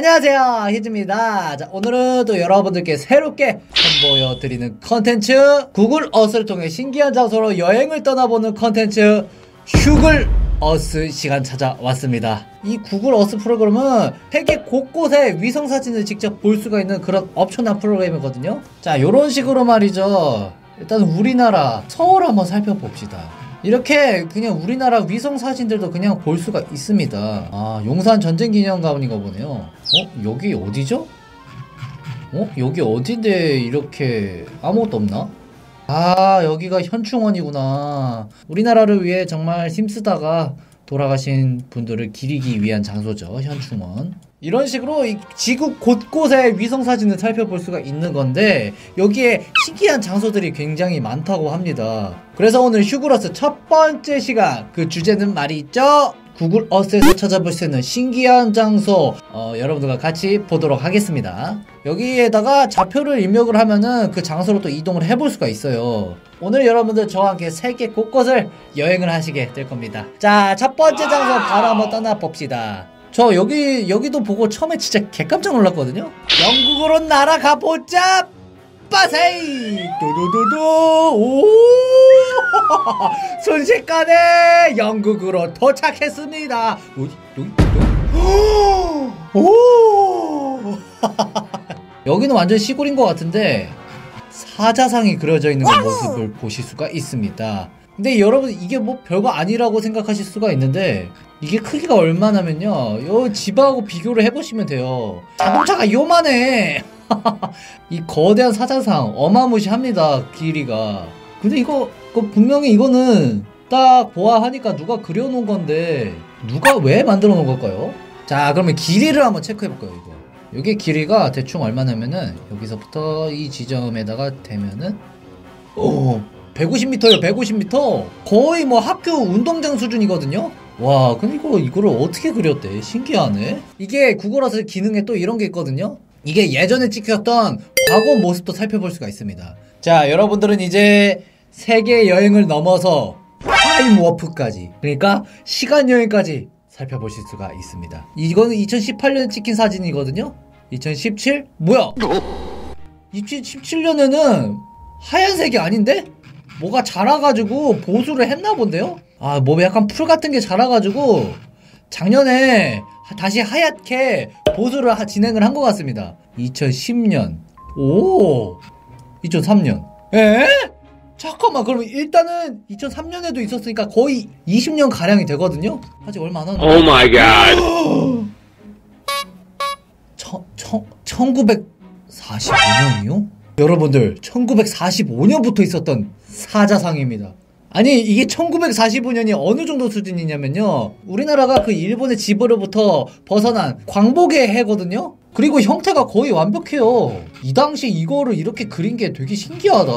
안녕하세요 휴지입니다. 자 오늘은 또 여러분들께 새롭게 선보여드리는 컨텐츠 구글 어스를 통해 신기한 장소로 여행을 떠나보는 컨텐츠 휴글 어스 시간 찾아왔습니다. 이 구글 어스 프로그램은 세계 곳곳에 위성사진을 직접 볼 수가 있는 그런 엄청난 프로그램이거든요. 자 요런 식으로 말이죠. 일단 우리나라 서울 한번 살펴봅시다. 이렇게 그냥 우리나라 위성 사진들도 그냥 볼 수가 있습니다. 아, 용산 전쟁 기념관인가 보네요. 어, 여기 어디죠? 어, 여기 어딘데 이렇게 아무것도 없나? 아, 여기가 현충원이구나. 우리나라를 위해 정말 힘쓰다가 돌아가신 분들을 기리기 위한 장소죠. 현충원. 이런 식으로 지구 곳곳에 위성 사진을 살펴볼 수가 있는 건데 여기에 신기한 장소들이 굉장히 많다고 합니다. 그래서 오늘 휴그러스 첫 번째 시간 그 주제는 말이 있죠. 구글 어스에서 찾아볼 수 있는 신기한 장소 어, 여러분들과 같이 보도록 하겠습니다. 여기에다가 좌표를 입력을 하면은 그 장소로 또 이동을 해볼 수가 있어요. 오늘 여러분들 저와 함께 세계 곳곳을 여행을 하시게 될 겁니다. 자, 첫 번째 장소 바로 한번 떠나봅시다. 저 여기 여기도 보고 처음에 진짜 개깜짝 놀랐거든요. 영국으로 날아가 보자. 빠세이. 도도도도 오. 순식간에 영국으로 도착했습니다. 오 여기는 완전 시골인 것 같은데 사자상이 그려져 있는 그 모습을 보실 수가 있습니다. 근데 여러분 이게 뭐 별거 아니라고 생각하실 수가 있는데 이게 크기가 얼마냐면요. 요 집하고 비교를 해보시면 돼요. 자동차가 요만해. 이 거대한 사자상 어마무시합니다 길이가. 근데 이거, 이거 분명히 이거는 딱 보아하니까 누가 그려놓은 건데 누가 왜 만들어 놓은 걸까요? 자 그러면 길이를 한번 체크해 볼까요 이거? 이게 길이가 대충 얼마냐면은 여기서부터 이 지점에다가 대면은 오 150m요 150m 거의 뭐 학교 운동장 수준이거든요 와 근데 이거 이거를 어떻게 그렸대? 신기하네. 이게 구글어스 기능에 또 이런 게 있거든요. 이게 예전에 찍혔던 과거 모습도 살펴볼 수가 있습니다. 자 여러분들은 이제 세계 여행을 넘어서 타임워프까지 그러니까 시간 여행까지 살펴보실 수가 있습니다. 이거는 2018년에 찍힌 사진이거든요. 2017? 뭐야? 2017년에는 하얀색이 아닌데? 뭐가 자라가지고 보수를 했나 본데요? 아 몸에 약간 풀 같은 게 자라가지고 작년에 다시 하얗게 보수를 하, 진행을 한 것 같습니다 2010년 오 2003년 에? 잠깐만 그럼 일단은 2003년에도 있었으니까 거의 20년 가량이 되거든요 아직 얼마 안 하는 oh my god. 1945년이요? 여러분들 1945년부터 있었던 사자상입니다. 아니 이게 1945년이 어느 정도 수준이냐면요. 우리나라가 그 일본의 지배로부터 벗어난 광복의 해거든요. 그리고 형태가 거의 완벽해요. 이 당시 이거를 이렇게 그린 게 되게 신기하다.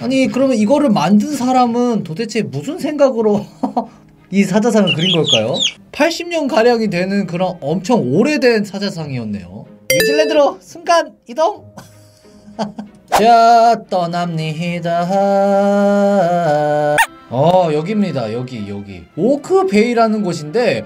아니 그러면 이거를 만든 사람은 도대체 무슨 생각으로 이 사자상을 그린 걸까요? 80년 가량이 되는 그런 엄청 오래된 사자상이었네요. 뉴질랜드로 순간 이동 자 떠납니다. 어 여기입니다. 여기 여기. 오크베이라는 곳인데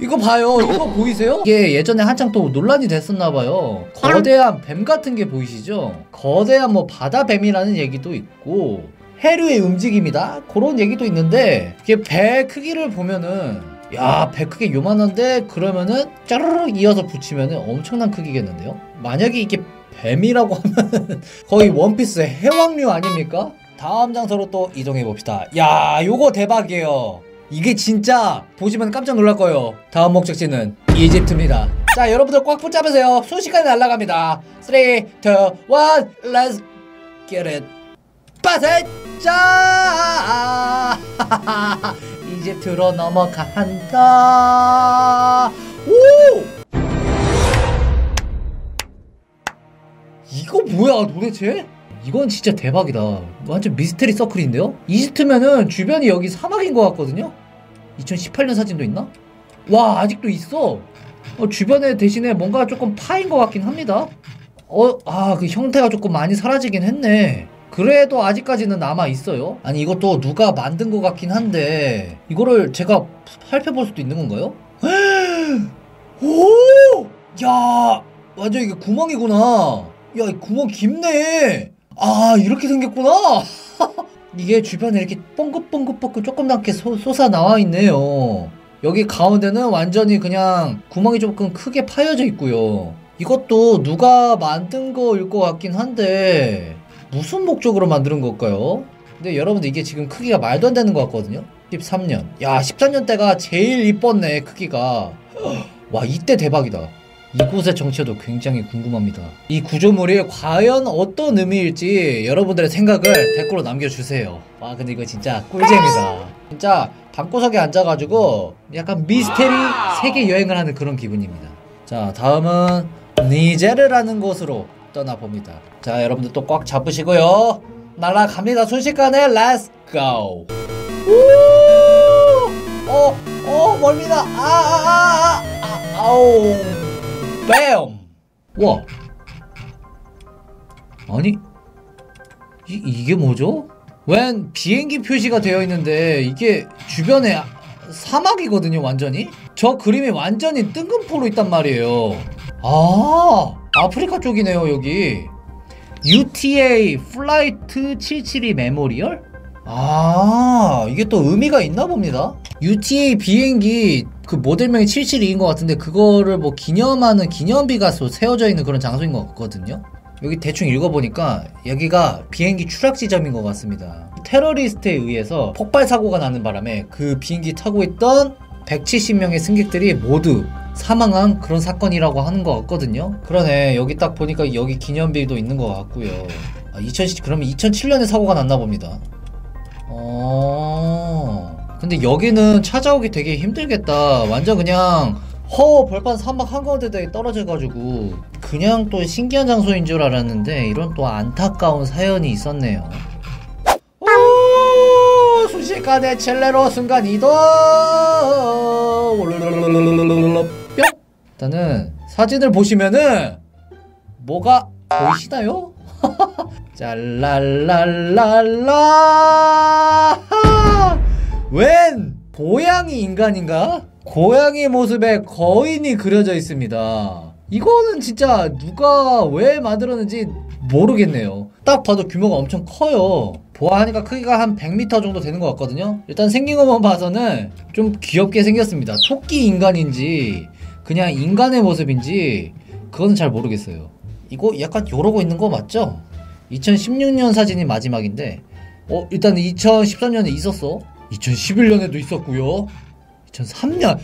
이거 봐요. 이거 보이세요? 이게 예전에 한창 또 논란이 됐었나봐요. 거대한 뱀 같은 게 보이시죠? 거대한 뭐 바다뱀이라는 얘기도 있고 해류의 움직임이다? 그런 얘기도 있는데 이게 배 크기를 보면은 야배 크기 요만한데 그러면은 짜르륵 이어서 붙이면은 엄청난 크기겠는데요? 만약에 이게 뱀이라고 하면 거의 원피스 해왕류 아닙니까? 다음 장소로 또 이동해 봅시다. 야, 요거 대박이에요. 이게 진짜 보시면 깜짝 놀랄 거예요. 다음 목적지는 이집트입니다. 자, 여러분들 꽉 붙잡으세요. 순식간에 날아갑니다. 3, 2, 1, let's get it. 빠세! 자! 이집트로 넘어간다. 오! 이거 뭐야 도대체? 이건 진짜 대박이다. 완전 미스테리 서클인데요? 이집트면은 주변이 여기 사막인 것 같거든요? 2018년 사진도 있나? 와, 아직도 있어. 어, 주변에 대신에 뭔가 조금 파인 것 같긴 합니다. 어, 아, 그 형태가 조금 많이 사라지긴 했네. 그래도 아직까지는 남아 있어요. 아니, 이것도 누가 만든 것 같긴 한데, 이거를 제가 살펴볼 수도 있는 건가요? 오! 야, 완전 이게 구멍이구나. 야, 이 구멍 깊네. 아, 이렇게 생겼구나. 이게 주변에 이렇게 뻥긋뻥긋뻥긋 조금밖에 솟아 나와 있네요. 여기 가운데는 완전히 그냥 구멍이 조금 크게 파여져 있고요. 이것도 누가 만든 거일 것 같긴 한데 무슨 목적으로 만드는 걸까요? 근데 여러분들 이게 지금 크기가 말도 안 되는 것 같거든요. 13년. 야, 13년 때가 제일 이뻤네, 크기가. 와, 이때 대박이다. 이곳의 정체도 굉장히 궁금합니다. 이 구조물이 과연 어떤 의미일지 여러분들의 생각을 댓글로 남겨주세요. 와, 근데 이거 진짜 꿀잼이다. 진짜 방구석에 앉아가지고 약간 미스테리 세계 여행을 하는 그런 기분입니다. 자, 다음은 니제르라는 곳으로 떠나봅니다. 자, 여러분들 또 꽉 잡으시고요. 날아갑니다. 순식간에 let's go! 어, 어, 멀미나. 아, 아, 아, 아, 아우. 뱀! 와. 아니, 이, 이게 뭐죠? 웬 비행기 표시가 되어 있는데 이게 주변에 사막이거든요, 완전히? 저 그림이 완전히 뜬금포로 있단 말이에요. 아, 아프리카 쪽이네요, 여기. UTA Flight 772 Memorial? 아, 이게 또 의미가 있나 봅니다. UTA 비행기 그 모델명이 772인 것 같은데 그거를 뭐 기념하는 기념비가 세워져 있는 그런 장소인 것 같거든요. 여기 대충 읽어보니까 여기가 비행기 추락 지점인 것 같습니다. 테러리스트에 의해서 폭발 사고가 나는 바람에 그 비행기 타고 있던 170명의 승객들이 모두 사망한 그런 사건이라고 하는 것 같거든요. 그러네. 여기 딱 보니까 여기 기념비도 있는 것 같고요. 아, 2000, 그러면 2007년에 사고가 났나 봅니다. 어. 근데 여기는 찾아오기 되게 힘들겠다. 완전 그냥 허 벌판 사막 한가운데에 떨어져가지고 그냥 또 신기한 장소인 줄 알았는데 이런 또 안타까운 사연이 있었네요. 오, 순식간에 첼레로 순간 이동. 뿅. 일단은 사진을 보시면은 뭐가 보이시나요? 짤랄랄랄라. 웬 고양이 인간인가? 고양이 모습에 거인이 그려져 있습니다. 이거는 진짜 누가 왜 만들었는지 모르겠네요. 딱 봐도 규모가 엄청 커요. 보아하니까 크기가 한 100m 정도 되는 것 같거든요. 일단 생긴 것만 봐서는 좀 귀엽게 생겼습니다. 토끼 인간인지 그냥 인간의 모습인지 그거는 잘 모르겠어요. 이거 약간 요러고 있는 거 맞죠? 2016년 사진이 마지막인데 어 일단 2013년에 있었어. 2011년에도 있었고요. 2003년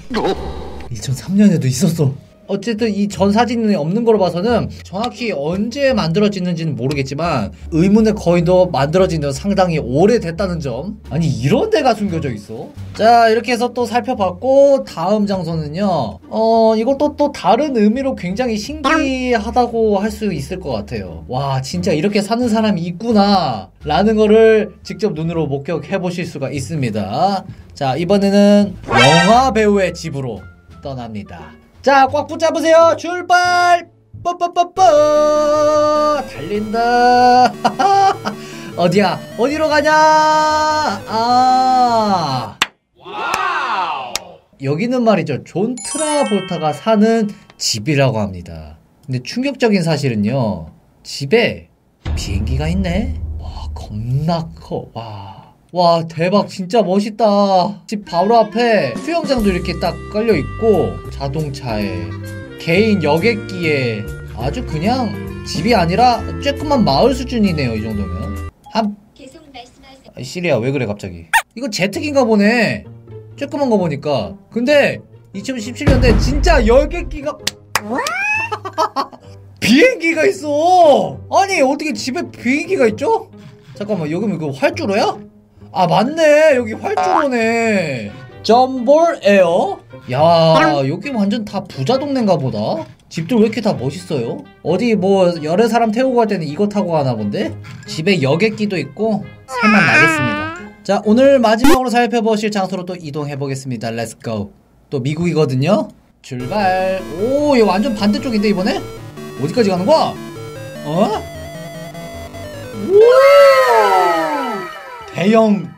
2003년에도 있었어. 어쨌든 이 전 사진이 없는 걸로 봐서는 정확히 언제 만들어지는지는 모르겠지만 의문의 거인도 만들어진 지 상당히 오래됐다는 점. 아니 이런 데가 숨겨져 있어? 자 이렇게 해서 또 살펴봤고 다음 장소는요. 어 이것도 또 다른 의미로 굉장히 신기하다고 할 수 있을 것 같아요. 와 진짜 이렇게 사는 사람이 있구나 라는 거를 직접 눈으로 목격해 보실 수가 있습니다. 자 이번에는 영화 배우의 집으로 떠납니다 자, 꽉 붙잡으세요. 출발! 뽀뽀뽀뽀! 달린다. 어디야? 어디로 가냐? 아. 여기는 말이죠. 존 트라볼타가 사는 집이라고 합니다. 근데 충격적인 사실은요. 집에 비행기가 있네. 와, 겁나 커. 와. 와 대박. 진짜 멋있다. 집 바로 앞에 수영장도 이렇게 딱 깔려 있고 자동차에 개인 여객기에 아주 그냥 집이 아니라 쬐끄만 마을 수준이네요 이 정도면. 한 아, 시리야 왜 그래 갑자기? 이거 제트기인가 보네. 쬐끄만 거 보니까. 근데 2017년대 진짜 여객기가 비행기가 있어. 아니 어떻게 집에 비행기가 있죠? 잠깐만 여기 이거 활주로야? 아 맞네 여기 활주로네 점볼 에어 야 여기 완전 다 부자 동네인가 보다 집들 왜 이렇게 다 멋있어요? 어디 뭐 여러 사람 태우고 갈 때는 이거 타고 가나 본데? 집에 여객기도 있고 살맛 나겠습니다 자 오늘 마지막으로 살펴보실 장소로 또 이동해 보겠습니다 let's go 또 미국이거든요 출발 오 이거 완전 반대쪽인데 이번에? 어디까지 가는 거야? 어? 우와 대형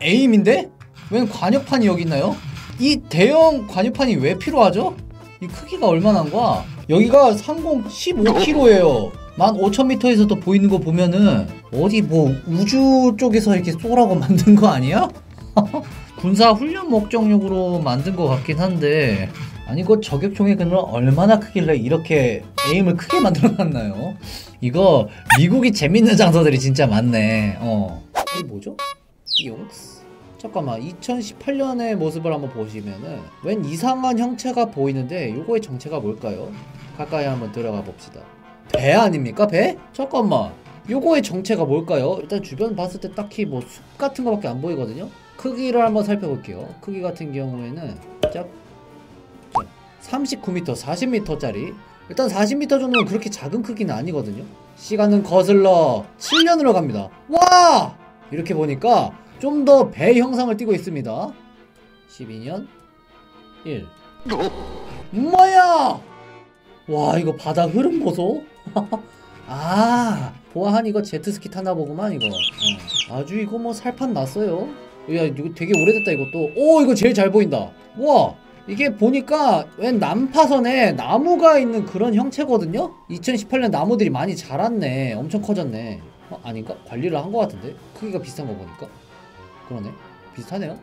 에임인데? 웬 관여판이 여기 있나요? 이 대형 관여판이 왜 필요하죠? 이 크기가 얼마나 한 거야? 여기가 상공 15km예요. 15,000m에서도 보이는 거 보면은 어디 뭐 우주 쪽에서 이렇게 쏘라고 만든 거 아니야? 군사 훈련 목적용으로 만든 것 같긴 한데 아니 이거 저격총의 그늘 얼마나 크길래 이렇게 에임을 크게 만들어놨나요? 이거 미국이 재밌는 장소들이 진짜 많네. 어. 이게 뭐죠? 띠용스. 잠깐만 2018년의 모습을 한번 보시면은 웬 이상한 형체가 보이는데 요거의 정체가 뭘까요? 가까이 한번 들어가 봅시다. 배 아닙니까 배? 잠깐만 요거의 정체가 뭘까요? 일단 주변 봤을 때 딱히 뭐 숲 같은 거밖에 안 보이거든요. 크기를 한번 살펴볼게요. 크기 같은 경우에는 짝 39m, 40m짜리. 일단 40m 정도는 그렇게 작은 크기는 아니거든요. 시간은 거슬러 7년으로 갑니다. 와! 이렇게 보니까 좀 더 배 형상을 띠고 있습니다. 12년 1. 뭐야! 와, 이거 바다 흐름 보소? 아, 보아한 이거 제트스키 타나 보구만, 이거. 어. 아주 이거 뭐 살판 났어요. 야, 이거 되게 오래됐다, 이것도. 오, 이거 제일 잘 보인다. 와! 이게 보니까 웬 난파선에 나무가 있는 그런 형체거든요? 2018년 나무들이 많이 자랐네. 엄청 커졌네. 어, 아닌가? 관리를 한 것 같은데? 크기가 비슷한 거 보니까. 그러네. 비슷하네요.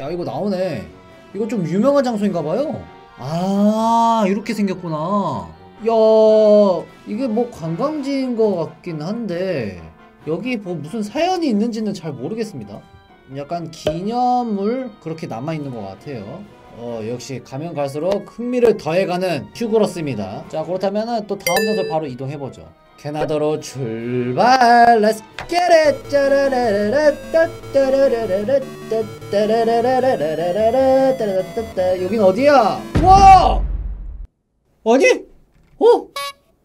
야, 이거 나오네. 이거 좀 유명한 장소인가봐요. 아, 이렇게 생겼구나. 야, 이게 뭐 관광지인 것 같긴 한데, 여기 뭐 무슨 사연이 있는지는 잘 모르겠습니다. 약간 기념물 그렇게 남아있는 것 같아요. 어, 역시 가면 갈수록 흥미를 더해가는 휴그렇습니다. 자, 그렇다면 또 다음 장소 바로 이동해보죠. 캐나다로 출발! Let's get it! 여긴 어디야? 와! 아니? 어?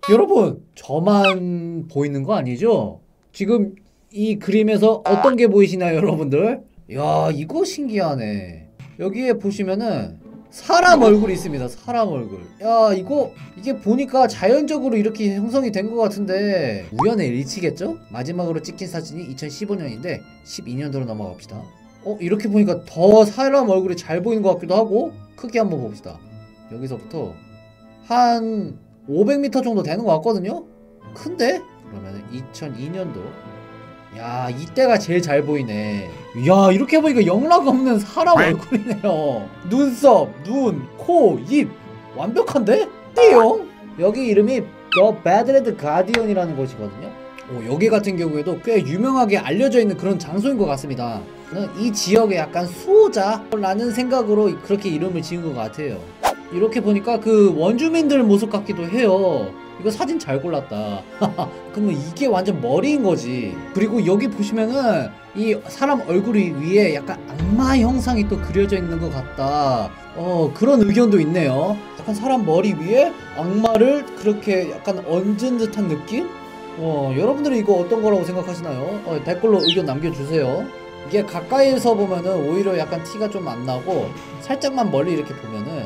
여러분, 저만 보이는 거 아니죠? 지금 이 그림에서 어떤 게 보이시나요, 여러분들? 야, 이거 신기하네. 여기에 보시면은 사람 얼굴이 있습니다. 사람 얼굴. 야, 이거 이게 보니까 자연적으로 이렇게 형성이 된 것 같은데 우연의 일치겠죠? 마지막으로 찍힌 사진이 2015년인데 12년도로 넘어가 봅시다. 어, 이렇게 보니까 더 사람 얼굴이 잘 보이는 것 같기도 하고 크기 한번 봅시다. 여기서부터 한 500m 정도 되는 것 같거든요? 큰데? 그러면 2002년도 야 이때가 제일 잘 보이네. 야 이렇게 보니까 영락 없는 사람 얼굴이네요. 눈썹, 눈, 코, 입. 완벽한데? 띠용. 여기 이름이 The Badland Guardian이라는 곳이거든요. 오, 여기 같은 경우에도 꽤 유명하게 알려져 있는 그런 장소인 것 같습니다. 이 지역의 약간 수호자라는 생각으로 그렇게 이름을 지은 것 같아요. 이렇게 보니까 그 원주민들 모습 같기도 해요 이거 사진 잘 골랐다. 그러면 이게 완전 머리인 거지. 그리고 여기 보시면은 이 사람 얼굴이 위에 약간 악마 형상이 또 그려져 있는 것 같다. 어, 그런 의견도 있네요. 약간 사람 머리 위에 악마를 그렇게 약간 얹은 듯한 느낌? 어, 여러분들은 이거 어떤 거라고 생각하시나요? 어, 댓글로 의견 남겨주세요. 이게 가까이에서 보면은 오히려 약간 티가 좀 안 나고 살짝만 멀리 이렇게 보면은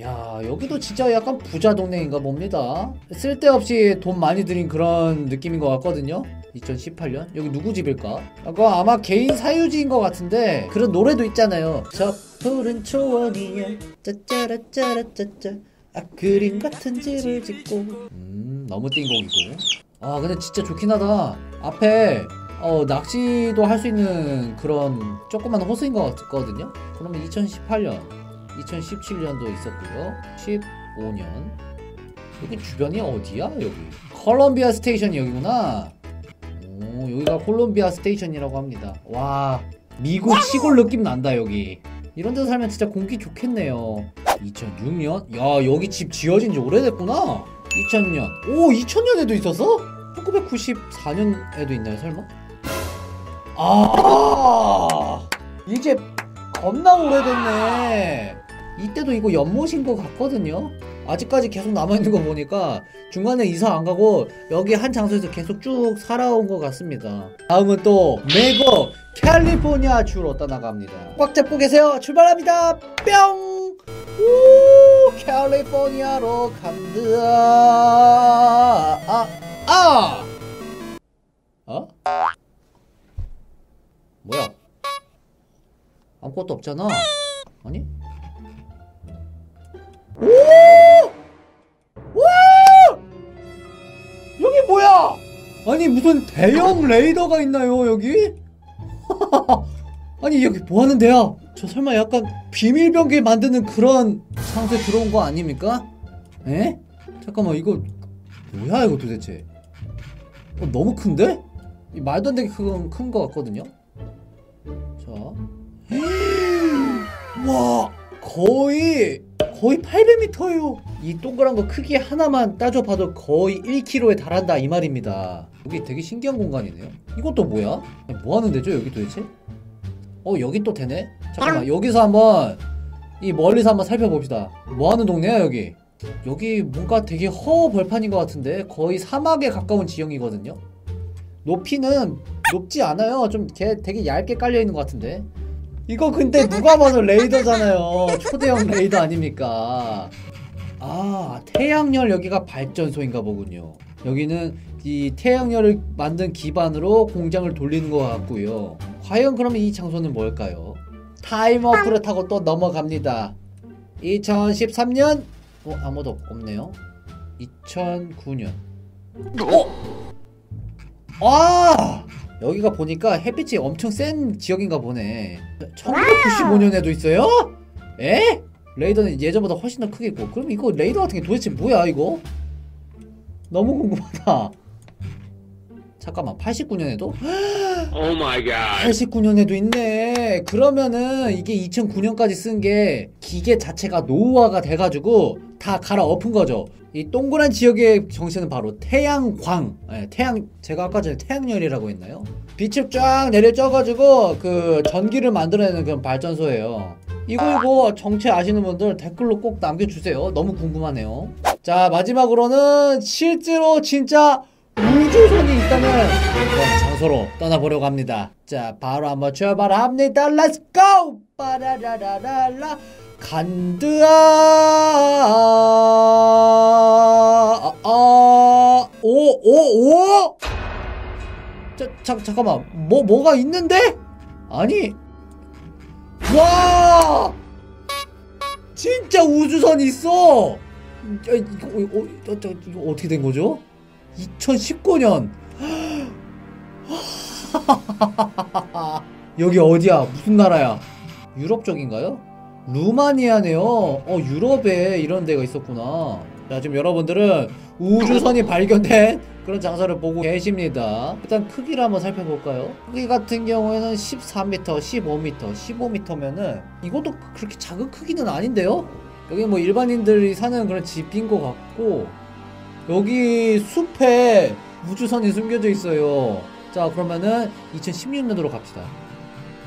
야, 여기도 진짜 약간 부자 동네인가 봅니다. 쓸데없이 돈 많이 들인 그런 느낌인 것 같거든요. 2018년? 여기 누구 집일까? 이거 아마 개인 사유지인 것 같은데 그런 노래도 있잖아요. 저 푸른 초원이야 짜짜라짜라짜짜 아 그림 같은 집을 짓고 음 너무 띵곡이고 아 근데 진짜 좋긴 하다 앞에 어, 낚시도 할 수 있는 그런 조그만 호수인 것 같거든요. 그러면 2018년, 2017년도 있었고요. 15년. 여기 주변이 어디야? 여기. 콜롬비아 스테이션이 여기구나. 오, 여기가 콜롬비아 스테이션이라고 합니다. 와, 미국 시골 느낌 난다, 여기. 이런 데서 살면 진짜 공기 좋겠네요. 2006년? 야, 여기 집 지어진 지 오래됐구나. 2000년. 오, 2000년에도 있었어? 1994년에도 있나요, 설마? 아 이제 겁나 오래됐네 이때도 이거 연못인 것 같거든요 아직까지 계속 남아있는 거 보니까 중간에 이사 안 가고 여기 한 장소에서 계속 쭉 살아온 것 같습니다. 다음은 또 미국 캘리포니아 주로 떠나갑니다. 꽉 잡고 계세요. 출발합니다. 뿅! 우 캘리포니아로 간다. 아, 아! 어? 뭐야? 아무것도 없잖아. 아니? 오! 와! 여기 뭐야? 아니 무슨 대형 레이더가 있나요 여기? 아니 여기 뭐 하는 데야? 저 설마 약간 비밀병기 만드는 그런 상태 들어온 거 아닙니까? 에? 잠깐만 이거 뭐야 이거 도대체? 어, 너무 큰데? 이 말도 안 되게 큰큰 거 같거든요. 자, 와 거의 거의 800m예요. 이 동그란 거 크기 하나만 따져봐도 거의 1km에 달한다 이 말입니다. 여기 되게 신기한 공간이네요. 이것도 뭐야? 아니, 뭐 하는 데죠 여기 도대체? 어 여기 또 되네? 잠깐만 여기서 한번 이 멀리서 한번 살펴봅시다. 뭐 하는 동네야 여기? 여기 뭔가 되게 허벌판인 것 같은데 거의 사막에 가까운 지형이거든요. 높이는 높지 않아요. 좀 개, 되게 얇게 깔려 있는 것 같은데. 이거 근데 누가 봐도 레이더잖아요. 초대형 레이더 아닙니까? 아, 태양열 여기가 발전소인가 보군요. 여기는 이 태양열을 만든 기반으로 공장을 돌리는 것 같고요. 과연 그러면 이 장소는 뭘까요? 타임어프를 타고 또 넘어갑니다. 2013년? 어, 아무도 없네요. 2009년. 어? 아! 여기가 보니까 햇빛이 엄청 센 지역인가 보네. 1995년에도 있어요? 에? 레이더는 예전보다 훨씬 더 크겠고. 그럼 이거 레이더 같은 게 도대체 뭐야, 이거? 너무 궁금하다. 잠깐만, 89년에도? Oh my god. 89년에도 있네. 그러면은 이게 2009년까지 쓴 게 기계 자체가 노후화가 돼가지고 다 갈아엎은 거죠. 이 동그란 지역의 정체는 바로 태양광. 예, 태양 제가 아까 전에 태양열이라고 했나요? 빛을 쫙 내려 쪄가지고 그 전기를 만들어내는 그런 발전소예요. 이거 이거 정체 아시는 분들 댓글로 꼭 남겨주세요. 너무 궁금하네요. 자 마지막으로는 실제로 진짜 우주선이 있다는 그런 장소로 떠나보려고 합니다. 자, 바로 한번 출발합니다. Let's go! 빠라라라라라 간드아 아, 오, 오, 오! 자, 자, 잠깐만. 뭐, 뭐가 있는데? 아니. 와! 진짜 우주선이 있어! 야, 이거, 이거, 어, 저, 저, 이거 어떻게 된 거죠? 2019년 여기 어디야 무슨 나라야 유럽 쪽인가요? 루마니아네요 어 유럽에 이런 데가 있었구나 자 지금 여러분들은 우주선이 발견된 그런 장소를 보고 계십니다 일단 크기를 한번 살펴볼까요? 크기 같은 경우에는 14m, 15m, 15m면은 이것도 그렇게 작은 크기는 아닌데요? 여기 뭐 일반인들이 사는 그런 집인 것 같고 여기 숲에 우주선이 숨겨져 있어요. 자, 그러면은 2016년도로 갑시다.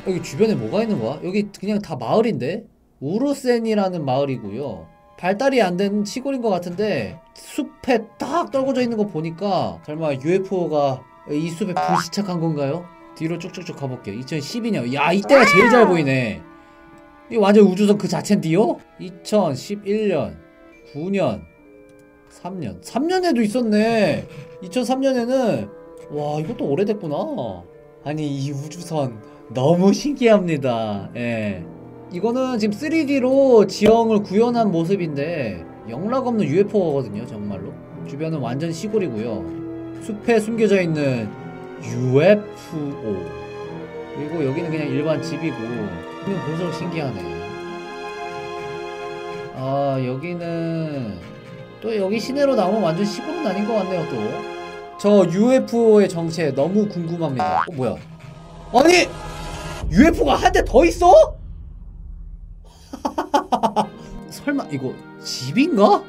여기 주변에 뭐가 있는 거야? 여기 그냥 다 마을인데? 우르센이라는 마을이고요. 발달이 안 된 시골인 것 같은데 숲에 딱 떨궈져 있는 거 보니까 설마 UFO가 이 숲에 불시착한 건가요? 뒤로 쭉쭉쭉 가볼게요. 2012년. 야, 이때가 제일 잘 보이네. 이 완전 우주선 그 자체인데요? 2011년, 9년, 3년. 3년에도 있었네. 2003년에는 와 이것도 오래됐구나. 아니 이 우주선 너무 신기합니다. 예. 이거는 지금 3D로 지형을 구현한 모습인데 영락 없는 UFO거든요, 정말로. 주변은 완전 시골이고요. 숲에 숨겨져 있는 UFO. 그리고 여기는 그냥 일반 집이고. 이건 볼수록 신기하네. 아 여기는 또 여기 시내로 나오면 완전 시골은 아닌 것 같네요 또 저 UFO의 정체 너무 궁금합니다 어 뭐야 아니 UFO가 한 대 더 있어? 설마 이거 집인가?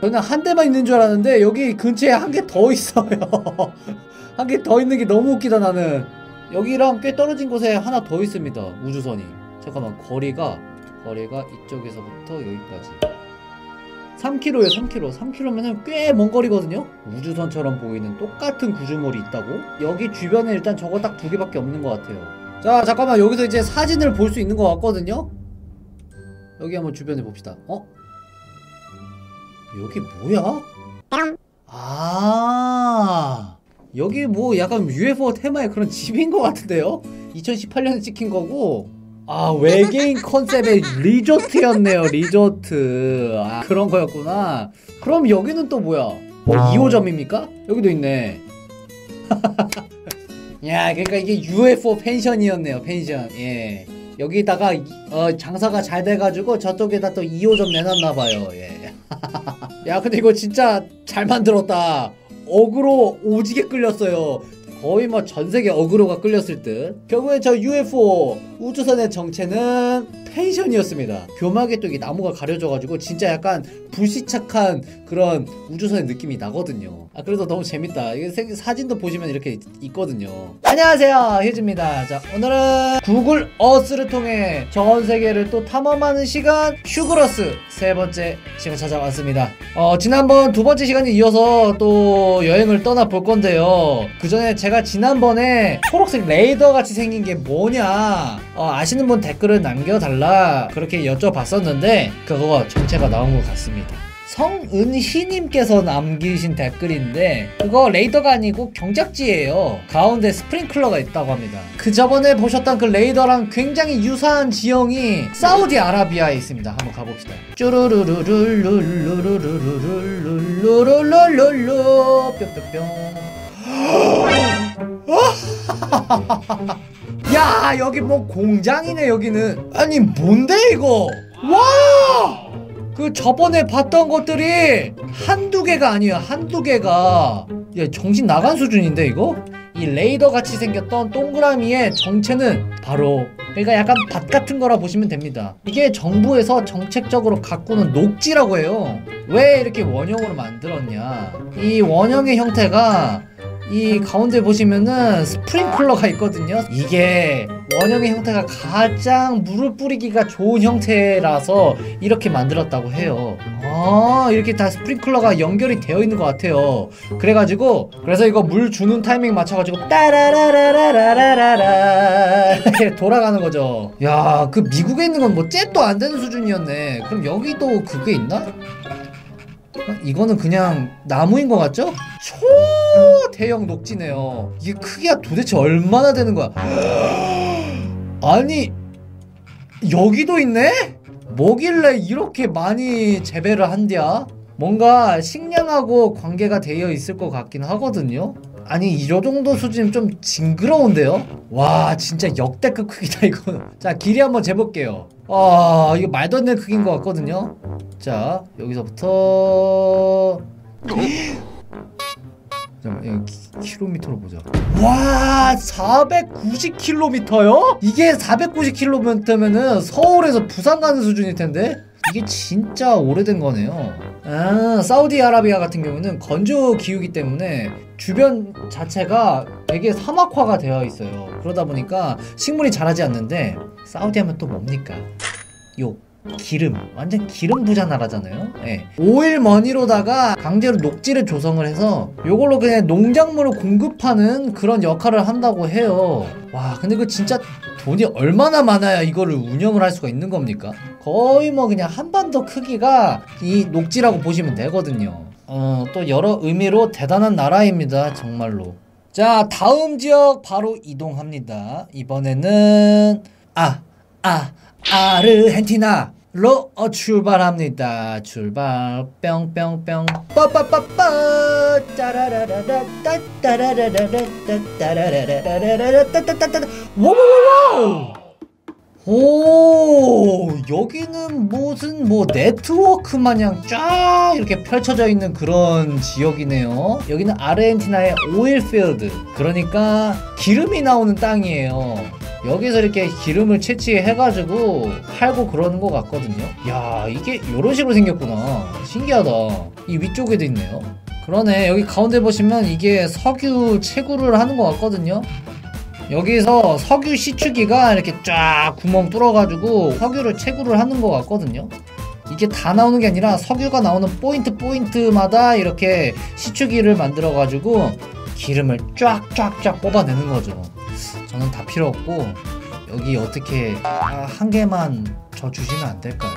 저는 한 대만 있는 줄 알았는데 여기 근처에 한 개 더 있어요. 한 개 더 있는 게 너무 웃기다 나는. 여기랑 꽤 떨어진 곳에 하나 더 있습니다 우주선이. 잠깐만 거리가 거리가 이쪽에서부터 여기까지. 3km에 3km 3km면 꽤 먼 거리거든요? 우주선처럼 보이는 똑같은 구조물이 있다고? 여기 주변에 일단 저거 딱 두 개밖에 없는 것 같아요. 자 잠깐만. 여기서 이제 사진을 볼 수 있는 것 같거든요 여기 한번 주변에 봅시다 어? 여기 뭐야? 아 여기 뭐 약간 UFO 테마의 그런 집인 것 같은데요? 2018년에 찍힌 거고 아 외계인 컨셉의 리조트였네요 리조트 아 그런 거였구나 그럼 여기는 또 뭐야 뭐 2호점입니까? 여기도 있네 야 그러니까 이게 UFO 펜션이었네요 펜션 예 여기다가 이- 어, 장사가 잘 돼가지고 저쪽에다 또 2호점 내놨나봐요. 예. 야 근데 이거 진짜 잘 만들었다. 어그로 오지게 끌렸어요. 거의 뭐 전세계 어그로가 끌렸을 듯. 결국에 저 UFO 우주선의 정체는 펜션이었습니다. 교묘하게 또 이게 나무가 가려져가지고 진짜 약간 불시착한 그런 우주선의 느낌이 나거든요. 아 그래서 너무 재밌다. 이게 생- 사진도 보시면 이렇게 있, 거든요. 안녕하세요. 휴지입니다. 자 오늘은 구글 어스를 통해 전 세계를 또 탐험하는 시간 휴글 어스 세 번째 시간 찾아왔습니다. 어 지난번 두 번째 시간에 이어서 또 여행을 떠나 볼 건데요. 그 전에 제가 지난번에 초록색 레이더 같이 생긴 게 뭐냐? 어, 아시는 분 댓글을 남겨달라 그렇게 여쭤봤었는데 그거 정체가 나온 것 같습니다. 성은희님께서 남기신 댓글인데 그거 레이더가 아니고 경작지예요. 가운데 스프링클러가 있다고 합니다. 그 저번에 보셨던 그 레이더랑 굉장히 유사한 지형이 사우디아라비아에 있습니다. 한번 가봅시다. 쭈루루루루루루루루루루루루루루. 뿅뿅뿅 야 여기 뭐 공장이네 여기는. 아니 뭔데 이거? 와! 그 저번에 봤던 것들이 한두 개가 아니야 한두 개가. 야 정신 나간 수준인데 이거? 이 레이더 같이 생겼던 동그라미의 정체는 바로 그러니까 약간 밭 같은 거라 보시면 됩니다. 이게 정부에서 정책적으로 가꾸는 녹지라고 해요. 왜 이렇게 원형으로 만들었냐? 이 원형의 형태가 이 가운데 보시면은 스프링클러가 있거든요. 이게 원형의 형태가 가장 물을 뿌리기가 좋은 형태라서 이렇게 만들었다고 해요. 아, 이렇게 다 스프링클러가 연결이 되어 있는 것 같아요. 그래가지고, 그래서 이거 물 주는 타이밍 맞춰가지고, 따라라라라라라라 돌아가는 거죠. 야, 그 미국에 있는 건 뭐 잽도 안 되는 수준이었네. 그럼 여기도 그게 있나? 어, 이거는 그냥 나무인 것 같죠? 초대형 녹지네요. 이게 크기가 도대체 얼마나 되는 거야? 아니 여기도 있네? 뭐길래 이렇게 많이 재배를 한디야? 뭔가 식량하고 관계가 되어 있을 것 같긴 하거든요. 아니 이 정도 수준 좀 징그러운데요? 와 진짜 역대급 크기다 이거. 자 길이 한번 재볼게요. 아 이거 말도 안 되는 크기인 것 같거든요. 자 여기서부터 잠깐만 키, 킬로미터로 보자 와 490킬로미터요? 이게 490킬로미터면은 서울에서 부산 가는 수준일 텐데 이게 진짜 오래된 거네요 아 사우디아라비아 같은 경우는 건조 기후기 때문에 주변 자체가 되게 사막화가 되어 있어요. 그러다 보니까 식물이 자라지 않는데 사우디 하면 또 뭡니까? 요 기름. 완전 기름 부자 나라잖아요. 예. 오일 머니로다가 강제로 녹지를 조성을 해서 요걸로 그냥 농작물을 공급하는 그런 역할을 한다고 해요. 와 근데 그 진짜 돈이 얼마나 많아야 이거를 운영을 할 수가 있는 겁니까? 거의 뭐 그냥 한반도 크기가 이 녹지라고 보시면 되거든요 어, 또 여러 의미로 대단한 나라입니다 정말로. 자 다음 지역 바로 이동합니다. 이번에는 아 아, 아르헨티나로 어, 출발합니다. 출발. 뿅뿅뿅. 빠빠빠빠. 따라라라라 따따라라라라 따라라라라라 따따따따. 와와와와 오 여기는 무슨 뭐 네트워크 마냥 쫙 이렇게 펼쳐져 있는 그런 지역이네요. 여기는 아르헨티나의 오일필드. 그러니까 기름이 나오는 땅이에요. 여기서 이렇게 기름을 채취해가지고 팔고 그러는 것 같거든요. 야 이게 이런 식으로 생겼구나. 신기하다. 이 위쪽에도 있네요. 그러네. 여기 가운데 보시면 이게 석유 채굴을 하는 것 같거든요 여기서 석유 시추기가 이렇게 쫙 구멍 뚫어가지고 석유를 채굴을 하는 것 같거든요. 이게 다 나오는 게 아니라 석유가 나오는 포인트 포인트마다 이렇게 시추기를 만들어 가지고 기름을 쫙쫙쫙 뽑아내는 거죠. 저는 다 필요 없고 여기 어떻게 아, 한 개만 저 주시면 안 될까요?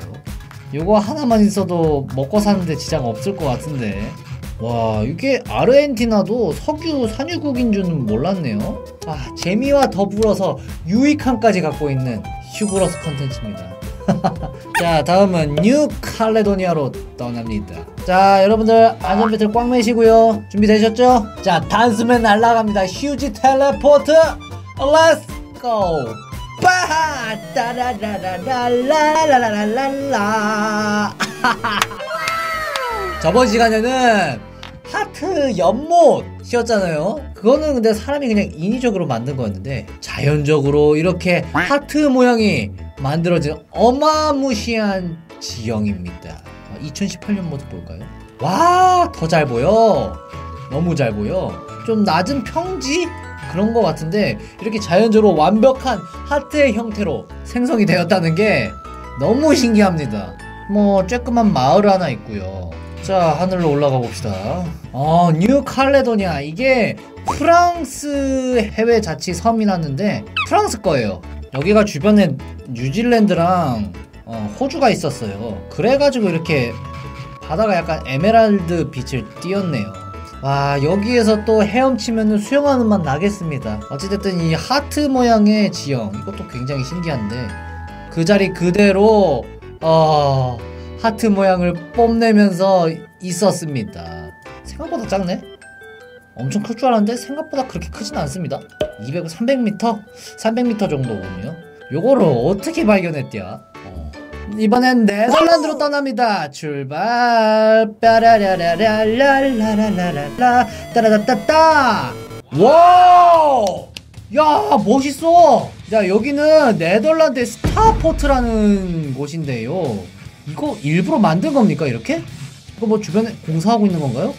요거 하나만 있어도 먹고 사는데 지장 없을 것 같은데 와 이게 아르헨티나도 석유 산유국인 줄은 몰랐네요. 아 재미와 더불어서 유익함까지 갖고 있는 휴글 어스 컨텐츠입니다. 자 다음은 뉴 칼레도니아로 떠납니다. 자 여러분들 안전벨트 꽉 매시고요. 준비되셨죠? 자 단숨에 날아갑니다. 휴지 teleport! let's go 빠하 따라라라라라라라라라 저번 시간에는 하트 연못이었잖아요. 그거는 근데 사람이 그냥 인위적으로 만든 거였는데 자연적으로 이렇게 하트 모양이 만들어진 어마무시한 지형입니다. 2018년 모습 볼까요? 와, 더 잘 보여. 너무 잘 보여. 좀 낮은 평지? 그런 거 같은데 이렇게 자연적으로 완벽한 하트의 형태로 생성이 되었다는 게 너무 신기합니다. 뭐 쬐끄만 마을 하나 있고요. 자 하늘로 올라가 봅시다. 어, 뉴 칼레도니아 이게 프랑스 해외 자치 섬이랬는데 프랑스 거예요. 여기가 주변에 뉴질랜드랑 어, 호주가 있었어요. 그래가지고 이렇게 바다가 약간 에메랄드 빛을 띄었네요. 와 여기에서 또 헤엄치면 수영하는 맛 나겠습니다. 어찌됐든 이 하트 모양의 지형 이것도 굉장히 신기한데 그 자리 그대로 어 하트 모양을 뽐내면서 있었습니다. 생각보다 작네. 엄청 클 줄 알았는데 생각보다 그렇게 크진 않습니다. 200, 300m? 300m 정도군요. 요거를 어떻게 발견했대야? 어. 이번엔 네덜란드로 떠납니다. 출발. 빠라라라라라라라라 따라다따따. 와우! 야 멋있어. 자 여기는 네덜란드의 star fort라는 곳인데요. 이거 일부러 만든 겁니까 이렇게? 이거 뭐 주변에 공사하고 있는 건가요?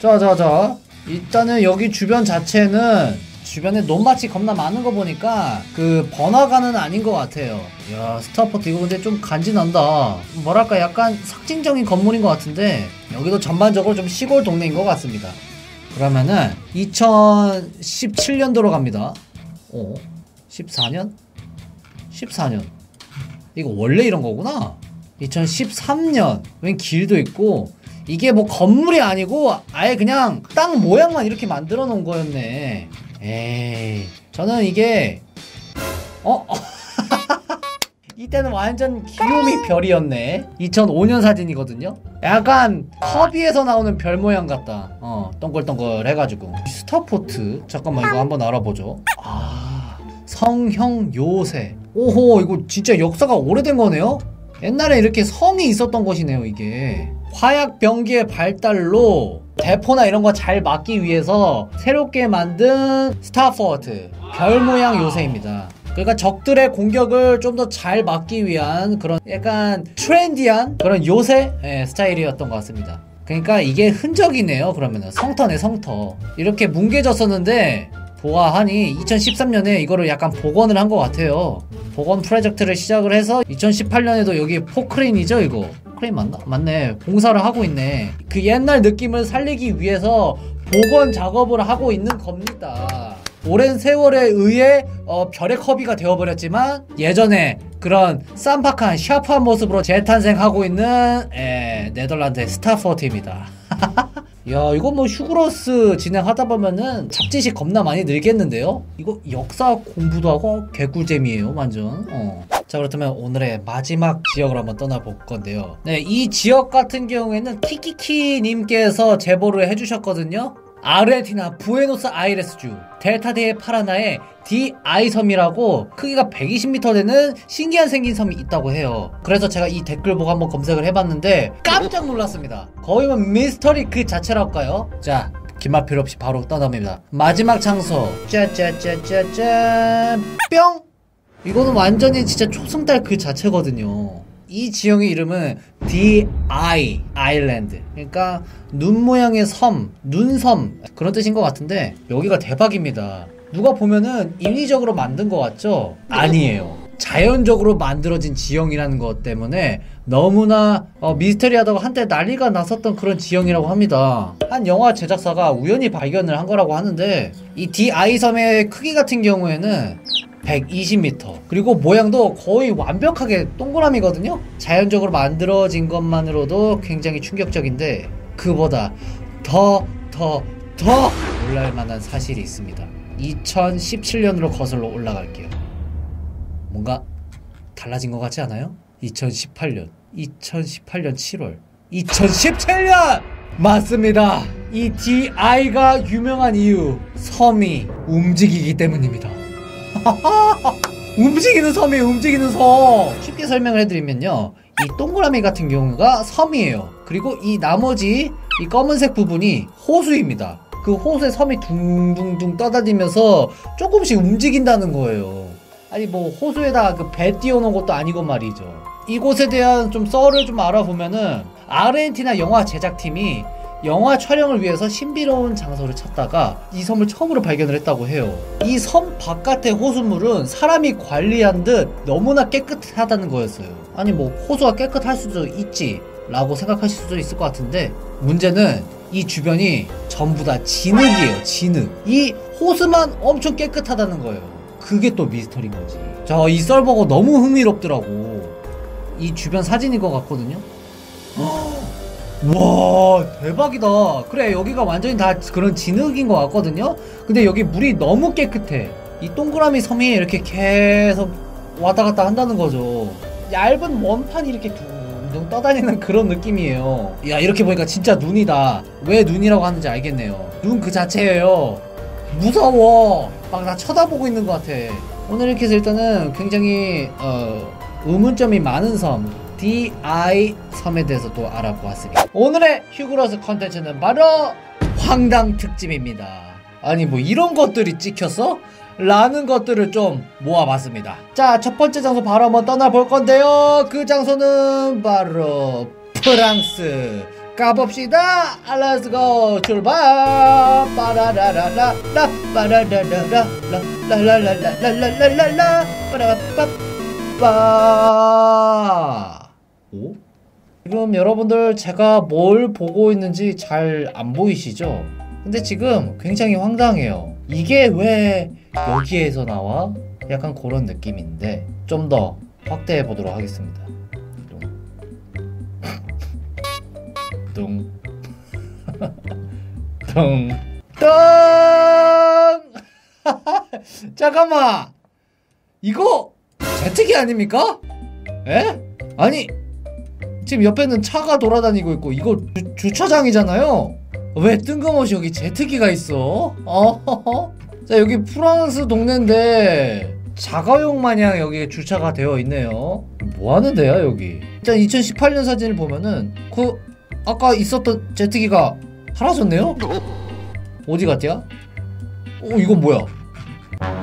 자자자 일단은 여기 주변 자체는 주변에 논밭이 겁나 많은 거 보니까 그 번화가는 아닌 것 같아요. 야 스타포트 이거 근데 좀 간지난다. 뭐랄까 약간 상징적인 건물인 것 같은데 여기도 전반적으로 좀 시골 동네인 것 같습니다. 그러면은 2017년도로 갑니다. 어? 14년? 14년. 이거 원래 이런 거구나. 2013년. 웬 길도 있고 이게 뭐 건물이 아니고 아예 그냥 땅 모양만 이렇게 만들어 놓은 거였네. 에이. 저는 이게 어? 이때는 완전 귀요미 별이었네. 2005년 사진이거든요. 약간 커비에서 나오는 별 모양 같다. 어, 동글동글 해가지고. Star fort. 잠깐만 이거 한번 알아보죠. 아, 성형 요새. 오호, 이거 진짜 역사가 오래된 거네요. 옛날에 이렇게 성이 있었던 곳이네요, 이게. 화약 병기의 발달로 대포나 이런 거 잘 막기 위해서 새롭게 만든 star fort. 별 모양 요새입니다. 그러니까 적들의 공격을 좀 더 잘 막기 위한 그런 약간 트렌디한 그런 요새 예, 스타일이었던 것 같습니다. 그러니까 이게 흔적이네요. 그러면은 성터네 성터. 이렇게 뭉개졌었는데 보아하니 2013년에 이거를 약간 복원을 한 것 같아요. 복원 프로젝트를 시작을 해서 2018년에도 여기 포크레인이죠 이거. 포크레인 맞나? 맞네. 공사를 하고 있네. 그 옛날 느낌을 살리기 위해서 복원 작업을 하고 있는 겁니다. 오랜 세월에 의해 어, 별의 커비가 되어버렸지만 예전에 그런 쌈박한 샤프한 모습으로 재탄생하고 있는 에, 네덜란드의 스타포트입니다. 야 이거 뭐 휴그로스 진행하다 보면은 잡지식 겁나 많이 늘겠는데요? 이거 역사 공부도 하고 개꿀잼이에요 완전 어. 자 그렇다면 오늘의 마지막 지역으로 한번 떠나볼 건데요 네이 지역 같은 경우에는 키키키님께서 제보를 해주셨거든요 아르헨티나 부에노스 아이레스주 델타데의 파라나의 디아이 섬이라고 크기가 120m 되는 신기한 생긴 섬이 있다고 해요. 그래서 제가 이 댓글 보고 한번 검색을 해봤는데 깜짝 놀랐습니다. 거의 뭐 미스터리 그 자체랄까요? 자, 긴말 필요 없이 바로 떠납니다. 마지막 장소 짜짜짜짜짠 뿅! 이거는 완전히 진짜 초승달 그 자체거든요. 이 지형의 이름은 D.I. 아일랜드. 그러니까 눈 모양의 섬, 눈섬 그런 뜻인 것 같은데 여기가 대박입니다. 누가 보면은 인위적으로 만든 것 같죠? 아니에요. 자연적으로 만들어진 지형이라는 것 때문에 너무나 어, 미스터리하다고 한때 난리가 났었던 그런 지형이라고 합니다. 한 영화 제작사가 우연히 발견을 한 거라고 하는데 이 DI 섬의 크기 같은 경우에는 120m 그리고 모양도 거의 완벽하게 동그라미거든요. 자연적으로 만들어진 것만으로도 굉장히 충격적인데 그보다 더 더 더 놀랄 만한 사실이 있습니다. 2017년으로 거슬러 올라갈게요. 뭔가 달라진 것 같지 않아요? 2018년, 2018년 7월, 2017년! 맞습니다. 이 DI가 유명한 이유, 섬이 움직이기 때문입니다. 움직이는 섬이 움직이는 섬! 쉽게 설명을 해드리면요. 이 동그라미 같은 경우가 섬이에요. 그리고 이 나머지 이 검은색 부분이 호수입니다. 그 호수에 섬이 둥둥둥 떠다니면서 조금씩 움직인다는 거예요. 아니 뭐 호수에다 그배 띄워놓은 것도 아니고 말이죠. 이곳에 대한 좀 썰을 좀 알아보면은 아르헨티나 영화 제작팀이 영화 촬영을 위해서 신비로운 장소를 찾다가 이 섬을 처음으로 발견을 했다고 해요. 이 섬 바깥의 호수물은 사람이 관리한 듯 너무나 깨끗하다는 거였어요. 아니 뭐 호수가 깨끗할 수도 있지 라고 생각하실 수도 있을 것 같은데 문제는 이 주변이 전부 다 진흙이에요 진흙. 이 호수만 엄청 깨끗하다는 거예요. 그게 또 미스터리인 거지. 저 이 썰버거 너무 흥미롭더라고. 이 주변 사진인 것 같거든요 와 대박이다. 그래 여기가 완전히 다 그런 진흙인 것 같거든요? 근데 여기 물이 너무 깨끗해. 이 동그라미 섬이 이렇게 계속 왔다 갔다 한다는 거죠. 얇은 원판이 이렇게 둥둥 떠다니는 그런 느낌이에요. 야 이렇게 보니까 진짜 눈이다. 왜 눈이라고 하는지 알겠네요. 눈 그 자체예요. 무서워. 막 나 쳐다보고 있는 것 같아. 오늘 이렇게 해서 일단은 굉장히 어, 의문점이 많은 섬 DI 섬에 대해서 또 알아보았습니다. 오늘의 휴그러스 컨텐츠는 바로 황당 특집입니다. 아니 뭐 이런 것들이 찍혔어? 라는 것들을 좀 모아봤습니다. 자 첫 번째 장소 바로 한번 떠나볼 건데요. 그 장소는 바로 프랑스. 가봅시다. Let's go 출발. 빠라라라라. 빠라라라라. 라라라라라라라라 빠라빠빠 오? 지금 여러분들 제가 뭘 보고 있는지 잘 안 보이시죠? 근데 지금 굉장히 황당해요 이게 왜 여기에서 나와? 약간 그런 느낌인데 좀 더 확대해 보도록 하겠습니다 뚱. 뚱. 뚱. 잠깐만. 이거 제트기 아닙니까? 에? 아니 지금 옆에는 차가 돌아다니고 있고 이거 주, 주차장이잖아요. 왜 뜬금없이 여기 제트기가 있어? 어? 자 여기 프랑스 동네인데 자가용 마냥 여기 주차가 되어 있네요. 뭐 하는 데야 여기? 일단 2018년 사진을 보면은 그 아까 있었던 제트기가 사라졌네요? 어디 갔냐? 어 이거 뭐야?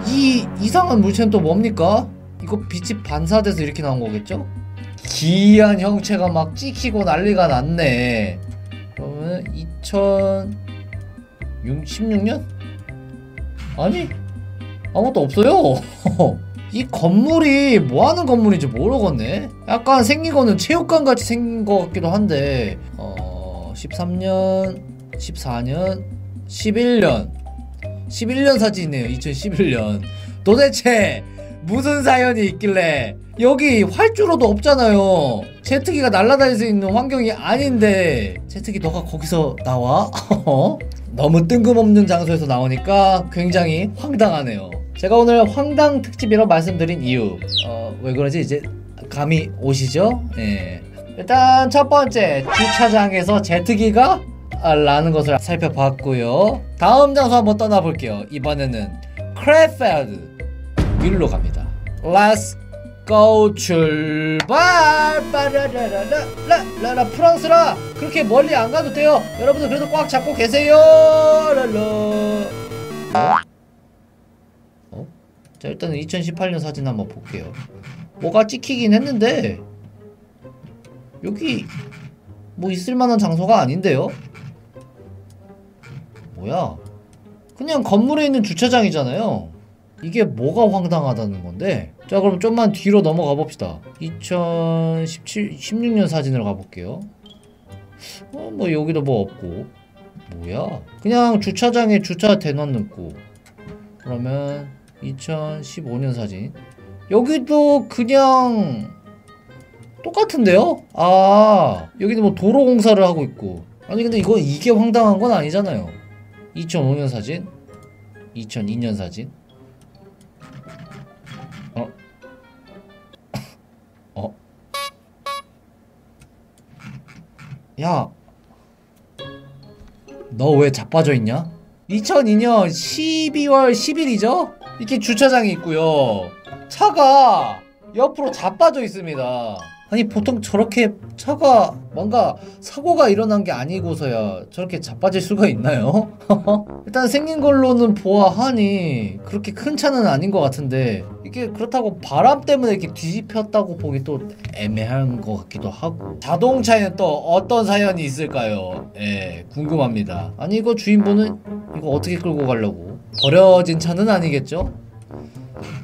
이 이상한 물체는 또 뭡니까? 이거 빛이 반사돼서 이렇게 나온 거겠죠? 기이한 형체가 막 찍히고 난리가 났네. 그러면 2016년? 아니 아무것도 없어요. 이 건물이 뭐 하는 건물인지 모르겠네. 약간 생긴 거는 체육관 같이 생긴 것 같기도 한데, 어, 13년, 14년, 11년. 11년 사진이네요. 2011년. 도대체 무슨 사연이 있길래 여기 활주로도 없잖아요. 제트기가 날아다닐 수 있는 환경이 아닌데 제트기 너가 거기서 나와? 너무 뜬금없는 장소에서 나오니까 굉장히 황당하네요. 제가 오늘 황당 특집이라고 말씀드린 이유 어, 왜 그런지 이제 감이 오시죠? 예. 일단 첫 번째 주차장에서 제트기가 아, 라는 것을 살펴봤고요. 다음 장소 한번 떠나볼게요. 이번에는 크레펠드 위로 갑니다. Let's go 출발 빠라라라라라라 프랑스라 그렇게 멀리 안 가도 돼요. 여러분들 그래도 꽉 잡고 계세요. 랄라. 어? 어? 자 일단은 2018년 사진 한번 볼게요. 뭐가 찍히긴 했는데 여기 뭐 있을 만한 장소가 아닌데요? 뭐야? 그냥 건물에 있는 주차장이잖아요. 이게 뭐가 황당하다는 건데? 자 그럼 좀만 뒤로 넘어가 봅시다. 2017 16년 사진을 가볼게요. 어 뭐 여기도 뭐 없고. 뭐야? 그냥 주차장에 주차 대놓는 고. 그러면 2015년 사진. 여기도 그냥 똑같은데요? 아 여기는 뭐 도로 공사를 하고 있고. 아니 근데 이거 이게 황당한 건 아니잖아요. 2005년 사진 2002년 사진 야, 너 왜 자빠져 있냐? 2002년 12월 10일이죠? 이렇게 주차장이 있고요. 차가 옆으로 자빠져 있습니다. 아니 보통 저렇게 차가 뭔가 사고가 일어난 게 아니고서야 저렇게 자빠질 수가 있나요? 일단 생긴 걸로는 보아하니 그렇게 큰 차는 아닌 것 같은데 이게 그렇다고 바람 때문에 이렇게 뒤집혔다고 보기 또 애매한 것 같기도 하고 자동차에는 또 어떤 사연이 있을까요? 예 궁금합니다 아니 이거 주인분은 이거 어떻게 끌고 가려고 버려진 차는 아니겠죠?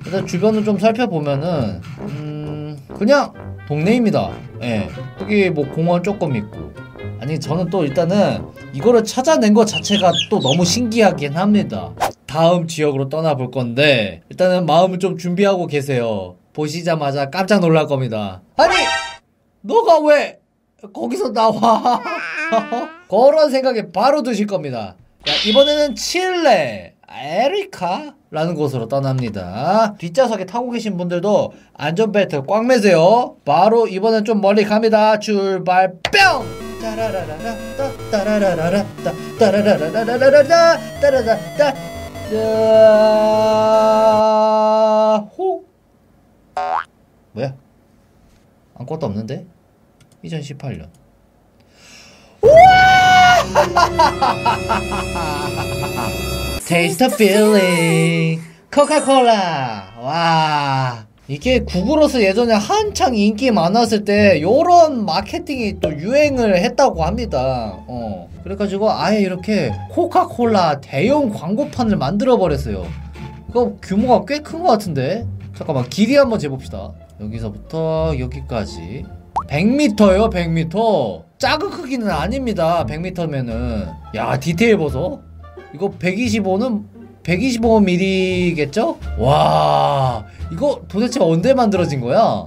일단 주변을 좀 살펴보면은 음 그냥 동네입니다. 예. 여기 뭐 공원 조금 있고. 아니 저는 또 일단은 이거를 찾아낸 것 자체가 또 너무 신기하긴 합니다. 다음 지역으로 떠나볼 건데 일단은 마음을 좀 준비하고 계세요. 보시자마자 깜짝 놀랄 겁니다. 아니 너가 왜 거기서 나와? 그런 생각이 바로 드실 겁니다. 야, 이번에는 칠레 에리카 라는 곳으로 떠납니다. 뒷좌석에 타고 계신 분들도 안전벨트 꽉 매세요. 바로 이번엔 좀 멀리 갑니다. 출발 뿅! 뭐야? 아무것도 없는데? 2018년 Taste the feeling. 코카콜라. 와. 이게 구글어스 예전에 한창 인기 많았을 때 요런 마케팅이 또 유행을 했다고 합니다. 어. 그래가지고 아예 이렇게 코카콜라 대형 광고판을 만들어 버렸어요. 이거 규모가 꽤 큰 것 같은데? 잠깐만 길이 한번 재봅시다. 여기서부터 여기까지 100m요 100m 작은 크기는 아닙니다 100m면은 야 디테일 보소 이거 125는 125mm겠죠? 와 이거 도대체 언제 만들어진 거야?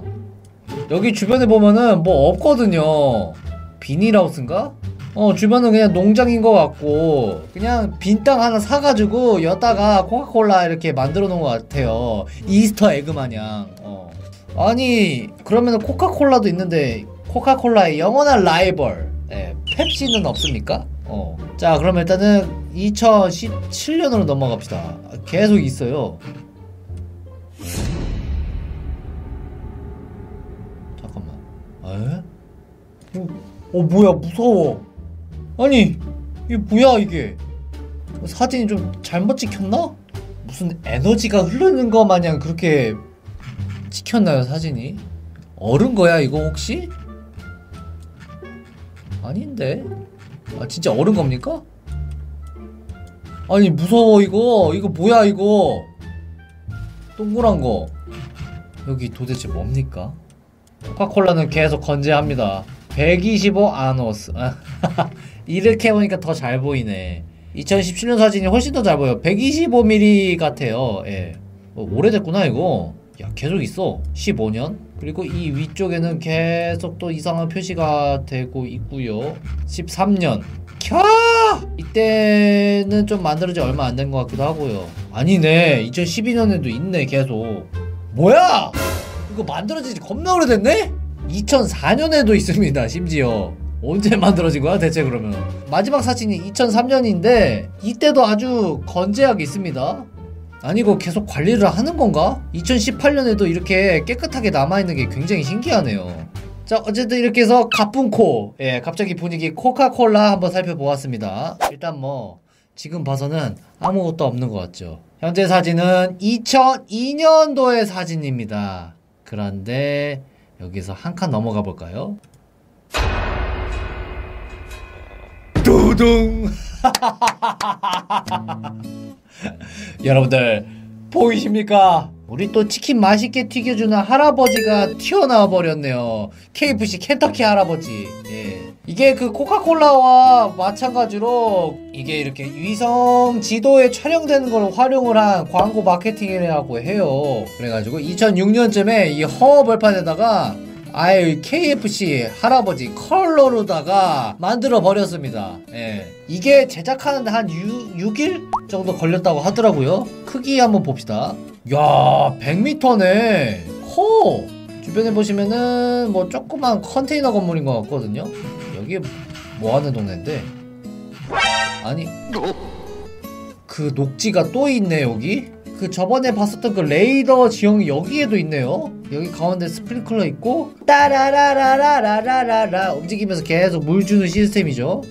여기 주변에 보면은 뭐 없거든요 비닐하우스인가? 어 주변은 그냥 농장인 것 같고 그냥 빈 땅 하나 사가지고 여다가 코카콜라 이렇게 만들어 놓은 것 같아요 Easter egg 마냥 어. 아니 그러면 코카콜라도 있는데 코카콜라의 영원한 라이벌 네, 펩시는 없습니까? 어. 자 그러면 일단은 2017년으로 넘어갑시다 계속 있어요 잠깐만 에? 어, 어 뭐야 무서워 아니 이게 뭐야 이게 사진이 좀 잘못 찍혔나? 무슨 에너지가 흐르는 거 마냥 그렇게 찍혔나요 사진이? 얼은 거야 이거 혹시? 아닌데? 아 진짜 얼은 겁니까? 아니 무서워 이거. 이거 뭐야 이거? 동그란 거. 여기 도대체 뭡니까? 코카콜라는 계속 건재합니다. 125 아노스. 이렇게 보니까 더 잘 보이네. 2017년 사진이 훨씬 더 잘 보여. 125mm 같아요. 예. 어, 오래됐구나 이거. 야 계속 있어. 15년 그리고 이 위쪽에는 계속 또 이상한 표시가 되고 있고요. 13년. 캬! 이때는 좀 만들어지 얼마 안 된 것 같기도 하고요. 아니네. 2012년에도 있네 계속. 뭐야! 이거 만들어진 지 겁나 오래됐네? 2004년에도 있습니다 심지어. 언제 만들어진 거야 대체 그러면? 마지막 사진이 2003년인데 이때도 아주 건재하게 있습니다 아니 이거 계속 관리를 하는 건가? 2018년에도 이렇게 깨끗하게 남아있는 게 굉장히 신기하네요. 자 어쨌든 이렇게 해서 가뿐코 예 갑자기 분위기 코카콜라 한번 살펴보았습니다. 일단 뭐 지금 봐서는 아무것도 없는 것 같죠. 현재 사진은 2002년도의 사진입니다. 그런데 여기서 한 칸 넘어가 볼까요? 두둥 여러분들 보이십니까? 우리 또 치킨 맛있게 튀겨주는 할아버지가 튀어나와 버렸네요. KFC 켄터키 할아버지. 예. 이게 그 코카콜라와 마찬가지로 이게 이렇게 위성 지도에 촬영되는 걸 활용을 한 광고 마케팅이라고 해요. 그래가지고 2006년쯤에 이 허허벌판에다가 아예 KFC 할아버지 컬러로다가 만들어 버렸습니다. 예. 이게 제작하는데 한 6, 6일 정도 걸렸다고 하더라고요. 크기 한번 봅시다. 야, 100m네. 커. 주변에 보시면은 뭐 조그만 컨테이너 건물인 것 같거든요. 여기 뭐 하는 동네인데? 아니, 그 녹지가 또 있네 여기. 그 저번에 봤었던 그 레이더 지형이 여기에도 있네요. 여기 가운데 스프링클러 있고 따라라라라라라라 움직이면서 계속 물 주는 시스템이죠.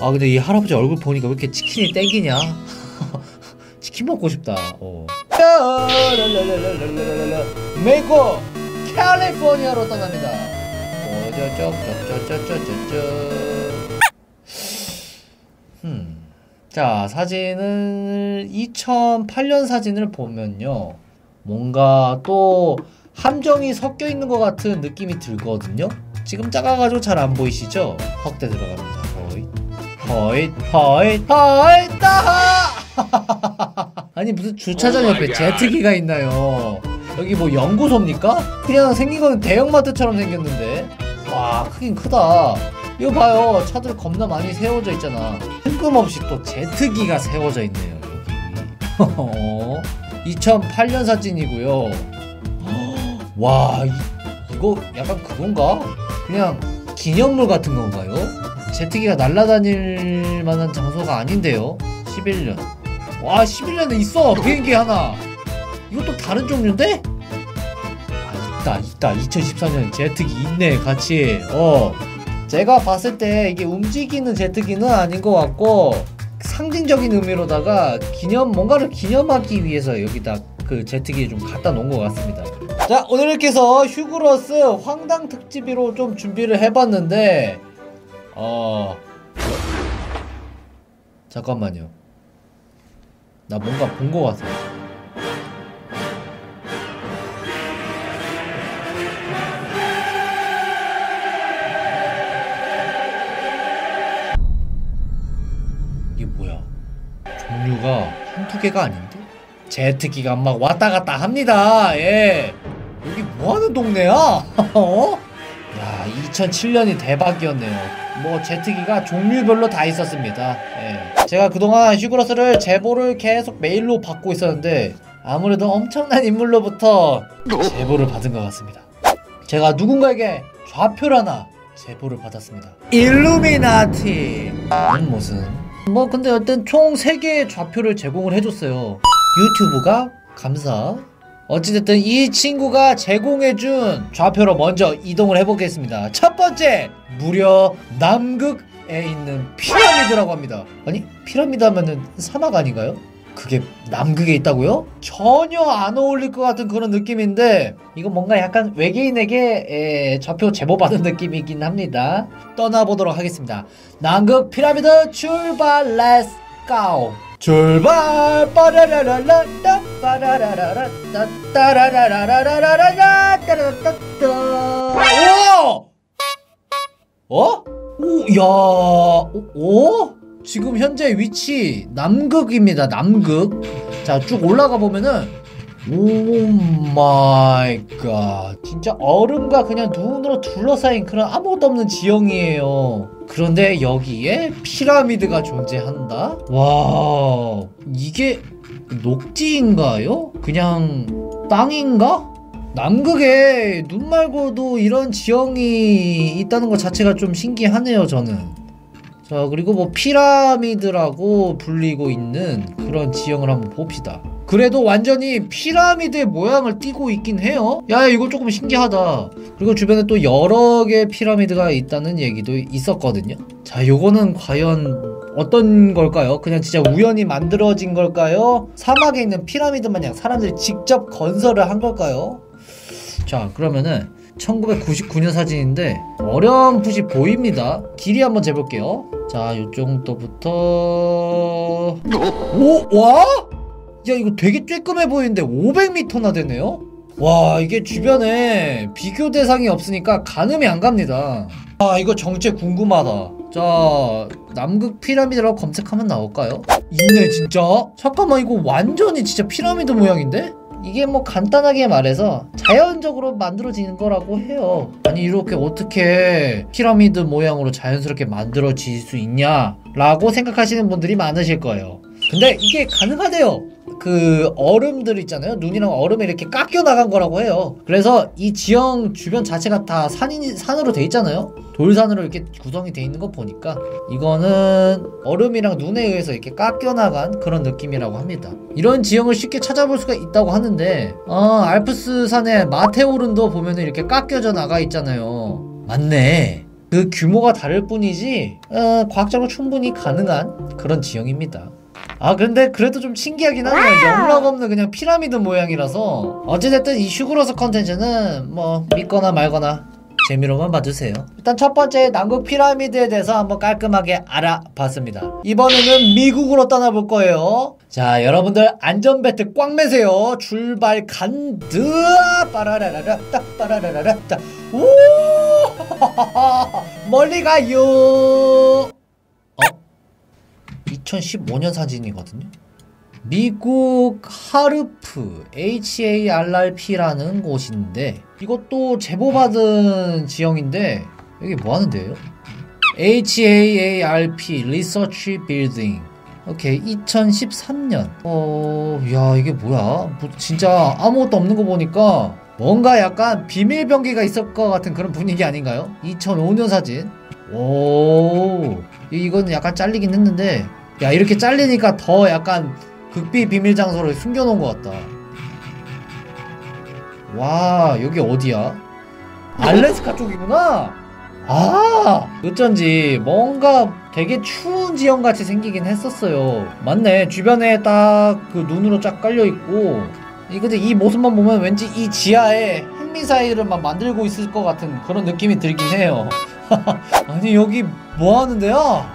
아 근데 이 할아버지 얼굴 보니까 왜 이렇게 치킨이 땡기냐? 치킨 먹고 싶다. 어. 메이코 캘리포니아로 떠납니다. 음. 자, 사진을 2008년 사진을 보면요. 뭔가 또 함정이 섞여 있는 것 같은 느낌이 들거든요. 지금 작아가지고 잘 안 보이시죠? 확대 들어갑니다. 허잇, 허잇, 허잇, 허잇, 따하! 아니 무슨 주차장 옆에. 제트기가 있나요? 여기 뭐 연구소입니까? 그냥 생긴 거는 대형마트처럼 생겼는데 와 크긴 크다 이거 봐요. 차들 겁나 많이 세워져 있잖아. 뜬금없이 또 제트기가 세워져 있네요 여기. 2008년 사진이고요. 와 이, 이거 약간 그건가? 그냥 기념물 같은 건가요? 제트기가 날아다닐 만한 장소가 아닌데요. 11년. 와 11년에 있어. 비행기 하나. 이것도 다른 종류인데? 아 있다 있다. 2014년 제트기 있네 같이. 어 제가 봤을 때 이게 움직이는 제트기는 아닌 것 같고 상징적인 의미로다가 기념 뭔가를 기념하기 위해서 여기다 그 제트기 좀 갖다 놓은 것 같습니다. 자 오늘 이렇게 해서 휴그러스 황당 특집으로 좀 준비를 해봤는데 어 잠깐만요. 나 뭔가 본 것 같아. 이 종류가 한두 개가 아닌데? 제트기가 막 왔다 갔다 합니다. 예. 여기 뭐 하는 동네야? 어? 야, 2007년이 대박이었네요. 뭐 제트기가 종류별로 다 있었습니다. 예. 제가 그동안 휴그러스를 제보를 계속 메일로 받고 있었는데 아무래도 엄청난 인물로부터 제보를 받은 것 같습니다. 제가 누군가에게 좌표를 하나 제보를 받았습니다. 일루미나티. 이건 무슨? 뭐 근데 어떤 총 3개의 좌표를 제공을 해줬어요. 유튜브가 감사. 어찌됐든 이 친구가 제공해준 좌표로 먼저 이동을 해보겠습니다. 첫 번째, 무려 남극에 있는 피라미드라고 합니다. 아니, 피라미드 하면은 사막 아닌가요? 그게 남극에 있다고요? 전혀 안 어울릴 것 같은 그런 느낌인데 이거 뭔가 약간 외계인에게 에, 좌표 제보받은 느낌이긴 합니다. 떠나보도록 하겠습니다. 남극 피라미드 출발 Let's go! 출발 빠라라라라 빠라라라라 따라라라라라라라 따라따따 오! 어? 오, 야, 오, 오? 지금 현재 위치 남극입니다. 남극. 자, 쭉 올라가 보면은 oh my god. 진짜 얼음과 그냥 눈으로 둘러싸인 그런 아무것도 없는 지형이에요. 그런데 여기에 피라미드가 존재한다? 와, 이게 녹지인가요? 그냥 땅인가? 남극에 눈 말고도 이런 지형이 있다는 것 자체가 좀 신기하네요, 저는. 자, 그리고 뭐 피라미드라고 불리고 있는 그런 지형을 한번 봅시다. 그래도 완전히 피라미드의 모양을 띠고 있긴 해요. 야, 이거 조금 신기하다. 그리고 주변에 또 여러 개의 피라미드가 있다는 얘기도 있었거든요. 자, 요거는 과연 어떤 걸까요? 그냥 진짜 우연히 만들어진 걸까요? 사막에 있는 피라미드 마냥 사람들이 직접 건설을 한 걸까요? 자, 그러면은 1999년 사진인데 어렴풋이 보입니다. 길이 한번 재볼게요. 자, 요 정도부터 오, 와? 야 이거 되게 쬐끔해 보이는데 500m나 되네요? 와 이게 주변에 비교 대상이 없으니까 가늠이 안 갑니다 아 이거 정체 궁금하다 자 남극 피라미드라고 검색하면 나올까요? 있네 진짜 잠깐만 이거 완전히 진짜 피라미드 모양인데? 이게 뭐 간단하게 말해서 자연적으로 만들어지는 거라고 해요. 아니 이렇게 어떻게 피라미드 모양으로 자연스럽게 만들어질 수 있냐 라고 생각하시는 분들이 많으실 거예요. 근데 이게 가능하대요 그 얼음들 있잖아요. 눈이랑 얼음이 이렇게 깎여 나간 거라고 해요. 그래서 이 지형 주변 자체가 다 산이 산으로 돼 있잖아요. 돌산으로 이렇게 구성이 돼 있는 거 보니까 이거는 얼음이랑 눈에 의해서 이렇게 깎여 나간 그런 느낌이라고 합니다. 이런 지형을 쉽게 찾아볼 수가 있다고 하는데 아, 알프스 산의 마테오른도 보면은 이렇게 깎여져 나가 있잖아요. 맞네. 그 규모가 다를 뿐이지 어, 과학적으로 충분히 가능한 그런 지형입니다. 아 근데 그래도 좀 신기하긴 하네요. 영락 없는 그냥 피라미드 모양이라서. 어찌됐든 이 슈그러스 컨텐츠는 뭐 믿거나 말거나 재미로만 봐주세요. 일단 첫 번째 남극 피라미드에 대해서 한번 깔끔하게 알아봤습니다. 이번에는 미국으로 떠나볼 거예요. 자 여러분들 안전벨트 꽉 매세요. 출발 간드 빠라라라라 딱 빠라라라라 딱오! 멀리 가요 2015년 사진이거든요. 미국 하르프 HARRP라는 곳인데 이것도 제보받은 지형인데 여기 뭐 하는 데예요? HAARP Research Building 오케이 2013년 어... 야 이게 뭐야 뭐 진짜 아무것도 없는 거 보니까 뭔가 약간 비밀 병기가 있을 것 같은 그런 분위기 아닌가요? 2005년 사진 오 이건 약간 잘리긴 했는데 야 이렇게 잘리니까 더 약간 극비 비밀 장소를 숨겨놓은 것 같다. 와 여기 어디야? 알래스카 쪽이구나? 아! 어쩐지 뭔가 되게 추운 지형같이 생기긴 했었어요. 맞네 주변에 딱 그 눈으로 쫙 깔려있고. 이 근데 이 모습만 보면 왠지 이 지하에 핵미사일을 막 만들고 있을 것 같은 그런 느낌이 들긴 해요. 아니 여기 뭐 하는데요?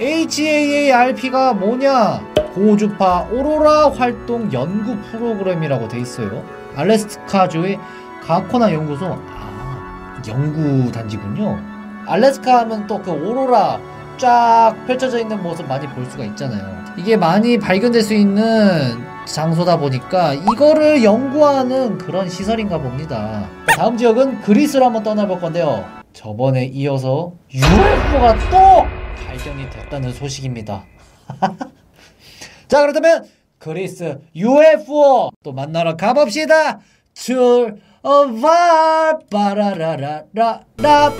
HAARP가 뭐냐? 고주파 오로라 활동 연구 프로그램이라고 돼 있어요. 알래스카주의 가코나 연구소 아 연구 단지군요. 알래스카 하면 또 그 오로라 쫙 펼쳐져 있는 모습 많이 볼 수가 있잖아요. 이게 많이 발견될 수 있는 장소다 보니까 이거를 연구하는 그런 시설인가 봅니다. 다음 지역은 그리스로 한번 떠나볼 건데요. 저번에 이어서 UFO가 또 발견이 됐다는 소식입니다. 자 그렇다면 그리스 UFO 또 만나러 가봅시다. 출발 빠라라라라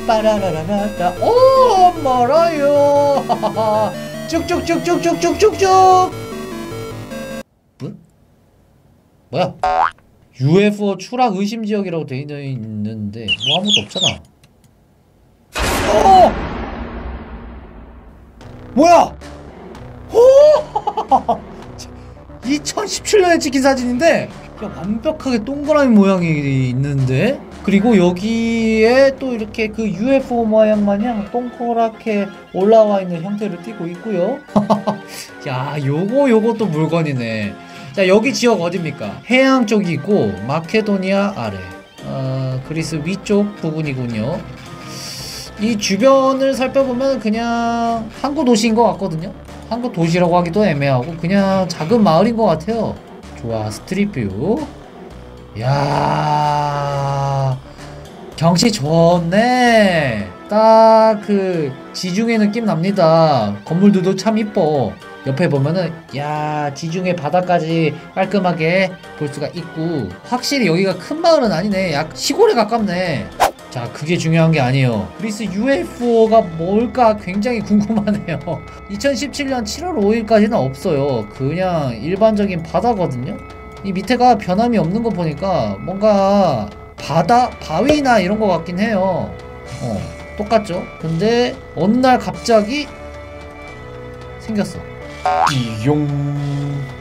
빠라라라라 오 멀어요. 쭉쭉쭉쭉쭉쭉쭉쭉 뭐? 뭐야? UFO 추락 의심 지역이라고 되어 있는데 뭐 아무것도 없잖아. 어! 뭐야? 오! 2017년에 찍힌 사진인데 야, 완벽하게 동그라미 모양이 있는데 그리고 여기에 또 이렇게 그 UFO 모양 마냥 동그랗게 올라와 있는 형태를 띠고 있고요. 야, 요거 요것도 물건이네. 자, 여기 지역 어딥니까? 해양 쪽이 있고 마케도니아 아래, 어, 그리스 위쪽 부분이군요. 이 주변을 살펴보면 그냥 항구 도시인 것 같거든요. 항구 도시라고 하기도 애매하고 그냥 작은 마을인 것 같아요. 좋아 street view. 야 경치 좋네. 딱 그 지중해 느낌 납니다. 건물들도 참 이뻐. 옆에 보면은 야 지중해 바다까지 깔끔하게 볼 수가 있고 확실히 여기가 큰 마을은 아니네. 약간 시골에 가깝네. 자, 그게 중요한 게 아니에요. 그리스 UFO가 뭘까 굉장히 궁금하네요. 2017년 7월 5일까지는 없어요. 그냥 일반적인 바다거든요. 이 밑에가 변함이 없는 거 보니까 뭔가 바다, 바위나 이런 거 같긴 해요. 어, 똑같죠? 근데 어느 날 갑자기 생겼어. 띠용.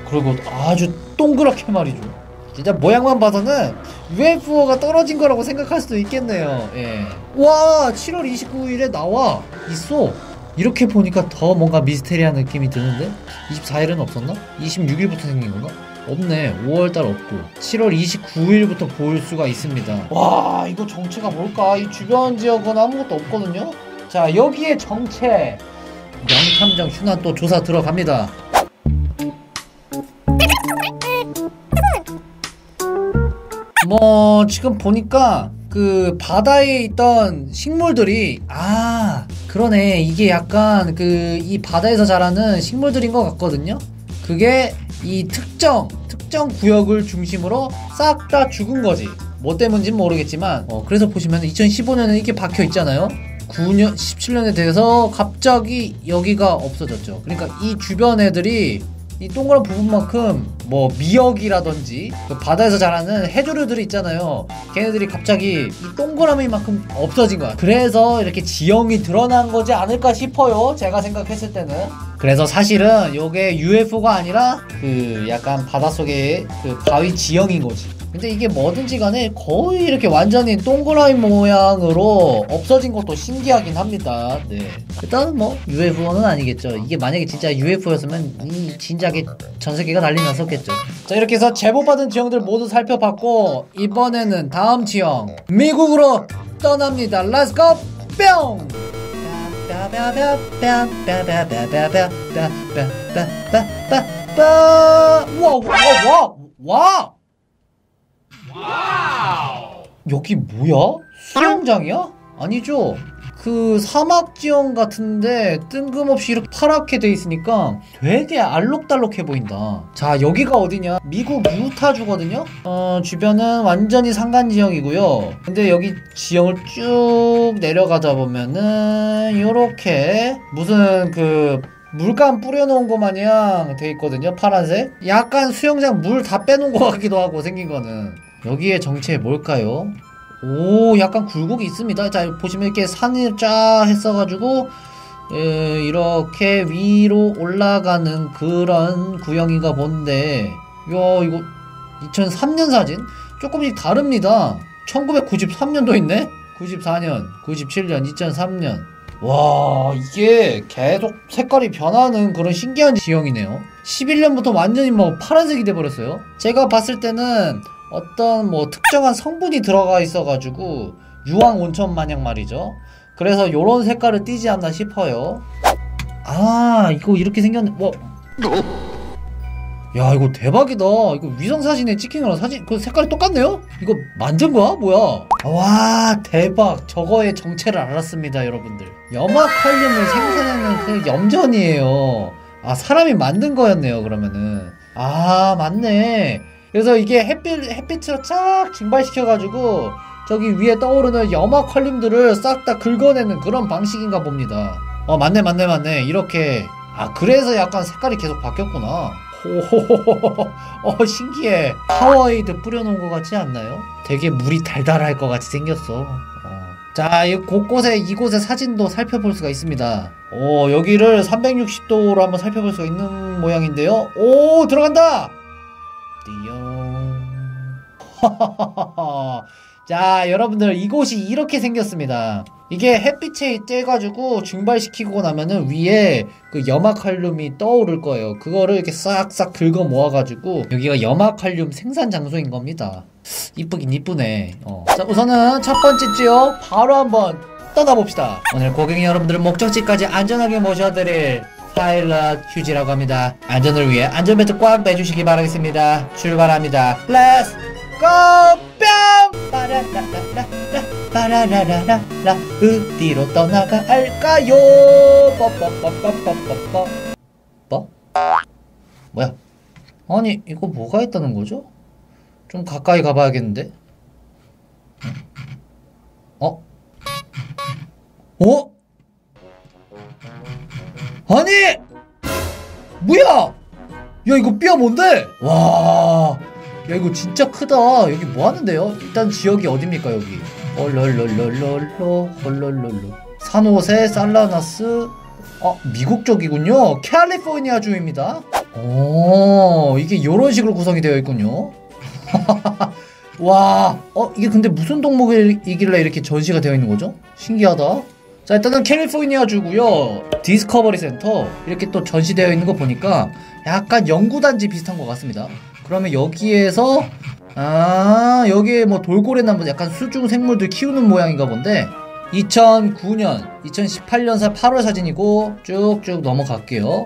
그리고 아주 동그랗게 말이죠. 진짜 모양만 봐서는 UFO가 떨어진 거라고 생각할 수도 있겠네요. 예. 와, 7월 29일에 나와 있어. 이렇게 보니까 더 뭔가 미스테리한 느낌이 드는데 24일은 없었나? 26일부터 생긴 건가? 없네 5월달 없고 7월 29일부터 볼 수가 있습니다 와 이거 정체가 뭘까 이 주변 지역은 아무것도 없거든요 자 여기에 정체 명탐정 휴난 또 조사 들어갑니다 뭐 지금 보니까 그 바다에 있던 식물들이 아 그러네. 이게 약간 그 이 바다에서 자라는 식물들인 것 같거든요? 그게 이 특정 특정 구역을 중심으로 싹 다 죽은 거지. 뭐 때문인지는 모르겠지만 어, 그래서 보시면 2015년에 이렇게 박혀 있잖아요? 9년 17년에 대해서 갑자기 여기가 없어졌죠. 그러니까 이 주변 애들이 이 동그란 부분만큼 뭐 미역이라든지 그 바다에서 자라는 해조류들이 있잖아요. 걔네들이 갑자기 이 동그라미만큼 없어진 거야. 그래서 이렇게 지형이 드러난 거지 않을까 싶어요. 제가 생각했을 때는. 그래서 사실은 요게 UFO가 아니라 그 약간 바닷속의 그 바위 지형인 거지. 근데 이게 뭐든지 간에 거의 이렇게 완전히 동그라미 모양으로 없어진 것도 신기하긴 합니다. 네. 일단은 뭐 UFO는 아니겠죠. 이게 만약에 진짜 UFO였으면 이 진작에 전 세계가 난리 났었겠죠. 자 이렇게 해서 제보 받은 지형들 모두 살펴봤고 이번에는 다음 지형 미국으로 떠납니다. Let's go! 뿅! 와와와와 와! 여기 뭐야? 수영장이야? 아니죠. 그 사막 지형 같은데 뜬금없이 이렇게 파랗게 돼 있으니까 되게 알록달록해 보인다. 자, 여기가 어디냐? 미국 유타주거든요? 어, 주변은 완전히 산간 지형이고요. 근데 여기 지형을 쭉 내려가다 보면은 요렇게 무슨 그 물감 뿌려놓은 거 마냥 돼 있거든요. 파란색. 약간 수영장 물 다 빼놓은 것 같기도 하고 생긴 거는. 여기에 정체 뭘까요? 오 약간 굴곡이 있습니다. 자 보시면 이렇게 산을 쫙 했어가지고 에, 이렇게 위로 올라가는 그런 구형인가 본데? 야 이거 2003년 사진? 조금씩 다릅니다. 1993년도 있네? 94년 97년 2003년. 와 이게 계속 색깔이 변하는 그런 신기한 지형이네요. 11년부터 완전히 뭐 파란색이 돼버렸어요. 제가 봤을 때는 어떤 뭐 특정한 성분이 들어가 있어가지고 유황 온천 마냥 말이죠. 그래서 요런 색깔을 띠지 않나 싶어요. 아 이거 이렇게 생겼네. 뭐. 야 이거 대박이다. 이거 위성 사진에 찍힌 거랑 사진 그 색깔이 똑같네요? 이거 만든 거야? 뭐야? 와 대박. 저거의 정체를 알았습니다, 여러분들. 염화칼륨을 생산하는 그 염전이에요. 아 사람이 만든 거였네요, 그러면은. 아 맞네. 그래서 이게 햇빛, 햇빛으로 쫙 증발시켜가지고 저기 위에 떠오르는 염화칼륨들을 싹 다 긁어내는 그런 방식인가 봅니다. 어, 맞네, 맞네, 맞네. 이렇게. 아, 그래서 약간 색깔이 계속 바뀌었구나. 호호호호. 어, 신기해. 파워에이드 뿌려놓은 것 같지 않나요? 되게 물이 달달할 것 같이 생겼어. 어. 자, 이 곳곳에, 이곳의 사진도 살펴볼 수가 있습니다. 오, 여기를 360도로 한번 살펴볼 수가 있는 모양인데요. 오, 들어간다! 띠용. 자, 여러분들 이곳이 이렇게 생겼습니다. 이게 햇빛에 쬐가지고 증발시키고 나면은 위에 그 염화칼륨이 떠오를 거예요. 그거를 이렇게 싹싹 긁어 모아가지고 여기가 염화칼륨 생산 장소인 겁니다. 이쁘긴 이쁘네. 어. 자, 우선은 첫 번째 지역 바로 한번 떠나봅시다. 오늘 고객 여러분들을 목적지까지 안전하게 모셔드릴 파일럿 휴지라고 합니다. 안전을 위해 안전벨트 꽉 매주시기 바라겠습니다. 출발합니다. Let's go! 뿅! 빠라라라라 빠라라라라 어디로 떠나갈까요? 뻐뻐뻐뻐뻐뻐 뭐? 뭐야? 아니 이거 뭐가 있다는 거죠? 좀 가까이 가봐야겠는데? 어? 어? 아니! 뭐야! 야 이거 뼈 뭔데? 와, 야 이거 진짜 크다. 여기 뭐 하는데요? 일단 지역이 어딥니까 여기? 얼럴럴럴럴로 헐럴럴로 산호세 살라나스 아 미국 쪽이군요. 캘리포니아 주입니다. 오 이게 요런 식으로 구성이 되어 있군요. 와, 어 이게 근데 무슨 동목이길래 이렇게 전시가 되어 있는 거죠? 신기하다. 자 일단은 캘리포니아 주고요 디스커버리 센터 이렇게 또 전시되어 있는 거 보니까 약간 연구단지 비슷한 것 같습니다 그러면 여기에서 아 여기에 뭐 돌고래나 뭐 약간 수중 생물들 키우는 모양인가 본데 2009년 2018년 8월 사진이고 쭉쭉 넘어갈게요.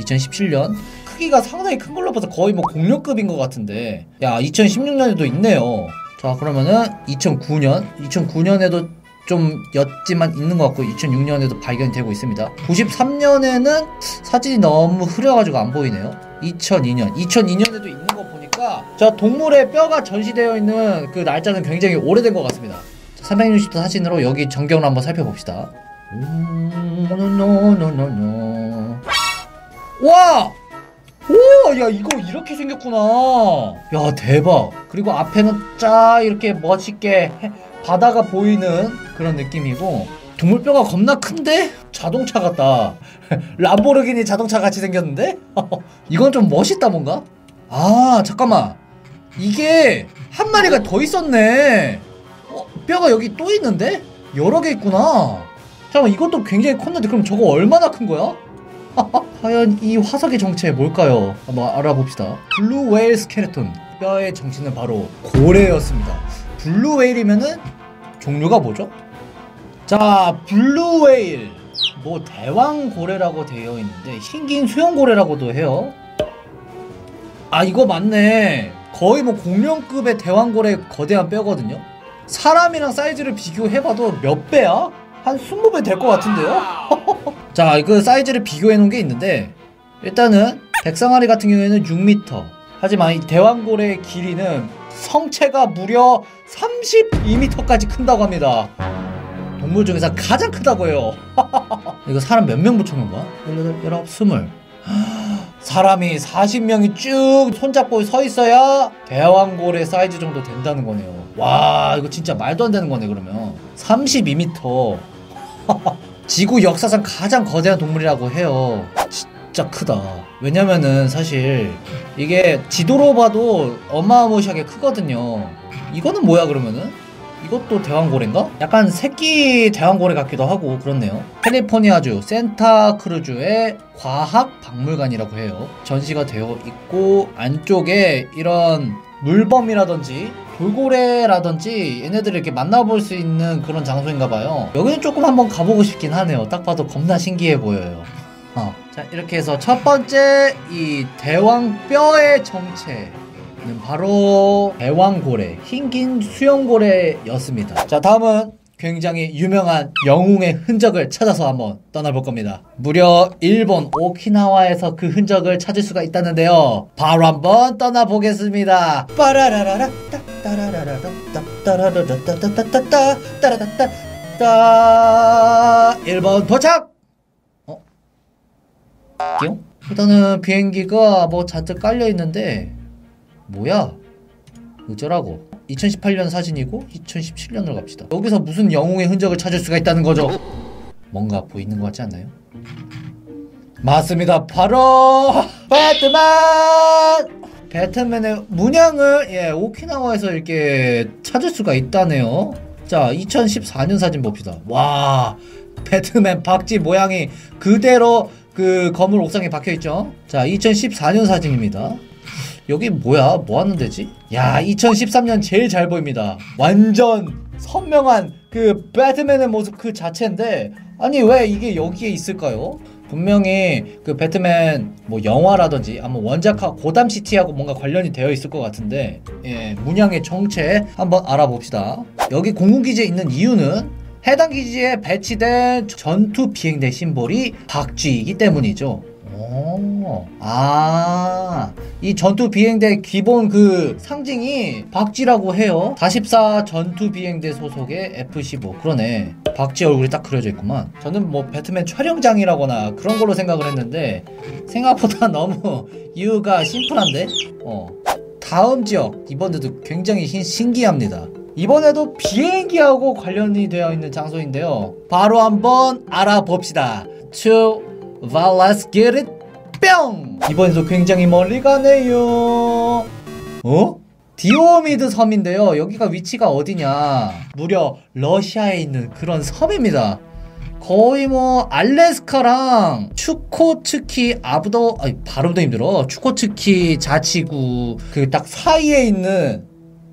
2017년. 크기가 상당히 큰 걸로 봐서 거의 뭐 공룡급인 것 같은데. 야 2016년에도 있네요. 자 그러면은 2009년. 2009년에도 좀 였지만 있는 것 같고 2006년에도 발견이 되고 있습니다. 93년에는 사진이 너무 흐려가지고 안 보이네요 2002년 2002년에도 있는 거 보니까 자 동물의 뼈가 전시되어 있는 그 날짜는 굉장히 오래된 것 같습니다 360도 사진으로 여기 전경을 한번 살펴봅시다 음. 와! 오, 야 이거 이렇게 생겼구나. 야 대박. 그리고 앞에는 쫙 이렇게 멋있게 해- 바다가 보이는 그런 느낌이고 동물뼈가 겁나 큰데 자동차 같다. 람보르기니 자동차 같이 생겼는데? 이건 좀 멋있다 뭔가? 아 잠깐만. 이게 한 마리가 더 있었네. 어, 뼈가 여기 또 있는데? 여러 개 있구나. 잠깐만 이것도 굉장히 컸는데 그럼 저거 얼마나 큰 거야? 과연 이 화석의 정체 뭘까요? 한번 알아봅시다. Blue whale skeleton. 뼈의 정체는 바로 고래였습니다. Blue whale이면은 종류가 뭐죠? 자, blue whale. 뭐 대왕 고래라고 되어 있는데 흰긴수염고래라고도 해요. 아, 이거 맞네. 거의 뭐 공룡급의 대왕 고래 거대한 뼈거든요. 사람이랑 사이즈를 비교해봐도 몇 배야? 한 20배 될 것 같은데요? 자, 그 사이즈를 비교해 놓은 게 있는데 일단은 백상아리 같은 경우에는 6m. 하지만 이 대왕고래의 길이는 성체가 무려 32m까지 큰다고 합니다. 동물 중에서 가장 크다고 해요. 이거 사람 몇 명 붙여놓은 거야? 18, 19, 20. 사람이 40명이 쭉 손잡고 서 있어야 대왕고래 사이즈 정도 된다는 거네요. 와, 이거 진짜 말도 안 되는 거네, 그러면. 32m. 지구 역사상 가장 거대한 동물이라고 해요. 진짜 크다. 왜냐면은 사실 이게 지도로 봐도 어마무시하게 크거든요. 이거는 뭐야 그러면은? 이것도 대왕고래인가? 약간 새끼 대왕고래 같기도 하고 그렇네요. 캘리포니아주 센타크루즈의 과학 박물관이라고 해요. 전시가 되어 있고 안쪽에 이런 물범이라든지 돌고래라든지 얘네들을 이렇게 만나볼 수 있는 그런 장소인가 봐요. 여기는 조금 한번 가보고 싶긴 하네요. 딱 봐도 겁나 신기해 보여요. 어. 자 이렇게 해서 첫 번째 이 대왕뼈의 정체는 바로 대왕고래 흰긴 수영고래였습니다. 자 다음은 굉장히 유명한 영웅의 흔적을 찾아서 한번 떠나볼 겁니다. 무려 일본 오키나와에서 그 흔적을 찾을 수가 있다는데요. 바로 한번 떠나보겠습니다. 빠라라라라 따라라라라 따라라라따따따따따 따라따따 따 일본 도착! 어? 띠용? 일단은 비행기가 뭐 잔뜩 깔려 있는데 뭐야? 어쩌라고? 2018년 사진이고 2017년으로 갑시다. 여기서 무슨 영웅의 흔적을 찾을 수가 있다는 거죠? 뭔가 보이는 것 같지 않나요? 맞습니다. 바로 배트맨! 배트맨의 문양을 예, 오키나와에서 이렇게 찾을 수가 있다네요. 자, 2014년 사진 봅시다. 와, 배트맨 박쥐 모양이 그대로 그 건물 옥상에 박혀 있죠. 자, 2014년 사진입니다. 여기 뭐야? 뭐 하는 데지? 야, 2013년 제일 잘 보입니다. 완전 선명한 그 배트맨의 모습 그 자체인데 아니 왜 이게 여기에 있을까요? 분명히 그 배트맨 뭐 영화라든지 아마 원작하 고담 시티하고 뭔가 관련이 되어 있을 것 같은데 예, 문양의 정체 한번 알아봅시다. 여기 공군기지에 있는 이유는 해당 기지에 배치된 전투 비행대 심볼이 박쥐이기 때문이죠. 오, 아, 이 전투 비행대 기본 그 상징이 박쥐라고 해요. 44 전투 비행대 소속의 F-15. 그러네. 박쥐 얼굴이 딱 그려져 있구만. 저는 뭐 배트맨 촬영장이라거나 그런 걸로 생각을 했는데 생각보다 너무 이유가 심플한데? 어. 다음 지역 이번에도 굉장히 신- 신기합니다. 이번에도 비행기하고 관련이 되어 있는 장소인데요. 바로 한번 알아봅시다. Well, let's get it 뿅! 이번에도 굉장히 멀리 가네요. 어? 디오미드 섬인데요. 여기가 위치가 어디냐? 무려 러시아에 있는 그런 섬입니다. 거의 뭐 알래스카랑 추코츠키 아부도 아니 발음도 힘들어 추코츠키 자치구 그 딱 사이에 있는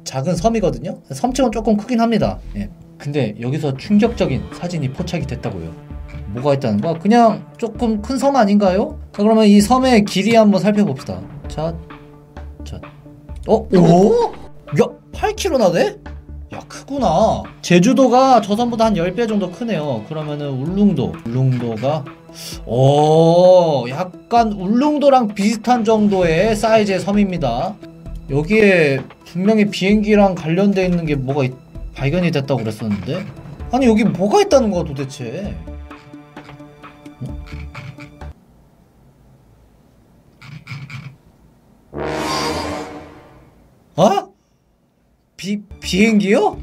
작은 섬이거든요 섬층은 조금 크긴 합니다 예. 근데 여기서 충격적인 사진이 포착이 됐다고요 뭐가 있다는 거야? 그냥 조금 큰 섬 아닌가요? 자 그러면 이 섬의 길이 한번 살펴봅시다 자, 자, 어? 오? 야 8km나 돼? 야 크구나 제주도가 저 섬보다 한 10배 정도 크네요 그러면은 울릉도 울릉도가 오 약간 울릉도랑 비슷한 정도의 사이즈의 섬입니다 여기에 분명히 비행기랑 관련돼 있는 게 뭐가 있- 발견이 됐다고 그랬었는데 아니 여기 뭐가 있다는 거야 도대체 어? 비, 비행기요?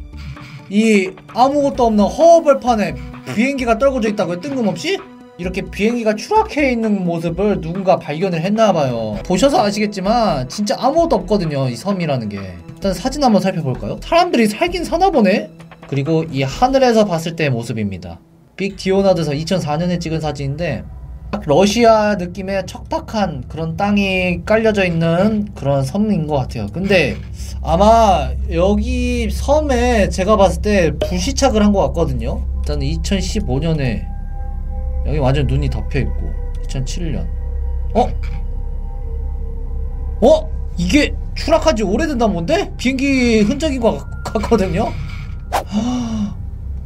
이 아무것도 없는 허허벌판에 비행기가 떨궈져 있다고요? 뜬금없이? 이렇게 비행기가 추락해 있는 모습을 누군가 발견을 했나봐요. 보셔서 아시겠지만 진짜 아무것도 없거든요. 이 섬이라는 게. 일단 사진 한번 살펴볼까요? 사람들이 살긴 사나 보네? 그리고 이 하늘에서 봤을 때의 모습입니다. 빅 디오나드에서 2004년에 찍은 사진인데 딱 러시아 느낌의 척박한 그런 땅이 깔려져 있는 그런 섬인 것 같아요. 근데 아마 여기 섬에 제가 봤을 때 불시착을 한 것 같거든요. 일단 2015년에 여기 완전 눈이 덮여 있고 2007년. 어? 어? 이게 추락한 지 오래된다는 건데? 비행기 흔적인 것 같- 같거든요?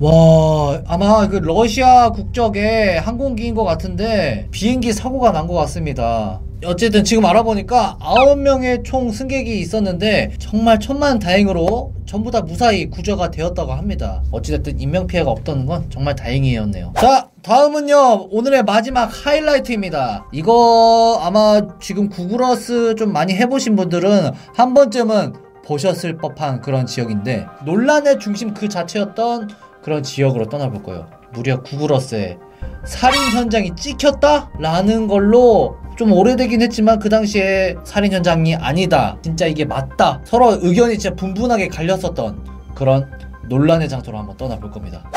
와 아마 그 러시아 국적의 항공기인 것 같은데 비행기 사고가 난 것 같습니다. 어쨌든 지금 알아보니까 9명의 총 승객이 있었는데 정말 천만 다행으로 전부 다 무사히 구조가 되었다고 합니다. 어찌됐든 인명피해가 없다는 건 정말 다행이었네요. 자 다음은요. 오늘의 마지막 하이라이트입니다. 이거 아마 지금 구글어스 좀 많이 해보신 분들은 한 번쯤은 보셨을 법한 그런 지역인데 논란의 중심 그 자체였던 그런 지역으로 떠나볼 거예요. 무려 구글어스에 살인 현장이 찍혔다? 라는 걸로 좀 오래되긴 했지만 그 당시에 살인 현장이 아니다. 진짜 이게 맞다. 서로 의견이 진짜 분분하게 갈렸었던 그런 논란의 장소로 한번 떠나볼 겁니다.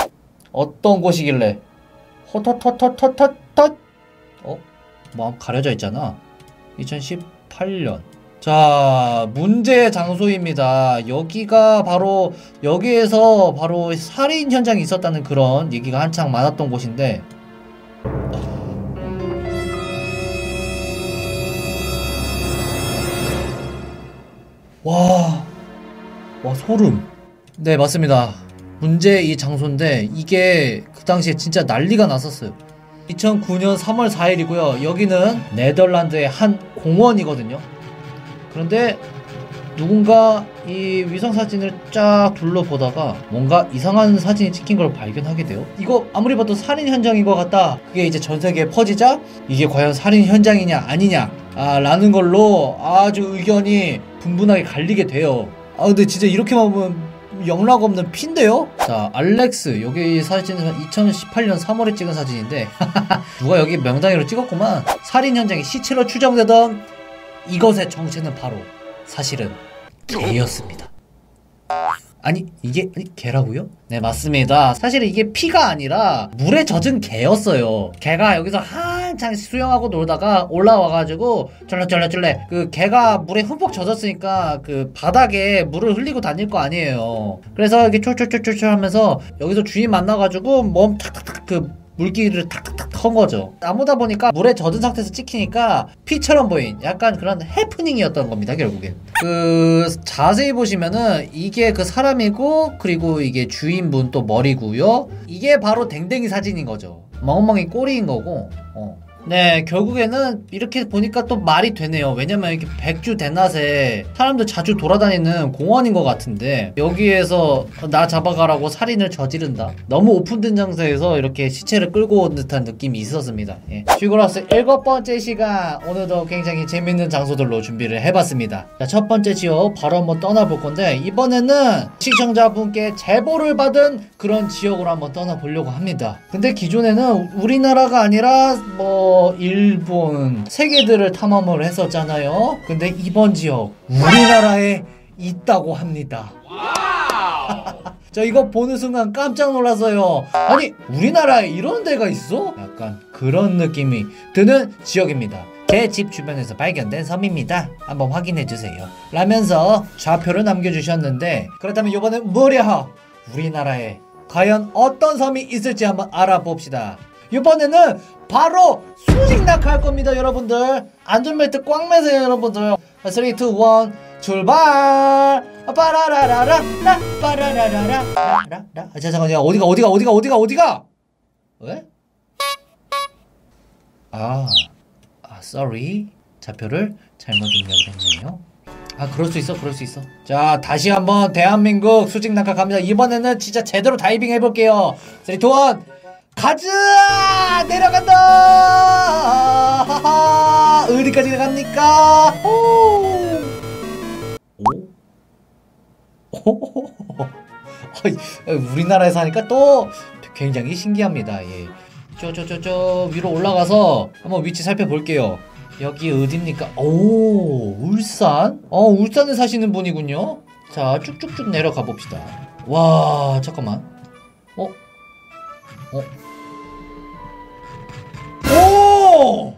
어떤 곳이길래 호터터터터터터 어? 뭐 가려져 있잖아. 2018년 자, 문제의 장소입니다. 여기가 바로, 여기에서 바로 살인 현장이 있었다는 그런 얘기가 한창 많았던 곳인데, 와, 와, 소름. 네, 맞습니다. 문제 이 장소인데, 이게 그 당시에 진짜 난리가 났었어요. 2009년 3월 4일이고요. 여기는 네덜란드의 한 공원이거든요. 그런데 누군가 이 위성 사진을 쫙 둘러보다가 뭔가 이상한 사진이 찍힌 걸 발견하게 돼요. 이거 아무리 봐도 살인 현장인 것 같다. 그게 이제 전 세계에 퍼지자 이게 과연 살인 현장이냐 아니냐 아, 라는 걸로 아주 의견이 분분하게 갈리게 돼요. 아 근데 진짜 이렇게만 보면 영락 없는 피인데요? 자 알렉스 여기 사진은 2018년 3월에 찍은 사진인데 누가 여기 명당으로 찍었구만 살인 현장이 시체로 추정되던 이것의 정체는 바로 사실은 개였습니다. 아니 이게 아니 개라고요? 네 맞습니다. 사실 이게 피가 아니라 물에 젖은 개였어요. 개가 여기서 한창 수영하고 놀다가 올라와가지고 쩔레쩔레쩔레 그 개가 물에 흠뻑 젖었으니까 그 바닥에 물을 흘리고 다닐 거 아니에요. 그래서 이렇게 쫄쫄쫄쫄쫄 하면서 여기서 주인 만나가지고 몸 탁탁탁 그 물기를 탁탁탁 턴 거죠. 나무다 보니까 물에 젖은 상태에서 찍히니까 피처럼 보인 약간 그런 해프닝이었던 겁니다, 결국엔. 그 자세히 보시면은 이게 그 사람이고 그리고 이게 주인분 또 머리고요. 이게 바로 댕댕이 사진인 거죠. 멍멍이 꼬리인 거고. 어. 네, 결국에는 이렇게 보니까 또 말이 되네요. 왜냐면 이렇게 백주 대낮에 사람들 자주 돌아다니는 공원인 것 같은데 여기에서 나 잡아가라고 살인을 저지른다. 너무 오픈된 장소에서 이렇게 시체를 끌고 온 듯한 느낌이 있었습니다. 예. 쥐그러스 일곱 번째 시간 오늘도 굉장히 재밌는 장소들로 준비를 해봤습니다. 자, 첫 번째 지역 바로 한번 떠나볼 건데 이번에는 시청자분께 제보를 받은 그런 지역으로 한번 떠나보려고 합니다. 근데 기존에는 우리나라가 아니라 뭐 일본 세계들을 탐험을 했었잖아요. 근데 이번 지역 우리나라에 있다고 합니다. 저 이거 보는 순간 깜짝 놀랐어요. 아니 우리나라에 이런 데가 있어? 약간 그런 느낌이 드는 지역입니다. 제 집 주변에서 발견된 섬입니다. 한번 확인해 주세요. 라면서 좌표를 남겨주셨는데 그렇다면 이번엔 무려 우리나라에 과연 어떤 섬이 있을지 한번 알아봅시다. 이번에는 바로 수직 낙하할 겁니다, 여러분들. 안전벨트 꽉 매세요, 여러분들. 3, 2, 1, 출발! 빠라라라라, 라, 빠라라라라, 라, 라, 라. 아, 자, 잠깐만 요. 어디가, 어디가, 어디가, 어디가, 어디가? 왜? 아, 아, sorry. 좌표를 잘못 입력을 했네요. 아, 그럴 수 있어, 그럴 수 있어. 자, 다시 한번 대한민국 수직 낙하 갑니다. 이번에는 진짜 제대로 다이빙 해볼게요. 3, 2, 1, 가자! 내려간다! 어디까지 갑니까? 오! 오? 오? 우리나라에서 하니까 또 굉장히 신기합니다. 예. 저 위로 올라가서 한번 위치 살펴볼게요. 여기 어딥니까? 오, 울산? 어, 울산에 사시는 분이군요. 자, 쭉쭉쭉 내려가 봅시다. 와, 잠깐만. 어? 어? 오!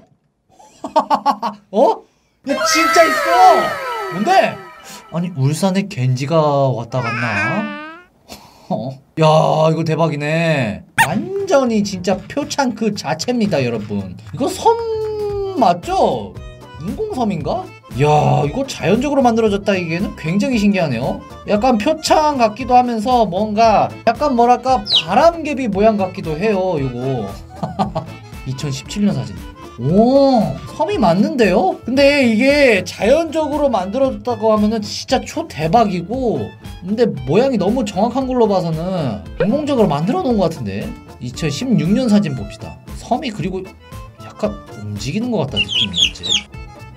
어? 야, 진짜 있어! 뭔데? 아니, 울산에 겐지가 왔다 갔나? 어? 야, 이거 대박이네. 완전히 진짜 표창 그 자체입니다, 여러분. 이거 섬 맞죠? 인공섬인가? 야, 이거 자연적으로 만들어졌다 이게는 굉장히 신기하네요. 약간 표창 같기도 하면서 뭔가 약간 뭐랄까 바람개비 모양 같기도 해요, 이거. 2017년 사진. 오, 섬이 맞는데요? 근데 이게 자연적으로 만들어졌다고 하면은 진짜 초대박이고, 근데 모양이 너무 정확한 걸로 봐서는 인공적으로 만들어 놓은 것 같은데? 2016년 사진 봅시다. 섬이 그리고 약간 움직이는 것 같다 느낌이 이제.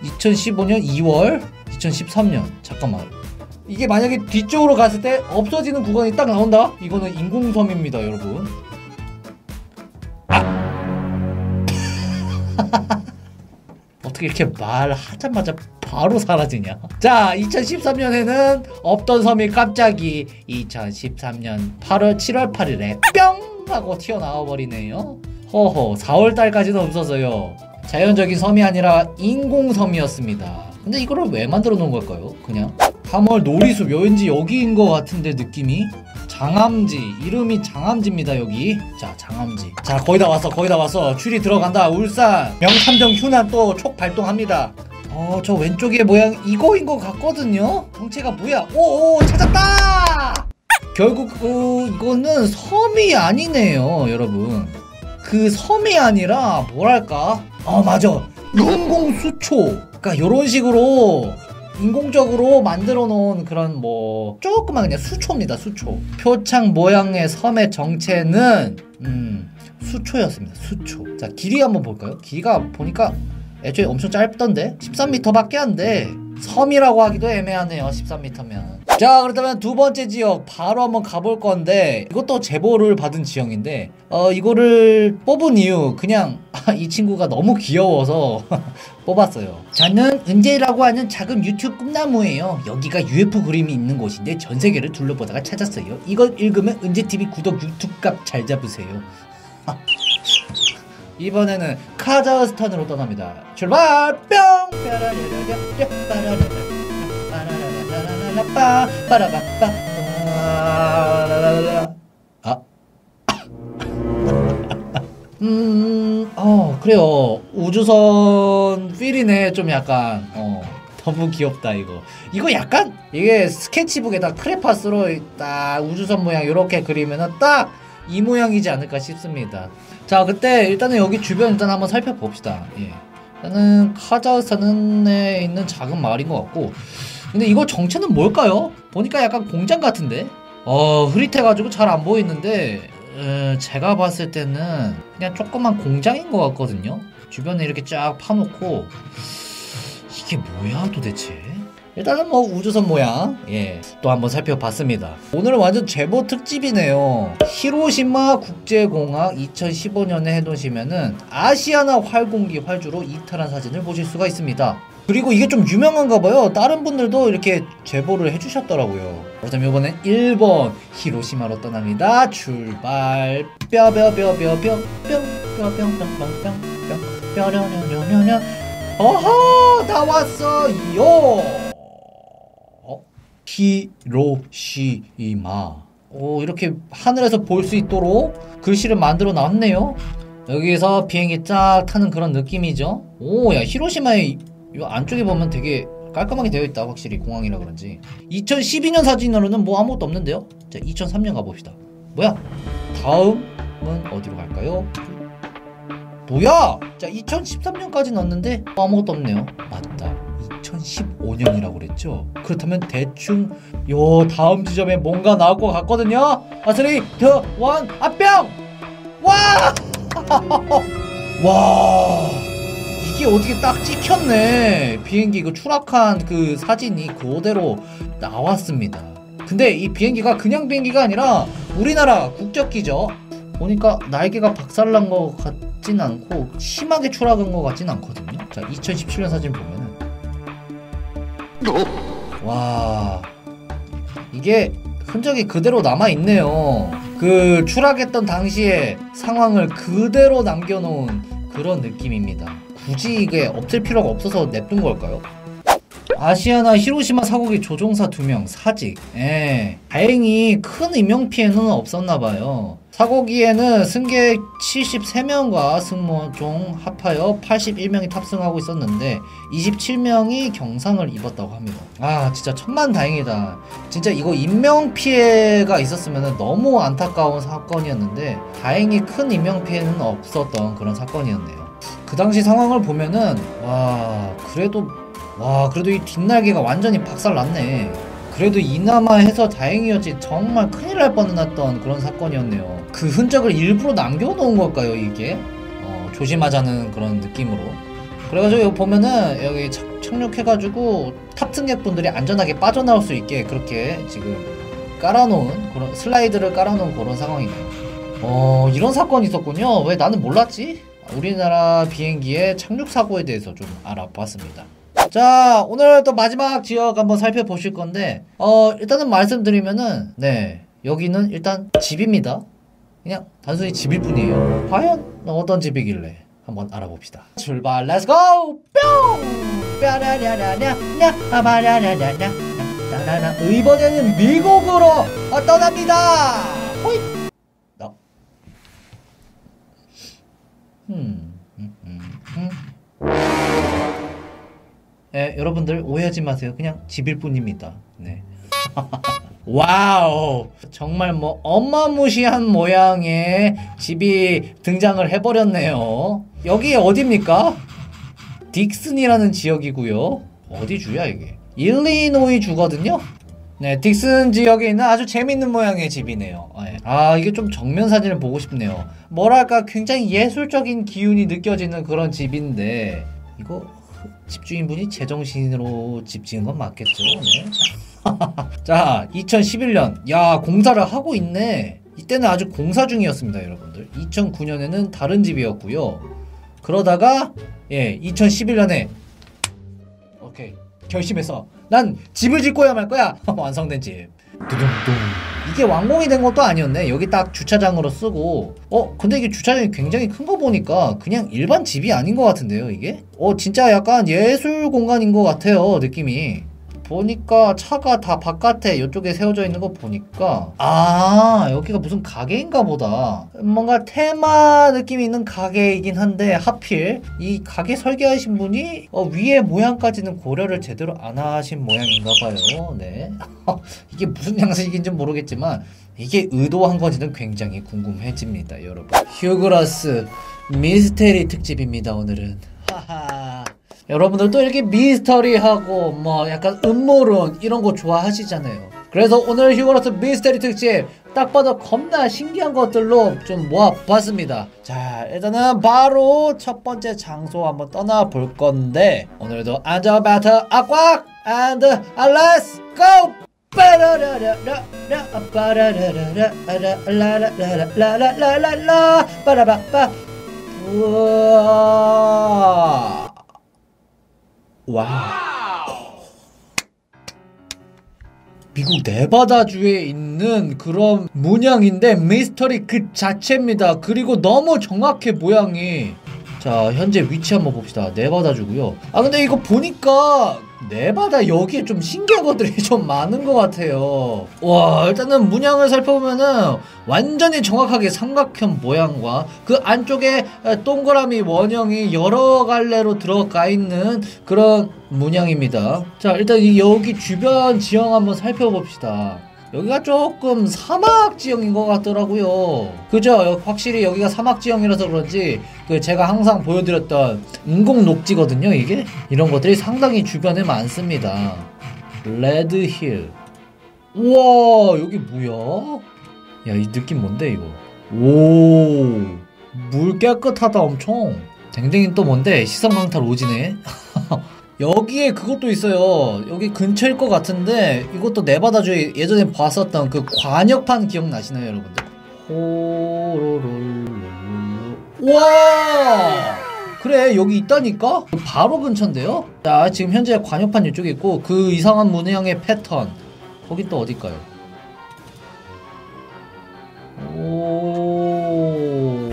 2015년 2월, 2013년. 잠깐만. 이게 만약에 뒤쪽으로 갔을 때 없어지는 구간이 딱 나온다? 이거는 인공섬입니다, 여러분. 어떻게 이렇게 말하자마자 바로 사라지냐? 자, 2013년에는 없던 섬이 갑자기 2013년 8월 7월 8일에 뿅 하고 튀어나와 버리네요. 허허, 4월 달까지는 없어서요. 자연적인 섬이 아니라 인공 섬이었습니다. 근데 이거를 왜 만들어 놓은 걸까요? 그냥 3월 놀이숲 왠지 여기인 것 같은데 느낌이 장암지. 이름이 장암지입니다 여기. 자 장암지. 자 거의 다 왔어 거의 다 왔어. 추리 들어간다 울산. 명탐정 휴난 또 촉 발동합니다. 어 저 왼쪽에 모양 이거인 것 같거든요? 정체가 뭐야? 오오 찾았다! 결국 어, 이거는 섬이 아니네요 여러분. 그 섬이 아니라 뭐랄까? 어 맞아. 인공 수초. 그러니까 이런 식으로 인공적으로 만들어 놓은 그런 뭐 조그만 그냥 수초입니다 수초. 표창 모양의 섬의 정체는 음 수초였습니다 수초. 자 길이 한번 볼까요? 길이가 보니까 애초에 엄청 짧던데? 13m밖에 안돼. 섬이라고 하기도 애매하네요 13m면 자 그렇다면 두 번째 지역 바로 한번 가볼 건데 이것도 제보를 받은 지역인데 어 이거를 뽑은 이유 그냥 아, 이 친구가 너무 귀여워서 뽑았어요 저는 은재라고 하는 작은 유튜브 꿈나무예요 여기가 UFO 그림이 있는 곳인데 전 세계를 둘러보다가 찾았어요 이걸 읽으면 은재TV 구독 유튜브 값 잘 잡으세요 이번에는 카자흐스탄으로 떠납니다. 출발! 뿅! 빠라라라라, 빠라바빠, 빠라라라라. 아. 음, 어, 그래요. 우주선 필이네, 좀 약간, 어. 너무 귀엽다 이거 이거 약간 이게 스케치북에다 크레파스로 딱 우주선 모양 이렇게 그리면은 딱 이 모양이지 않을까 싶습니다 자 그때 일단은 여기 주변 일단 한번 살펴봅시다 예. 일단은 카자흐스탄에 있는 작은 마을인 것 같고 근데 이거 정체는 뭘까요? 보니까 약간 공장 같은데? 어 흐릿해가지고 잘 안 보이는데 어, 제가 봤을 때는 그냥 조그만 공장인 것 같거든요. 주변에 이렇게 쫙 파놓고. 이게 뭐야 도대체? 일단은 뭐 우주선 모양 예 또 한번 살펴봤습니다. 오늘은 완전 제보 특집이네요. 히로시마 국제공항 2015년에 해놓으시면은 아시아나 활공기 활주로 이탈한 사진을 보실 수가 있습니다 그리고 이게 좀 유명한가 봐요. 다른 분들도 이렇게 제보를 해주셨더라고요. 그렇다면 이번엔 1번 히로시마로 떠납니다. 출발. 뼈뼈뼈뼈뼈뼈뼈뼈뼈뼈뼈뼈 뼈려려려려려. 어허 다 왔어요. 어? 히로시마. 오 이렇게 하늘에서 볼 수 있도록 글씨를 만들어 놨네요. 여기서 비행기 쫙 타는 그런 느낌이죠. 오, 야, 히로시마의 이 안쪽에 보면 되게 깔끔하게 되어 있다. 확실히 공항이라 그런지. 2012년 사진으로는 뭐 아무것도 없는데요. 자, 2003년 가봅시다. 뭐야? 다음은 어디로 갈까요? 뭐야? 자, 2013년까지 넣었는데 아무것도 없네요. 맞다. 2015년이라고 그랬죠? 그렇다면 대충 요 다음 지점에 뭔가 나올 것 같거든요. 아, 3, 2, 1, 앞병! 와! 와 이게 어떻게 딱 찍혔네. 비행기 그 추락한 그 사진이 그대로 나왔습니다. 근데 이 비행기가 그냥 비행기가 아니라 우리나라 국적기죠. 보니까 날개가 박살난 것 같진 않고 심하게 추락한 것 같진 않거든요. 자 2017년 사진 보면은. 와 이게 흔적이 그대로 남아있네요. 그 추락했던 당시의 상황을 그대로 남겨놓은 그런 느낌입니다. 굳이 이게 없앨 필요가 없어서 냅둔 걸까요? 아시아나 히로시마 사고기 조종사 2명 사직. 예. 다행히 큰 인명 피해는 없었나 봐요. 사고기에는 승객 73명과 승무종 합하여 81명이 탑승하고 있었는데 27명이 경상을 입었다고 합니다. 아 진짜 천만 다행이다. 진짜 이거 인명 피해가 있었으면 너무 안타까운 사건이었는데 다행히 큰 인명 피해는 없었던 그런 사건이었네요. 그 당시 상황을 보면은 와 그래도 와 그래도 이 뒷날개가 완전히 박살 났네. 그래도 이나마 해서 다행이었지 정말 큰일 날 뻔했던 그런 사건이었네요. 그 흔적을 일부러 남겨놓은 걸까요 이게? 어, 조심하자는 그런 느낌으로. 그래가지고 여기 보면은 여기 착, 착륙해가지고 탑승객분들이 안전하게 빠져나올 수 있게 그렇게 지금 깔아놓은 그런 슬라이드를 깔아놓은 그런 상황이네요. 어 이런 사건이 있었군요. 왜 나는 몰랐지? 우리나라 비행기의 착륙 사고에 대해서 좀 알아봤습니다. 자 오늘 또 마지막 지역 한번 살펴보실 건데 어 일단은 말씀드리면은 네 여기는 일단 집입니다 그냥 단순히 집일 뿐이에요 과연 어떤 집이길래 한번 알아봅시다 출발 let's go 뿅 뾰라라라냐 아바라라라냐 이번에는 미국으로 어, 떠납니다 호잇 예, 여러분들 오해하지 마세요. 그냥 집일 뿐입니다. 네. 와우! 정말 뭐 어마무시한 모양의 집이 등장을 해버렸네요. 여기 어디입니까? 딕슨이라는 지역이고요. 어디 주야 이게? 일리노이 주거든요. 네, 딕슨 지역에 있는 아주 재밌는 모양의 집이네요. 네. 아, 이게 좀 정면 사진을 보고 싶네요. 뭐랄까 굉장히 예술적인 기운이 느껴지는 그런 집인데 이거 집주인분이 제정신으로 집 지은 건 맞겠죠? 네. 자, 2011년. 야, 공사를 하고 있네. 이때는 아주 공사 중이었습니다, 여러분들. 2009년에는 다른 집이었고요. 그러다가 예, 2011년에 오케이. 결심해서 난 집을 짓고야 말 거야. 완성된 집. 두둥둥. 이게 완공이 된 것도 아니었네. 여기 딱 주차장으로 쓰고. 어, 근데 이게 주차장이 굉장히 큰 거 보니까 그냥 일반 집이 아닌 것 같은데요, 이게? 어, 진짜 약간 예술 공간인 것 같아요, 느낌이. 보니까 차가 다 바깥에 이쪽에 세워져 있는 거 보니까 아 여기가 무슨 가게인가 보다. 뭔가 테마 느낌이 있는 가게이긴 한데 하필 이 가게 설계하신 분이 어, 위에 모양까지는 고려를 제대로 안 하신 모양인가 봐요. 네. 이게 무슨 양식인지 모르겠지만 이게 의도한 건지는 굉장히 궁금해집니다 여러분. 휴그라스 미스테리 특집입니다 오늘은. 하하 여러분들도 이렇게 미스터리하고 뭐 약간 음모론 이런 거 좋아하시잖아요. 그래서 오늘 휴거러스 미스터리 특집 딱 봐도 겁나 신기한 것들로 좀 모아봤습니다. 자, 일단은 바로 첫 번째 장소 한번 떠나볼 건데 오늘도 안전 배터 아꽉 and let's go! 빠라라라라 빠라라라라라라라라라라라라 빠라바빠 우와 와. 미국 네바다주에 있는 그런 문양인데 미스터리 그 자체입니다. 그리고 너무 정확해 모양이. 자 현재 위치 한번 봅시다. 네바다주고요. 아 근데 이거 보니까 네바다 여기에 좀 신기한 것들이 좀 많은 것 같아요. 와 일단은 문양을 살펴보면은 완전히 정확하게 삼각형 모양과 그 안쪽에 동그라미 원형이 여러 갈래로 들어가 있는 그런 문양입니다. 자 일단 이 여기 주변 지형 한번 살펴봅시다. 여기가 조금 사막 지형인 것 같더라고요. 그죠? 확실히 여기가 사막 지형이라서 그런지 그 제가 항상 보여드렸던 인공 녹지거든요. 이게 이런 것들이 상당히 주변에 많습니다. 레드힐. 우와 여기 뭐야? 야 이 느낌 뭔데 이거? 오. 물 깨끗하다 엄청. 댕댕이는 또 뭔데? 시선 강탈 오지네. 여기에 그것도 있어요. 여기 근처일 것 같은데 이것도 네바다주에 예전에 봤었던 그 관역판 기억나시나요, 여러분들? 호로롤 와! 그래 여기 있다니까? 바로 근처인데요? 자 지금 현재 관역판 이쪽에 있고 그 이상한 문양의 패턴 거긴 또 어딜까요? 오,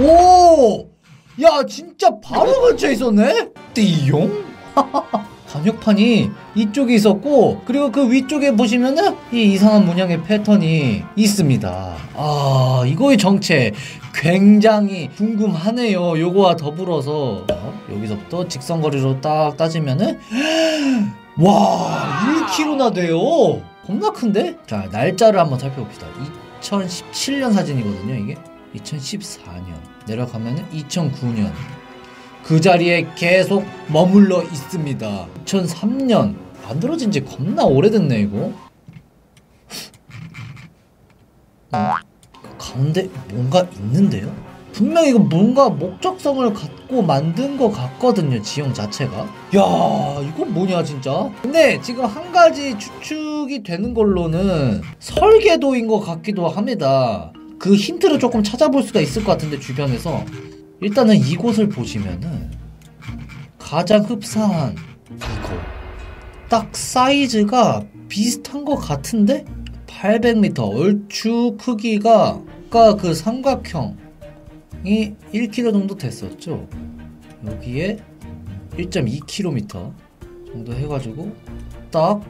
오, 야 진짜 바로 근처에 있었네? 띠용? 간역판이 이쪽에 있었고 그리고 그 위쪽에 보시면은 이 이상한 문양의 패턴이 있습니다. 아 이거의 정체 굉장히 궁금하네요. 요거와 더불어서. 여기서부터 직선거리로 딱 따지면은 와 1km나 돼요? 겁나 큰데? 자 날짜를 한번 살펴봅시다. 2017년 사진이거든요 이게. 2014년. 내려가면은 2009년 그 자리에 계속 머물러 있습니다. 2003년 만들어진 지 겁나 오래됐네 이거. 어? 가운데 뭔가 있는데요? 분명 이거 뭔가 목적성을 갖고 만든 것 같거든요 지형 자체가 야 이거 뭐냐 진짜 근데 지금 한 가지 추측이 되는 걸로는 설계도인 것 같기도 합니다 그 힌트를 조금 찾아볼 수가 있을 것 같은데 주변에서 일단은 이곳을 보시면은 가장 흡사한 이거 딱 사이즈가 비슷한 것 같은데 800m 얼추 크기가 아까 그 삼각형이 1km 정도 됐었죠. 여기에 1.2km 정도 해가지고 딱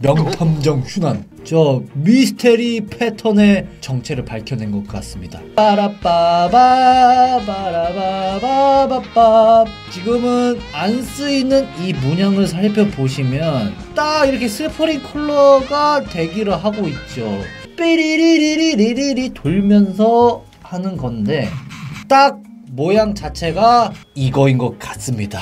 명탐정 휴난 저 미스테리 패턴의 정체를 밝혀낸 것 같습니다. 빠라빠바 바라바바바바. 지금은 안 쓰이는 이 문양을 살펴보시면 딱 이렇게 스프링 쿨러가 대기를 하고 있죠. 삐리리리리리리 돌면서 하는 건데 딱 모양 자체가 이거인 것 같습니다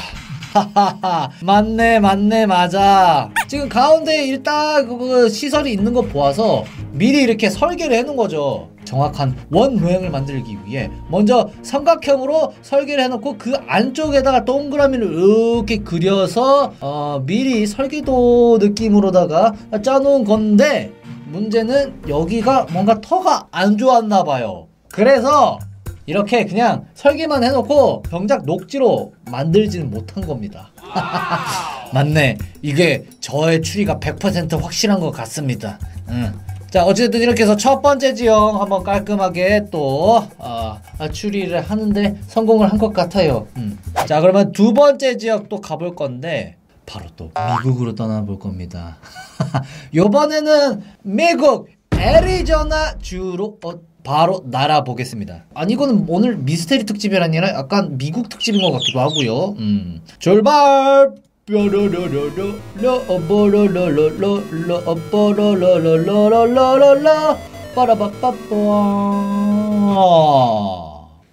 맞네 맞네 맞아. 지금 가운데 일단 그 시설이 있는 거 보아서 미리 이렇게 설계를 해놓은 거죠. 정확한 원 모양을 만들기 위해. 먼저 삼각형으로 설계를 해놓고 그 안쪽에다가 동그라미를 이렇게 그려서 어, 미리 설계도 느낌으로다가 짜놓은 건데 문제는 여기가 뭔가 터가 안 좋았나 봐요. 그래서 이렇게 그냥 설계만 해놓고 병작 녹지로 만들지는 못한 겁니다. 맞네. 이게 저의 추리가 100% 확실한 것 같습니다. 응. 자 어쨌든 이렇게 해서 첫 번째 지형 한번 깔끔하게 또 어, 추리를 하는데 성공을 한 것 같아요. 음. 자 그러면 두 번째 지역 또 가볼 건데 바로 또 미국으로 떠나볼 겁니다. 요번에는 미국 애리조나 주로 어, 바로 날아보겠습니다. 아니 이거는 오늘 미스테리 특집이 아니라 약간 미국 특집인 것 같기도 하고요. 음. 출발!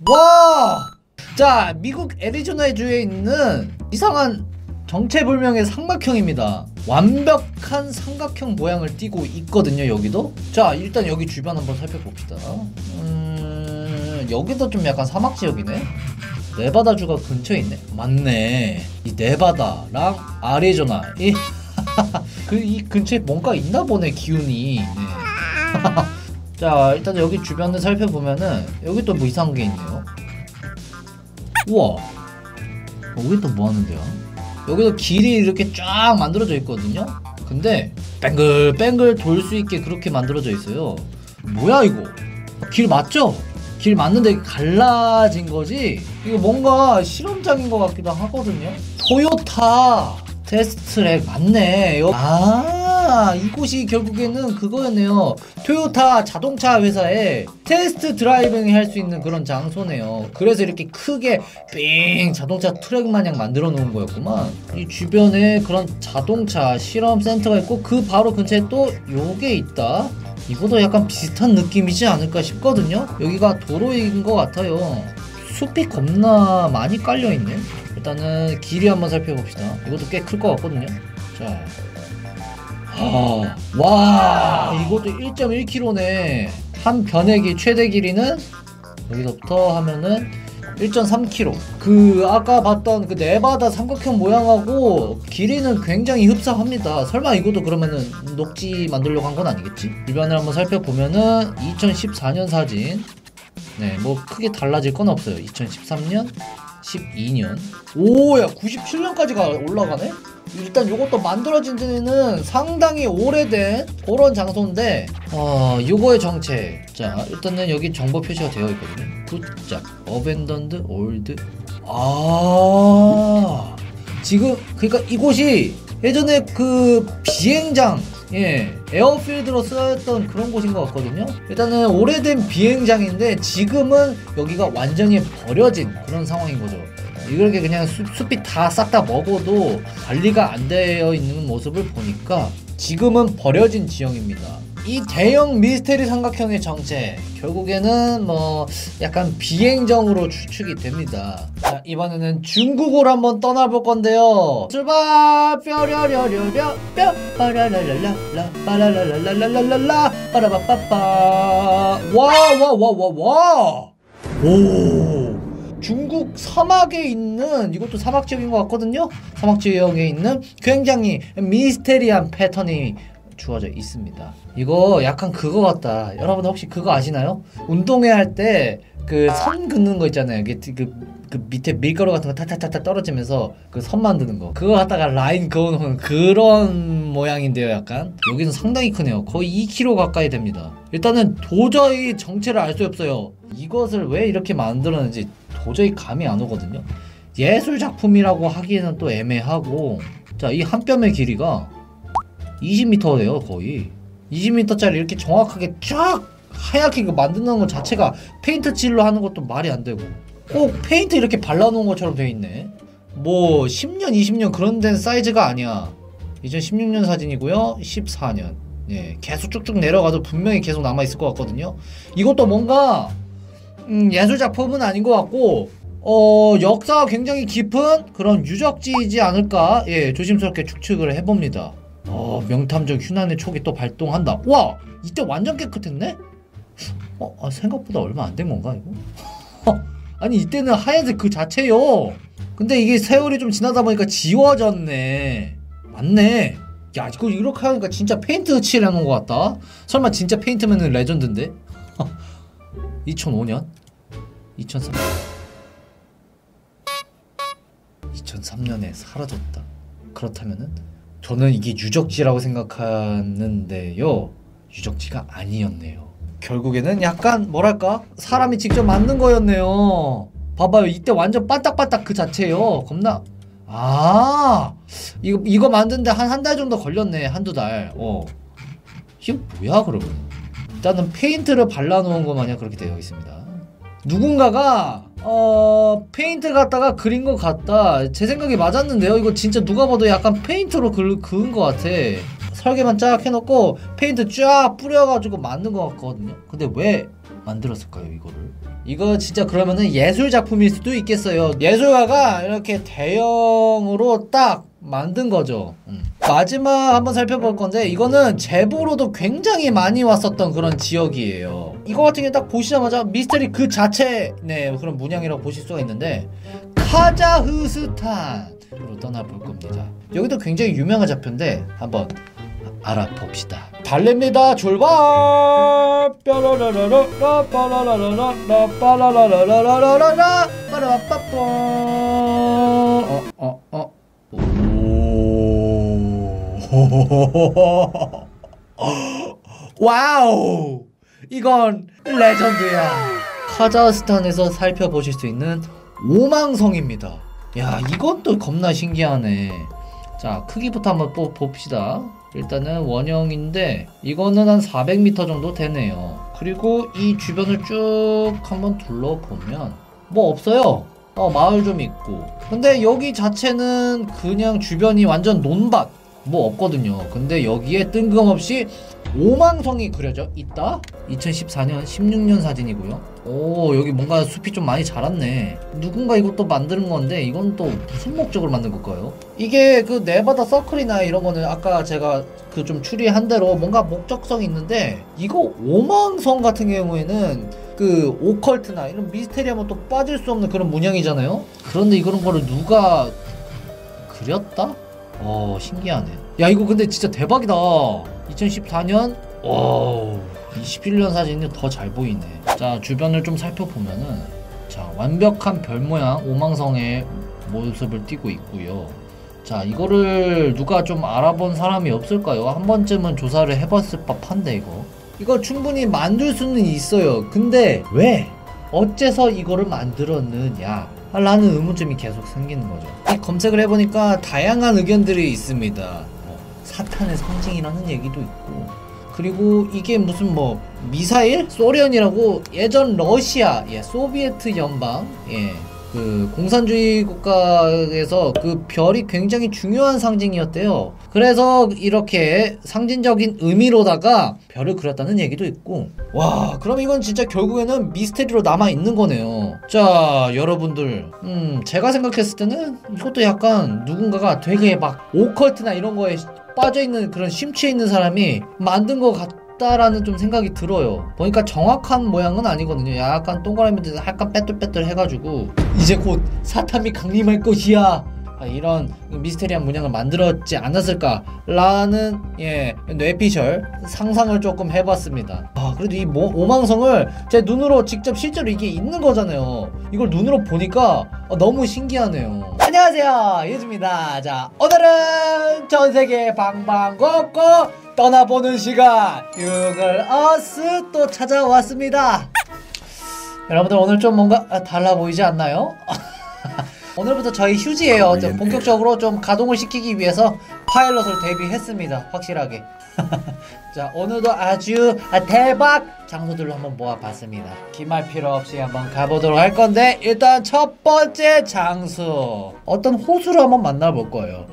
와! 자, 미국 애리조나의 주에 있는 이상한 정체불명의 삼각형입니다. 완벽한 삼각형 모양을 띠고 있거든요, 여기도. 자, 일단 여기 주변 한번 살펴봅시다. 음, 여기도 좀 약간 사막 지역이네. 네바다주가 근처에 있네. 맞네. 이 네바다랑 아리조나. 이, 그, 이 근처에 뭔가 있나 보네, 기운이. 네. 자, 일단 여기 주변을 살펴보면은, 여기 또 뭐 이상한 게 있네요. 우와. 어, 여기 또 뭐 하는데요? 여기도 길이 이렇게 쫙 만들어져 있거든요. 근데 뱅글뱅글 돌 수 있게 그렇게 만들어져 있어요. 뭐야 이거? 길 맞죠? 길 맞는데 갈라진 거지? 이거 뭔가 실험장인 것 같기도 하거든요. 토요타 테스트트랙 맞네. 여- 아 이곳이 결국에는 그거였네요. 토요타 자동차 회사에 test driving 할 수 있는 그런 장소네요. 그래서 이렇게 크게 삥 자동차 트랙 마냥 만들어 놓은 거였구만. 이 주변에 그런 자동차 실험 센터가 있고 그 바로 근처에 또 요게 있다. 이것도 약간 비슷한 느낌이지 않을까 싶거든요. 여기가 도로인 것 같아요. 숲이 겁나 많이 깔려 있네. 일단은 길이 한번 살펴봅시다. 이것도 꽤 클 것 같거든요. 자, 아, 와, 이것도 1.1km네. 한 변액이 최대 길이는 여기서부터 하면은 1.3km. 그 아까 봤던 그 네바다 삼각형 모양하고 길이는 굉장히 흡사합니다. 설마 이것도 그러면은 녹지 만들려고 한 건 아니겠지? 주변을 한번 살펴보면은 2014년 사진. 네, 뭐 크게 달라질 건 없어요. 2013년, 12년. 오, 야, 97년까지가 올라가네? 일단 요것도 만들어진 지는 상당히 오래된 그런 장소인데, 어, 요거의 정체. 자, 일단은 여기 정보 표시가 되어 있거든요. good job, abandoned, old. 아, 지금, 그러니까 이곳이 예전에 그 비행장, 예, 에어필드로 쓰였던 그런 곳인 것 같거든요. 일단은 오래된 비행장인데 지금은 여기가 완전히 버려진 그런 상황인 거죠. 이렇게 그냥 숲, 숲이 다 싹 다 먹어도 관리가 안 되어 있는 모습을 보니까 지금은 버려진 지형입니다. 이 대형 미스테리 삼각형의 정체 결국에는 뭐 약간 비행정으로 추측이 됩니다. 자 이번에는 중국으로 한번 떠나볼 건데요. 출발 뼈려려려려 뼈 빠라라라라라 빠라라라라라라라 빠라바빠빠 와와와와와 오 중국 사막에 있는 이것도 사막 지역인 것 같거든요. 사막 지역에 있는 굉장히 미스테리한 패턴이 주어져 있습니다. 이거 약간 그거 같다. 여러분 혹시 그거 아시나요? 운동회 할 때 그 선 긋는 거 있잖아요. 이게 그, 그 밑에 밀가루 같은 거 타타타타 떨어지면서 그 선 만드는 거. 그거 갖다가 라인 그어놓은 그런 모양인데요. 약간 여기는 상당히 크네요. 거의 2kg 가까이 됩니다. 일단은 도저히 정체를 알 수 없어요. 이것을 왜 이렇게 만들었는지 도저히 감이 안 오거든요. 예술 작품이라고 하기에는 또 애매하고 자 이 한 뼘의 길이가 20m예요 거의. 20m짜리 이렇게 정확하게 쫙 하얗게 만드는 것 자체가 페인트 칠로 하는 것도 말이 안 되고. 꼭 페인트 이렇게 발라놓은 것처럼 돼 있네. 뭐 10년 20년 그런 된 사이즈가 아니야. 2016년 사진이고요 14년. 예 계속 쭉쭉 내려가도 분명히 계속 남아있을 것 같거든요. 이것도 뭔가 음, 예술 작품은 아닌 것 같고 어 역사가 굉장히 깊은 그런 유적지이지 않을까 예 조심스럽게 추측을 해봅니다. 어 명탐정 휴난의 촉이 또 발동한다. 와 이때 완전 깨끗했네. 어 아, 생각보다 얼마 안 된 건가 이거? 아니 이때는 하얀색 그 자체요. 근데 이게 세월이 좀 지나다 보니까 지워졌네. 맞네. 야 이거 이렇게 하니까 진짜 페인트 칠해놓은 것 같다. 설마 진짜 페인트면은 레전드인데? 2005년? 2003년? 2003년에 사라졌다. 그렇다면은 저는 이게 유적지라고 생각하는데요. 유적지가 아니었네요. 결국에는 약간 뭐랄까 사람이 직접 만든 거였네요. 봐봐요 이때 완전 반딱반딱 그 자체요. 겁나 아 이거 이거 만드는데 한 한 달 정도 걸렸네 한두 달. 어 이게 뭐야 그러면? 일단은 페인트를 발라놓은 것 마냥 그렇게 되어 있습니다. 누군가가 어 페인트 갖다가 그린 것 같다. 제 생각이 맞았는데요. 이거 진짜 누가 봐도 약간 페인트로 그, 그은 것 같아. 설계만 쫙 해놓고 페인트 쫙 뿌려가지고 만든 것 같거든요. 근데 왜 만들었을까요 이거를? 이거 진짜 그러면은 예술 작품일 수도 있겠어요. 예술가가 이렇게 대형으로 딱 만든 거죠. 음. 마지막 한번 살펴볼 건데 이거는 제보로도 굉장히 많이 왔었던 그런 지역이에요. 이거 같은 게 딱 보시자마자 미스터리 그 자체 네 그런 문양이라고 보실 수가 있는데 카자흐스탄으로 떠나볼 겁니다. 여기도 굉장히 유명한 좌표인데 한번 알아봅시다. 달립니다. 출발! 뾰로로로로로 빠라라라라라 빠라라라라라라라 빠라빠빠 어, 어, 어. 오. 오. 와우! 이건 레전드야. 카자흐스탄에서 살펴보실 수 있는 오망성입니다. 야, 또 겁나 신기하네. 자, 크기부터 한번 또 봅시다. 일단은 원형인데 이거는 한 400m 정도 되네요. 그리고 이 주변을 쭉 한번 둘러보면 뭐 없어요. 어, 마을 좀 있고. 근데 여기 자체는 그냥 주변이 완전 논밭. 뭐 없거든요. 근데 여기에 뜬금없이 오망성이 그려져 있다? 2014년 16년 사진이고요. 오 여기 뭔가 숲이 좀 많이 자랐네. 누군가 이것도 만드는 건데 이건 또 무슨 목적으로 만든 걸까요? 이게 그 네바다 서클이나 이런 거는 아까 제가 그 좀 추리한 대로 뭔가 목적성이 있는데 이거 오망성 같은 경우에는 그 오컬트나 이런 미스테리하면 또 빠질 수 없는 그런 문양이잖아요. 그런데 이런 거를 누가 그렸다? 어 신기하네. 야 이거 근데 진짜 대박이다. 2014년 와 21년 사진이 더 잘 보이네. 자 주변을 좀 살펴보면은 자 완벽한 별 모양 오망성의 모습을 띠고 있고요. 자 이거를 누가 좀 알아본 사람이 없을까요? 한 번쯤은 조사를 해봤을 법한데 이거. 이거 충분히 만들 수는 있어요. 근데 왜? 어째서 이거를 만들었느냐? 라는 의문점이 계속 생기는 거죠. 이 검색을 해보니까 다양한 의견들이 있습니다. 뭐 사탄의 상징이라는 얘기도 있고, 그리고 이게 무슨 뭐 미사일? 소련이라고 예전 러시아, 예, 소비에트 연방, 예, 그 공산주의 국가에서 그 별이 굉장히 중요한 상징이었대요. 그래서 이렇게 상징적인 의미로다가 별을 그렸다는 얘기도 있고 와 그럼 이건 진짜 결국에는 미스테리로 남아 있는 거네요. 자 여러분들 음 제가 생각했을 때는 이것도 약간 누군가가 되게 막 오컬트나 이런 거에 빠져 있는 그런 심취해 있는 사람이 만든 것 같. 다라는 좀 생각이 들어요. 보니까 정확한 모양은 아니거든요. 약간 동그라미들 약간 빼뚤빼뚤 해가지고 이제 곧 사탐이 강림할 것이야. 아, 이런 미스테리한 문양을 만들었지 않았을까라는 예 뇌피셜 상상을 조금 해봤습니다. 아 그래도 이 모, 오망성을 제 눈으로 직접 실제로 이게 있는 거잖아요. 이걸 눈으로 보니까 어, 너무 신기하네요. 안녕하세요 유즈입니다. 자 오늘은 전 세계 방방곡곡 떠나보는 시간 유글 어스 또 찾아왔습니다. 여러분들 오늘 좀 뭔가 아, 달라 보이지 않나요? 오늘부터 저희 휴지예요. 좀 본격적으로 좀 가동을 시키기 위해서 파일럿을 데뷔했습니다. 확실하게. 자 오늘도 아주 대박 장소들로 한번 모아봤습니다. 기말 필요 없이 한번 가보도록 할 건데 일단 첫 번째 장소 어떤 호수를 한번 만나볼 거예요.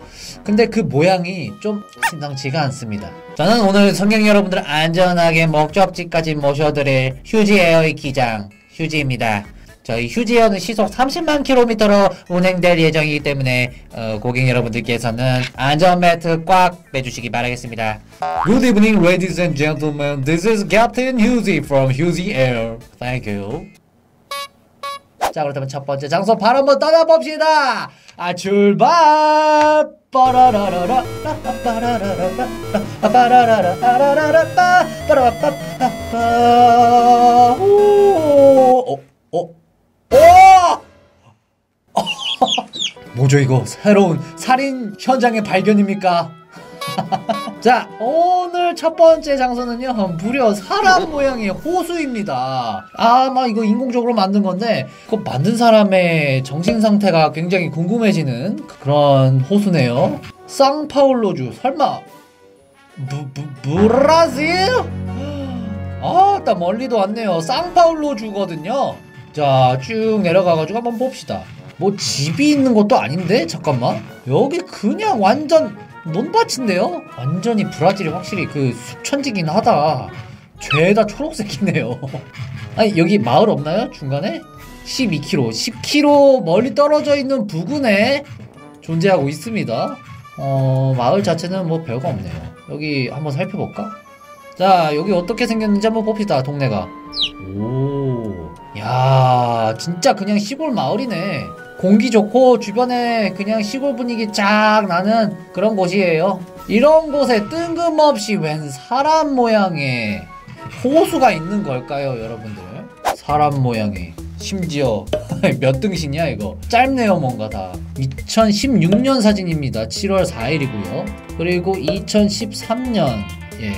근데 그 모양이 좀 심상치가 않습니다. 저는 오늘 성경 여러분들을 안전하게 목적지까지 모셔드릴 휴지 에어의 기장 휴지입니다. 저희 휴지어는 시속 30만 킬로미터로 운행될 예정이기 때문에 어, 고객 여러분들께서는 안전벨트 꽉 매주시기 바라겠습니다. Good evening, ladies and gentlemen. This is Captain Hughie from Hughie Air. Thank you. 자 그렇다면 첫 번째 장소 바로 한번 떠나봅시다. 아 출발. 빠라라라라 빠라라라라 빠라라라라라 오 어, 어? 오! 뭐죠 이거 새로운 살인 현장의 발견입니까? 자 오늘 첫 번째 장소는요 무려 사람 모양의 호수입니다 아마 이거 인공적으로 만든 건데 그 만든 사람의 정신 상태가 굉장히 궁금해지는 그런 호수네요 상파울로주 설마 부, 부, 브라질? 아나 멀리도 왔네요 상파울로주거든요 자, 쭉 내려가가지고 한번 봅시다. 뭐 집이 있는 것도 아닌데? 잠깐만. 여기 그냥 완전 논밭인데요? 완전히 브라질이 확실히 그 숲천지긴 하다. 죄다 초록색이네요. 아니, 여기 마을 없나요? 중간에? 12km. 10km 멀리 떨어져 있는 부근에 존재하고 있습니다. 어, 마을 자체는 뭐 별거 없네요. 여기 한번 살펴볼까? 자, 여기 어떻게 생겼는지 한번 봅시다, 동네가. 오, 야, 진짜 그냥 시골 마을이네. 공기 좋고 주변에 그냥 시골 분위기 쫙 나는 그런 곳이에요. 이런 곳에 뜬금없이 웬 사람 모양의 호수가 있는 걸까요, 여러분들? 사람 모양의 심지어 몇 등신이야 이거 짧네요 뭔가 다 2016년 사진입니다 7월 4일이고요 그리고 2013년 예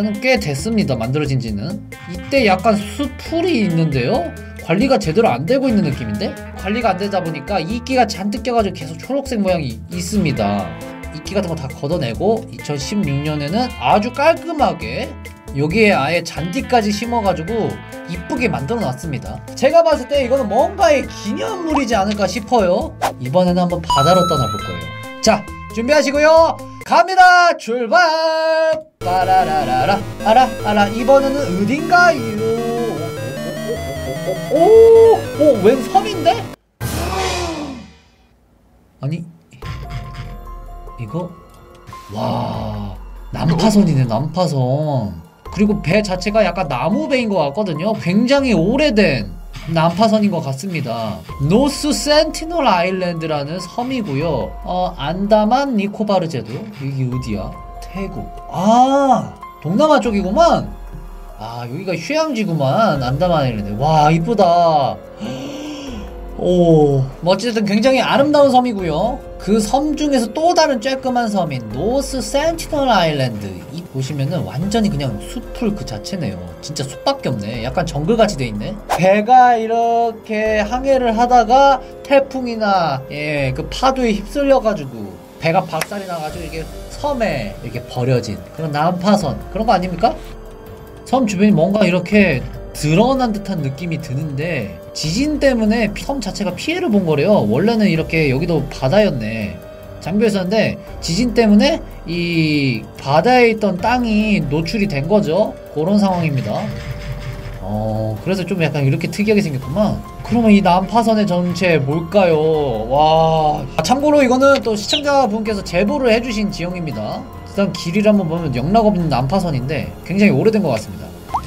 일단은 꽤 됐습니다 만들어진 지는 이때 약간 수풀이 있는데요 관리가 제대로 안 되고 있는 느낌인데 관리가 안 되다 보니까 이끼가 잔뜩 껴가지고 계속 초록색 모양이 있습니다 이끼 같은 거 다 걷어내고 2016년에는 아주 깔끔하게 여기에 아예 잔디까지 심어가지고 이쁘게 만들어 놨습니다. 제가 봤을 때 이거는 뭔가의 기념물이지 않을까 싶어요. 이번에는 한번 바다로 떠나볼 거예요. 자, 준비하시고요. 갑니다. 출발. 빠라라라라 아라 아라 이번에는 어딘가요? 오, 오, 웬 섬인데? 아니 이거 와 난파선이네 난파선. 그리고 배 자체가 약간 나무 배인 것 같거든요. 굉장히 오래된 난파선인 것 같습니다. 노스 센티널 아일랜드라는 섬이고요. 어, 안다만 니코바르 제도. 여기 어디야? 태국. 아, 동남아 쪽이구만. 아, 여기가 휴양지구만. 안다만 아일랜드. 와, 이쁘다. 오, 뭐 어쨌든 굉장히 아름다운 섬이고요. 그 섬 중에서 또 다른 쬐끄만 섬인 노스 센티널 아일랜드. 이 보시면은 완전히 그냥 숲풀 그 자체네요. 진짜 숲밖에 없네. 약간 정글같이 돼 있네. 배가 이렇게 항해를 하다가 태풍이나 예, 그 파도에 휩쓸려가지고 배가 박살이 나가지고 이게 섬에 이렇게 버려진 그런 난파선 그런 거 아닙니까? 섬 주변이 뭔가 이렇게 드러난 듯한 느낌이 드는데 지진 때문에 섬 자체가 피해를 본 거래요. 원래는 이렇게 여기도 바다였네. 잠겨 있었는데 지진 때문에 이 바다에 있던 땅이 노출이 된 거죠. 그런 상황입니다. 어, 그래서 좀 약간 이렇게 특이하게 생겼구만. 그러면 이 난파선의 정체 뭘까요? 와. 아, 참고로 이거는 또 시청자분께서 제보를 해주신 지형입니다. 일단 길이를 한번 보면 영락 없는 난파선인데 굉장히 오래된 것 같습니다.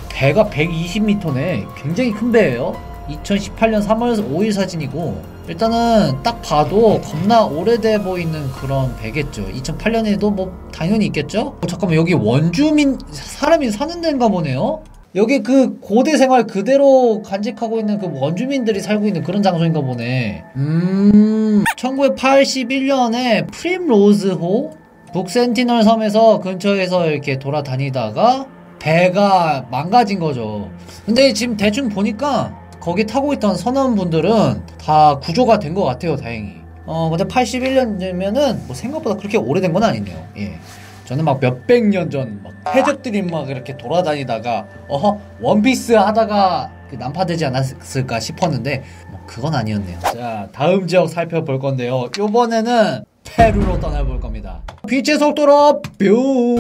배가 120m네. 굉장히 큰 배예요. 2018년 3월 5일 사진이고 일단은 딱 봐도 겁나 오래돼 보이는 그런 배겠죠. 2008년에도 뭐 당연히 있겠죠? 어, 잠깐만 여기 원주민 사람이 사는 데인가 보네요. 여기 그 고대 생활 그대로 간직하고 있는 그 원주민들이 살고 있는 그런 장소인가 보네. 음, 1981년에 프림로즈호 북센티널 섬에서 근처에서 이렇게 돌아다니다가 배가 망가진 거죠. 근데 지금 대충 보니까 거기 타고 있던 선원 분들은 다 구조가 된 것 같아요, 다행히. 어, 근데 81년이면은 뭐 생각보다 그렇게 오래된 건 아니네요. 예. 저는 막 몇백 년 전 막 해적들이 막 이렇게 돌아다니다가 어허 원피스 하다가 그 난파되지 않았을까 싶었는데 뭐 그건 아니었네요. 자 다음 지역 살펴볼 건데요. 이번에는 페루로 떠나볼 겁니다. 빛의 속도로 뿅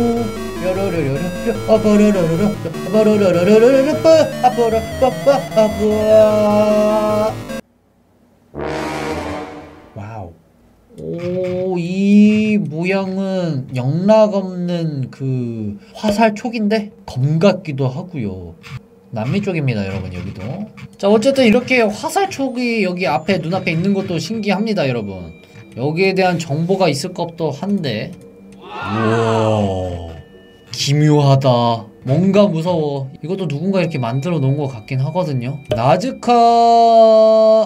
뾰로로로로 뾰 어버로로로로 어버로로로로로 뽀 아뽀로 뽀뽀뽀뽀 와우. 오, 이 모양은 영락 없는 그 화살촉인데 검 같기도 하고요. 남미 쪽입니다, 여러분 여기도. 자, 어쨌든 이렇게 화살촉이 여기 앞에 눈앞에 있는 것도 신기합니다, 여러분. 여기에 대한 정보가 있을 것도 한데. 우와, 기묘하다. 뭔가 무서워. 이것도 누군가 이렇게 만들어 놓은 것 같긴 하거든요. 나즈카,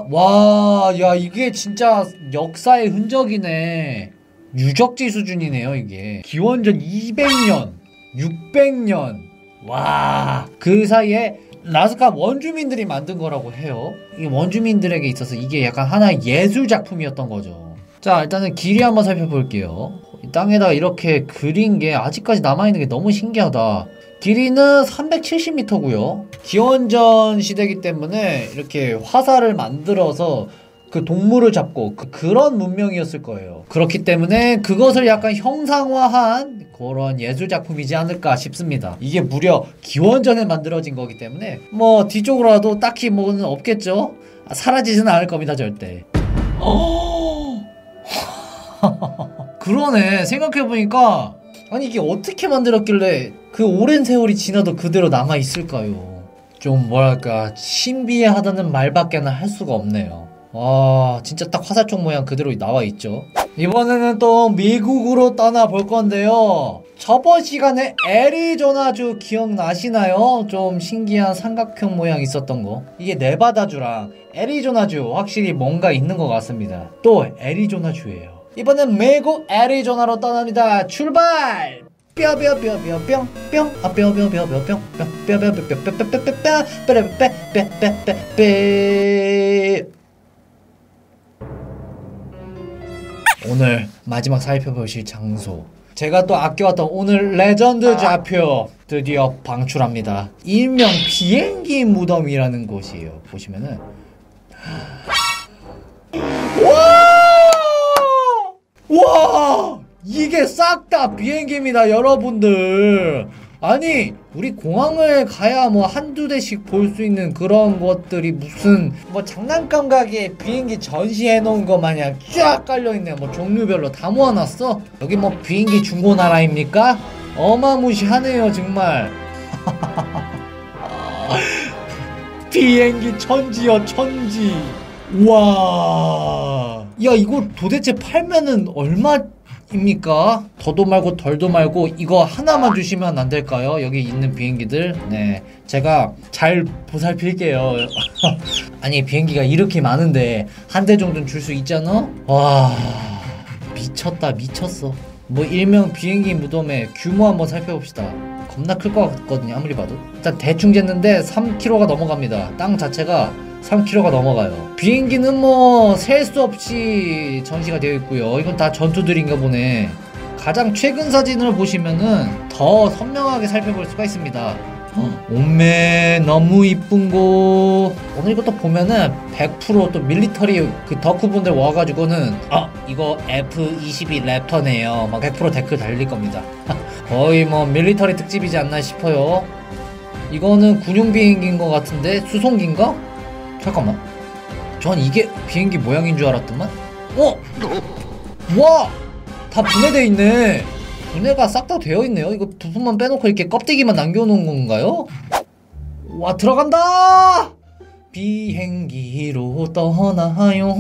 와, 야, 이게 진짜 역사의 흔적이네. 유적지 수준이네요, 이게. 기원전 200년, 600년. 와, 그 사이에 나스카 원주민들이 만든 거라고 해요. 이 원주민들에게 있어서 이게 약간 하나의 예술 작품이었던 거죠. 자, 일단은 길이 한번 살펴볼게요. 이 땅에다가 이렇게 그린 게 아직까지 남아있는 게 너무 신기하다. 길이는 370m고요. 기원전 시대이기 때문에 이렇게 화살을 만들어서 그 동물을 잡고 그, 런 문명이었을 거예요. 그렇기 때문에 그것을 약간 형상화한 그런 예술 작품이지 않을까 싶습니다. 이게 무려 기원전에 만들어진 거기 때문에 뭐 뒤쪽으로라도 딱히 뭐는 없겠죠. 아, 사라지지는 않을 겁니다 절대. 그러네 생각해보니까 아니 이게 어떻게 만들었길래 그 오랜 세월이 지나도 그대로 남아 있을까요? 좀 뭐랄까 신비하다는 말밖에는 할 수가 없네요. 와 진짜 딱 화살촉 모양 그대로 나와 있죠 이번에는 또 미국으로 떠나볼 건데요 저번 시간에 애리조나주 기억나시나요? 좀 신기한 삼각형 모양 있었던 거 이게 네바다주랑 애리조나주 확실히 뭔가 있는 것 같습니다 또 애리조나주예요 이번엔 미국 애리조나로 떠납니다 출발 뼈뼈뼈뼈뿅 뿅아 뼈뼈뼈뼈뼈뼈뼈뼈뼈뼈뼈뼈 오늘 마지막 살펴보실 장소 제가 또 아껴왔던 오늘 레전드 좌표 드디어 방출합니다 일명 비행기 무덤이라는 곳이에요 보시면은 와! 와! 이게 싹 다 비행기입니다, 여러분들. 아니, 우리 공항을 가야 뭐 한두 대씩 볼 수 있는 그런 것들이 무슨 뭐 장난감 가게에 비행기 전시해 놓은 거 마냥 쫙 깔려있네. 뭐 종류별로 다 모아놨어? 여기 뭐 비행기 중고나라입니까? 어마무시하네요, 정말. 비행기 천지여, 천지. 와. 야, 이거 도대체 팔면은 얼마입니까? 더도 말고 덜도 말고 이거 하나만 주시면 안 될까요? 여기 있는 비행기들. 네. 제가 잘 보살필게요. 아니, 비행기가 이렇게 많은데 한 대 정도는 줄 수 있잖아? 와. 미쳤다, 미쳤어. 뭐 일명 비행기 무덤의 규모 한번 살펴봅시다. 겁나 클 것 같거든요, 아무리 봐도. 일단 대충 쟀는데 3km가 넘어갑니다. 땅 자체가 3km가 넘어가요. 비행기는 뭐 셀 수 없이 전시가 되어 있고요. 이건 다 전투들인가 보네. 가장 최근 사진을 보시면은 더 선명하게 살펴볼 수가 있습니다. 오메 너무 이쁜 곳 오늘 이것도 보면은 100%또 밀리터리 그 덕후분들 와가지고는 아 이거 F22 랩터네요 막 100% 댓글 달릴 겁니다 거의 뭐 밀리터리 특집이지 않나 싶어요 이거는 군용 비행기인 것 같은데 수송기인가? 잠깐만 전 이게 비행기 모양인 줄 알았더만 어? 와! 다 분해돼 있네 분해가 싹 다 되어 있네요 이거 부품만 빼놓고 이렇게 껍데기만 남겨놓은 건가요? 와 들어간다! 비행기로 떠나요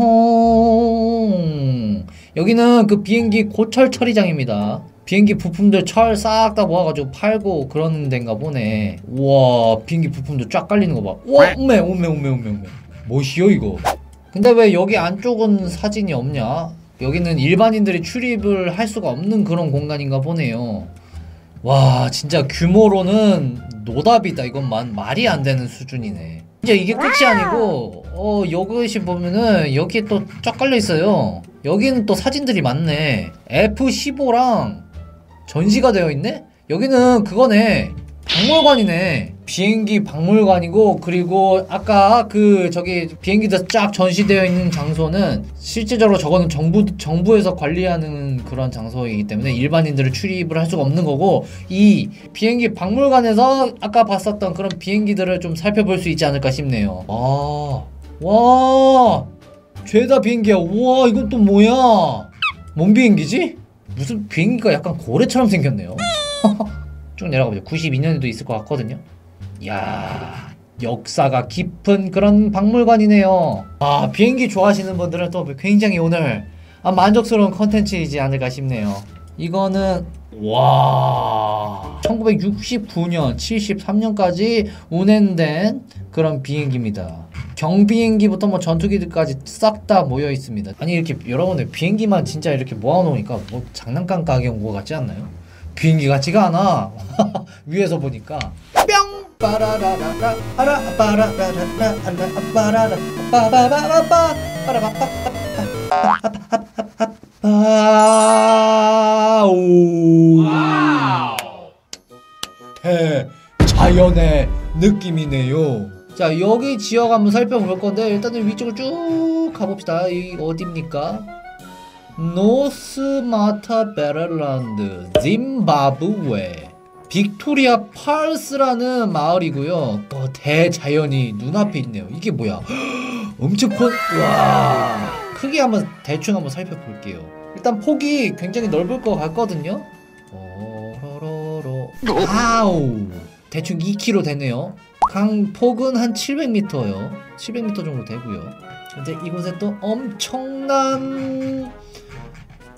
여기는 그 비행기 고철 처리장입니다 비행기 부품들 철 싹 다 모아가지고 팔고 그러는 데인가 보네. 우와 비행기 부품도 쫙 깔리는 거봐. 와 오메 오메 오메 오메 오메. 뭐시여 이거. 근데 왜 여기 안쪽은 사진이 없냐? 여기는 일반인들이 출입을 할 수가 없는 그런 공간인가 보네요. 와 진짜 규모로는 노답이다 이건 말이 안 되는 수준이네. 이제 이게 끝이 아니고 어 여기 보면은 여기에 또쫙 깔려 있어요. 여기는 또 사진들이 많네. F15랑 전시가 되어 있네 여기는 그거네 박물관이네 비행기 박물관이고 그리고 아까 그 저기 비행기들 쫙 전시되어 있는 장소는 실제적으로 저거는 정부 정부에서 관리하는 그런 장소이기 때문에 일반인들을 출입을 할 수가 없는 거고 이 비행기 박물관에서 아까 봤었던 그런 비행기들을 좀 살펴볼 수 있지 않을까 싶네요. 와, 와, 죄다 비행기야. 우와, 이건 또 뭐야? 뭔 비행기지? 무슨 비행기가 약간 고래처럼 생겼네요. 쭉 내려가 보죠. 92년에도 있을 것 같거든요. 야 역사가 깊은 그런 박물관이네요. 아 비행기 좋아하시는 분들은 또 굉장히 오늘 아, 만족스러운 컨텐츠이지 않을까 싶네요. 이거는 와 1969년 73년까지 운행된 그런 비행기입니다. 경비행기부터 뭐 전투기들까지 싹 다 모여 있습니다. 아니 이렇게 여러분들 비행기만 진짜 이렇게 모아놓으니까 뭐 장난감 가게 온 것 같지 않나요? 비행기 같지가 않아. 위에서 보니까 뿅 빠라라라라 아라 빠라라라라 알라 빠라라 빠바바바바 빠라바바바바오 대 자연의 느낌이네요. 자 여기 지역 한번 살펴볼 건데 일단은 위쪽으로 쭉 가봅시다. 이 어디입니까? 노스 마타벨레란드 짐바브웨 빅토리아 팔스라는 마을이고요. 어, 대자연이 눈앞에 있네요. 이게 뭐야? 엄청 큰, 와. 크게 한번 대충 한번 살펴볼게요. 일단 폭이 굉장히 넓을 것 같거든요. 오로로로. 아우. 대충 2km 되네요. 강 폭은 한 700m요. 700m 정도 되고요. 근데 이곳에 또 엄청난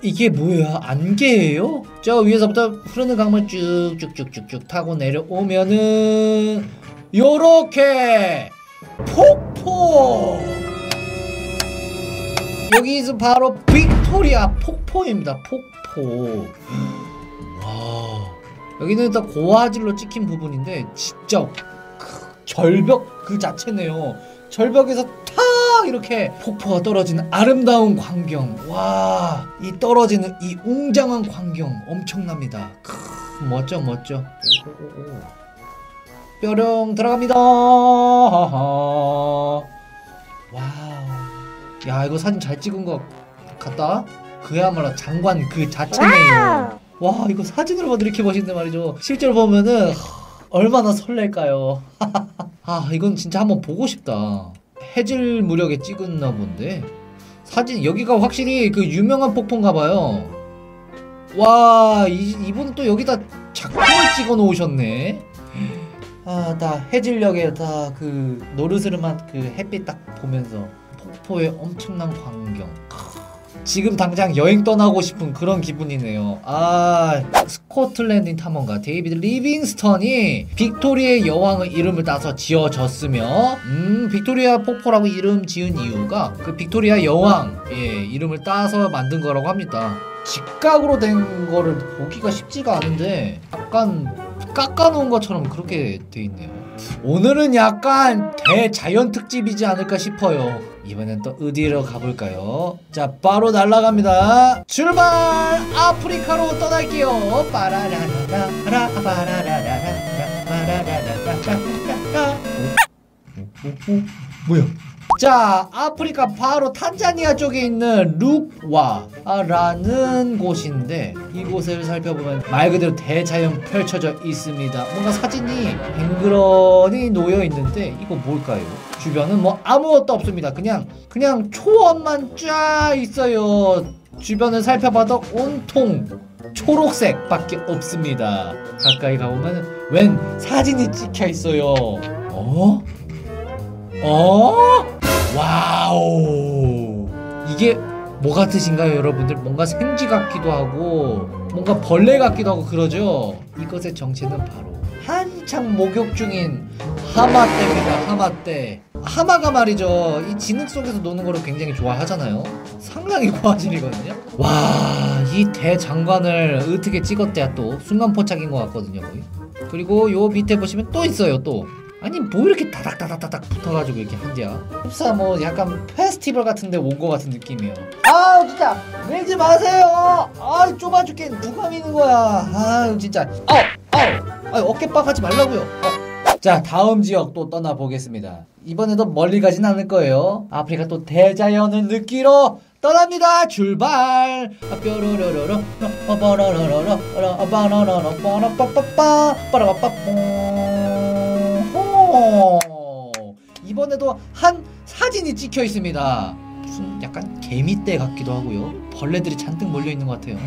이게 뭐야 안개예요? 저 위에서부터 흐르는 강물 쭉쭉쭉쭉쭉 타고 내려오면은 요렇게 폭포 여기서 바로 빅토리아 폭포입니다 폭포 와 여기는 또 고화질로 찍힌 부분인데 진짜 그 절벽 그 자체네요. 절벽에서 탁 이렇게 폭포가 떨어지는 아름다운 광경. 와 이 떨어지는 이 웅장한 광경 엄청납니다. 크, 멋져 멋져. 뾰령 들어갑니다. 와우. 야 이거 사진 잘 찍은 것 같다? 그야말로 장관 그 자체네요. 와 이거 사진으로 봐도 이렇게 멋있는데 말이죠. 실제로 보면은 하, 얼마나 설렐까요? 아 이건 진짜 한번 보고 싶다. 해질 무렵에 찍었나 본데. 사진 여기가 확실히 그 유명한 폭포인가 봐요. 와 이, 이분은 또 여기다 작품을 찍어 놓으셨네. 아다 해질녘에 다 그 노르스름한 그 햇빛 딱 보면서 폭포의 엄청난 광경. 크, 지금 당장 여행 떠나고 싶은 그런 기분이네요. 아, 스코틀랜드 탐험가 데이비드 리빙스턴이 빅토리아의 여왕의 이름을 따서 지어졌으며, 음, 빅토리아 폭포라고 이름 지은 이유가 그 빅토리아 여왕, 예, 이름을 따서 만든 거라고 합니다. 직각으로 된 거를 보기가 쉽지가 않은데, 약간 깎아놓은 것처럼 그렇게 돼 있네요. 오늘은 약간 대자연 특집이지 않을까 싶어요. 이번엔 또 어디로 가볼까요? 자, 바로 날아갑니다. 출발! 아프리카로 떠날게요. 빠라라라라, 뭐야? 자, 아프리카 바로 탄자니아 쪽에 있는 룩와라는 곳인데 이곳을 살펴보면 말 그대로 대자연 펼쳐져 있습니다. 뭔가 사진이 뱅그런이 놓여 있는데 이거 뭘까요? 주변은 뭐 아무것도 없습니다. 그냥 그냥 초원만 쫙 있어요. 주변을 살펴봐도 온통 초록색 밖에 없습니다. 가까이 가보면 웬 사진이 찍혀 있어요. 어? 어? 와우. 이게 뭐 같으신가요, 여러분들? 뭔가 생쥐 같기도 하고, 뭔가 벌레 같기도 하고 그러죠? 이것의 정체는 바로 한창 목욕 중인 하마떼입니다, 하마떼. 하마가 말이죠. 이 진흙 속에서 노는 거를 굉장히 좋아하잖아요. 상당히 고화질이거든요. 와, 이 대장관을 어떻게 찍었대야 또. 순간 포착인 것 같거든요, 거의. 그리고 요 밑에 보시면 또 있어요, 또. 아니 뭐 이렇게 다닥다닥다닥 붙어가지고 이렇게 한디야 흡사 뭐 약간 페스티벌 같은데 온거 같은 느낌이에요 아 진짜 밀지 마세요 아 좁아 죽겠 누가 미는 거야 아 진짜 아우 아우 아 어깨빵 하지 말라고요. 어. 자 다음 지역 또 떠나보겠습니다. 이번에도 멀리 가진 않을 거예요. 아프리카 또 대자연을 느끼러 떠납니다. 출발! 아, 뾰로로로로 어, 빠라라라라 아, 빠라라라 빠라빠빠빠 빠라빠빠뽕 호 이번에도 한 사진이 찍혀 있습니다. 무슨 약간 개미떼 같기도 하고요 벌레들이 잔뜩 몰려 있는 것 같아요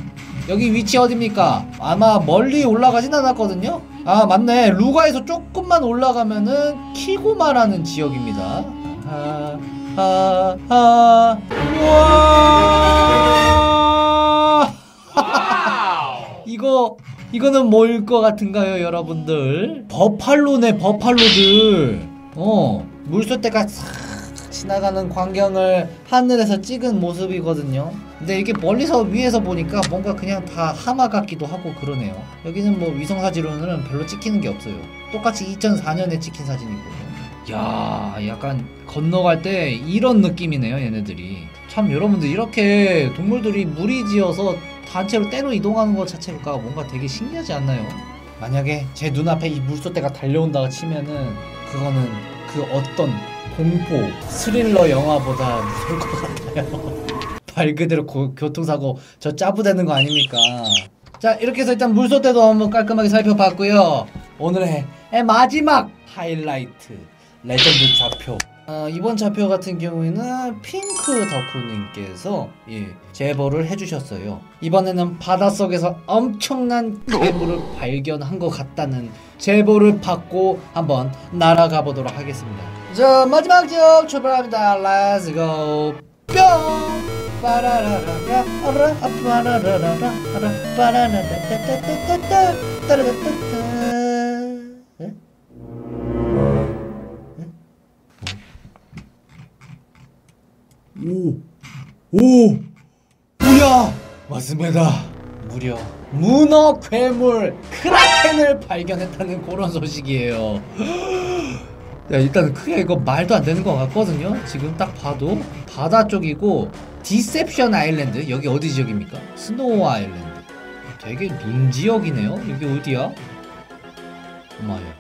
여기 위치 어딥니까 아마 멀리 올라가진 않았거든요 아 맞네 루가에서 조금만 올라가면은 키고마라는 지역입니다 아, 아, 아, 와! 이거 이거는 뭘 것 같은가요, 여러분들? 버팔로네, 버팔로들. 어, 물소대가 싹 지나가는 광경을 하늘에서 찍은 모습이거든요. 근데 이게 멀리서 위에서 보니까 뭔가 그냥 다 하마 같기도 하고 그러네요. 여기는 뭐 위성 사진으로는 별로 찍히는 게 없어요. 똑같이 2004년에 찍힌 사진이고. 야, 약간 건너갈 때 이런 느낌이네요, 얘네들이. 참 여러분들 이렇게 동물들이 무리지어서 단체로 때로 이동하는 것 자체가 뭔가 되게 신기하지 않나요? 만약에 제 눈앞에 이 물소대가 달려온다고 치면은 그거는 그 어떤 공포 스릴러 영화보다 무서울 것 같아요. 말 그대로 고, 교통사고 저 짜부되는 거 아닙니까? 자 이렇게 해서 일단 물소대도 한번 깔끔하게 살펴봤고요. 오늘의 마지막 하이라이트 레전드 좌표 어, 이번 좌표 같은 경우에는 핑크 덕후님께서 예, 제보를 해주셨어요. 이번에는 바닷속에서 엄청난 괴물을 발견한 것 같다는 제보를 받고 한번 날아가 보도록 하겠습니다. 자 마지막 지역 출발합니다 Let's go 뿅 빠라라라라 아라 빠라라라라 아라 빠라라라따따따따 따라따따따 에? 오, 오, 뭐야? 맞습니다. 무려 문어 괴물 크라켄을 발견했다는 그런 소식이에요. 야, 일단 크기 이거 말도 안 되는 것 같거든요. 지금 딱 봐도 바다 쪽이고 디셉션 아일랜드 여기 어디 지역입니까? 스노우 아일랜드. 되게 눈 지역이네요. 여기 어디야? 엄마야.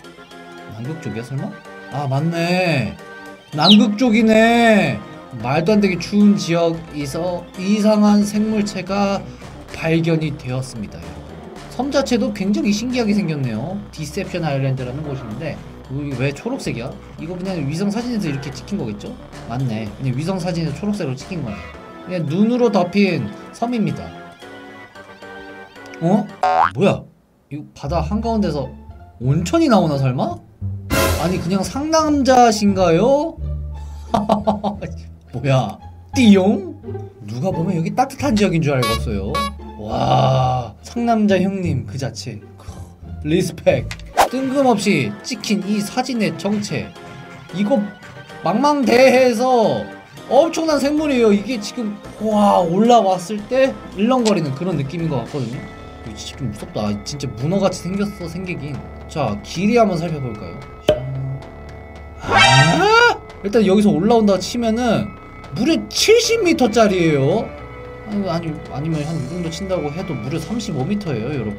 남극 쪽이야 설마? 아 맞네. 남극 쪽이네. 말도 안 되게 추운 지역에서 이상한 생물체가 발견이 되었습니다. 섬 자체도 굉장히 신기하게 생겼네요. 디셉션 아일랜드라는 곳인데 이 왜 초록색이야? 이거 그냥 위성 사진에서 이렇게 찍힌 거겠죠? 맞네. 그냥 위성 사진에서 초록색으로 찍힌 거네. 그냥 눈으로 덮인 섬입니다. 어? 뭐야? 이거 바다 한가운데서 온천이 나오나 설마? 아니 그냥 상남자신가요? 뭐야? 띠용? 누가 보면 여기 따뜻한 지역인 줄 알겠어요. 와 상남자 형님 그 자체. respect. 뜬금없이 찍힌 이 사진의 정체. 이거 망망대해에서 엄청난 생물이에요. 이게 지금 와 올라왔을 때 일렁거리는 그런 느낌인 것 같거든요. 이거 좀 무섭다. 진짜 문어같이 생겼어 생기긴. 자 길이 한번 살펴볼까요? 아! 일단 여기서 올라온다 치면은 무려 70m짜리예요. 아니, 아니 아니면 한 이 정도 친다고 해도 무려 35m예요, 여러분.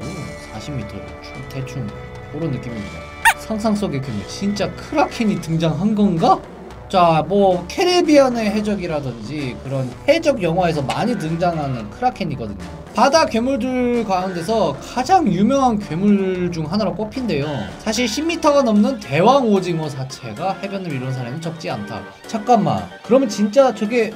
40m 대충 그런 느낌입니다. 상상 속의 괴물 진짜 크라켄이 등장한 건가? 자, 뭐 캐리비안의 해적이라든지 그런 해적 영화에서 많이 등장하는 크라켄이거든요. 바다 괴물들 가운데서 가장 유명한 괴물 중 하나로 꼽힌대요. 사실 10m가 넘는 대왕 오징어 사체가 해변을 이룬 사람이 적지 않다. 잠깐만, 그러면 진짜 저게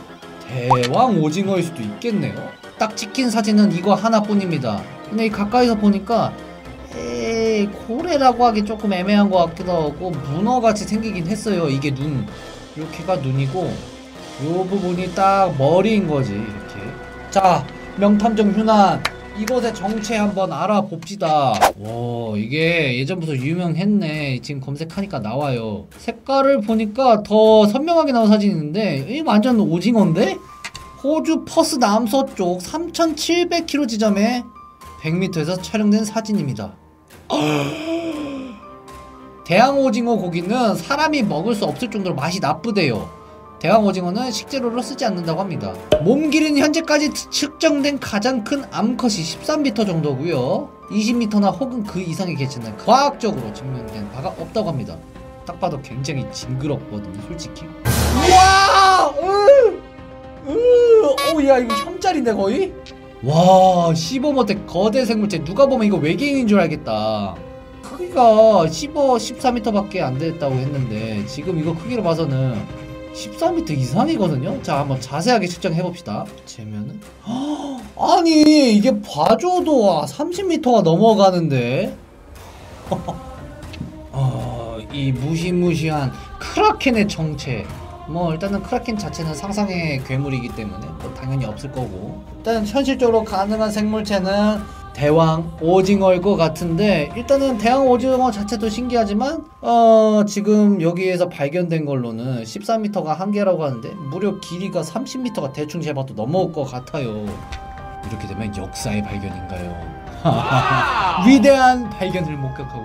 대왕 오징어일 수도 있겠네요. 딱 찍힌 사진은 이거 하나뿐입니다. 근데 이 가까이서 보니까 에이 고래라고 하기 조금 애매한 것 같기도 하고 문어같이 생기긴 했어요. 이게 눈 이렇게가 눈이고 요 부분이 딱 머리인 거지 이렇게. 자 명탐정 휴난 이곳의 정체 한번 알아봅시다. 와 이게 예전부터 유명했네. 지금 검색하니까 나와요. 색깔을 보니까 더 선명하게 나온 사진이 있는데 이 완전 오징어인데? 호주 퍼스 남서쪽 3,700km 지점에 100m에서 촬영된 사진입니다. 대왕 오징어 고기는 사람이 먹을 수 없을 정도로 맛이 나쁘대요. 대왕 오징어는 식재료로 쓰지 않는다고 합니다. 몸 길이는 현재까지 측정된 가장 큰 암컷이 13m 정도고요. 20m나 혹은 그 이상의 개체는 과학적으로 증명된 바가 없다고 합니다. 딱 봐도 굉장히 징그럽거든요, 솔직히. 와! 으! 으! 오, 야, 이거 혐짤인데, 거의? 와, 15m 거대 생물체. 누가 보면 이거 외계인인 줄 알겠다. 크기가 15, 14m밖에 안 됐다고 했는데, 지금 이거 크기로 봐서는 14m 이상이거든요? 자, 한번 자세하게 측정해 봅시다. 재면은. 아니, 이게 봐줘도 30m가 넘어가는데? 어, 이 무시무시한 크라켄의 정체. 뭐 일단은 크라켄 자체는 상상의 괴물이기 때문에 뭐 당연히 없을 거고 일단 현실적으로 가능한 생물체는 대왕 오징어일 것 같은데 일단은 대왕 오징어 자체도 신기하지만 어 지금 여기에서 발견된 걸로는 14m가 한계라고 하는데 무려 길이가 30m가 대충 재봐도 넘어올 것 같아요 이렇게 되면 역사의 발견인가요? 위대한 발견을 목격하고!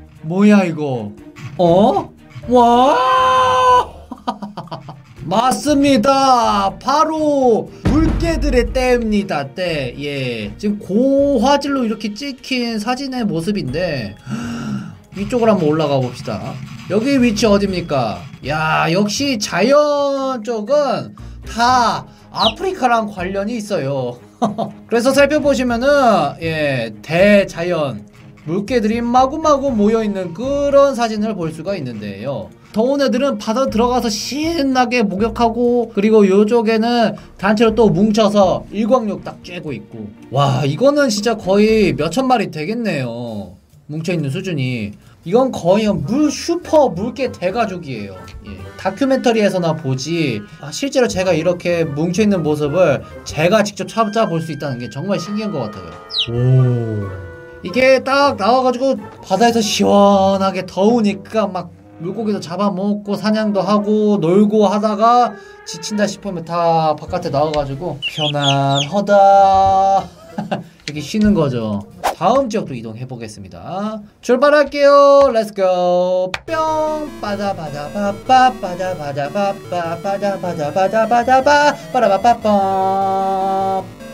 뭐야 이거 어? 와 맞습니다. 바로 물개들의 때입니다. 때. 예. 지금 고화질로 이렇게 찍힌 사진의 모습인데 위쪽으로 한번 올라가 봅시다. 여기 위치 어딥니까? 야, 역시 자연 쪽은 다 아프리카랑 관련이 있어요. 그래서 살펴보시면은, 예, 대자연, 물개들이 마구마구 모여있는 그런 사진을 볼 수가 있는데요. 더운 애들은 바다 들어가서 신나게 목욕하고 그리고 요쪽에는 단체로 또 뭉쳐서 일광욕 딱 쬐고 있고. 와 이거는 진짜 거의 몇천 마리 되겠네요. 뭉쳐있는 수준이. 이건 거의 물 슈퍼 물개 대가족이에요. 예. 다큐멘터리에서나 보지 아, 실제로 제가 이렇게 뭉쳐있는 모습을 제가 직접 찾아볼 수 있다는 게 정말 신기한 것 같아요. 오 이게 딱 나와가지고 바다에서 시원하게 더우니까 막 물고기도 잡아먹고 사냥도 하고 놀고 하다가 지친다 싶으면 다 바깥에 나와가지고 편안하다 이렇게 쉬는 거죠. 다음 지역도 이동해 보겠습니다. 출발할게요. Let's go. 뿅. 빠다바다바빠 빠다바다바빠 빠다바다바다바다바 빠라바빠빠 뿅.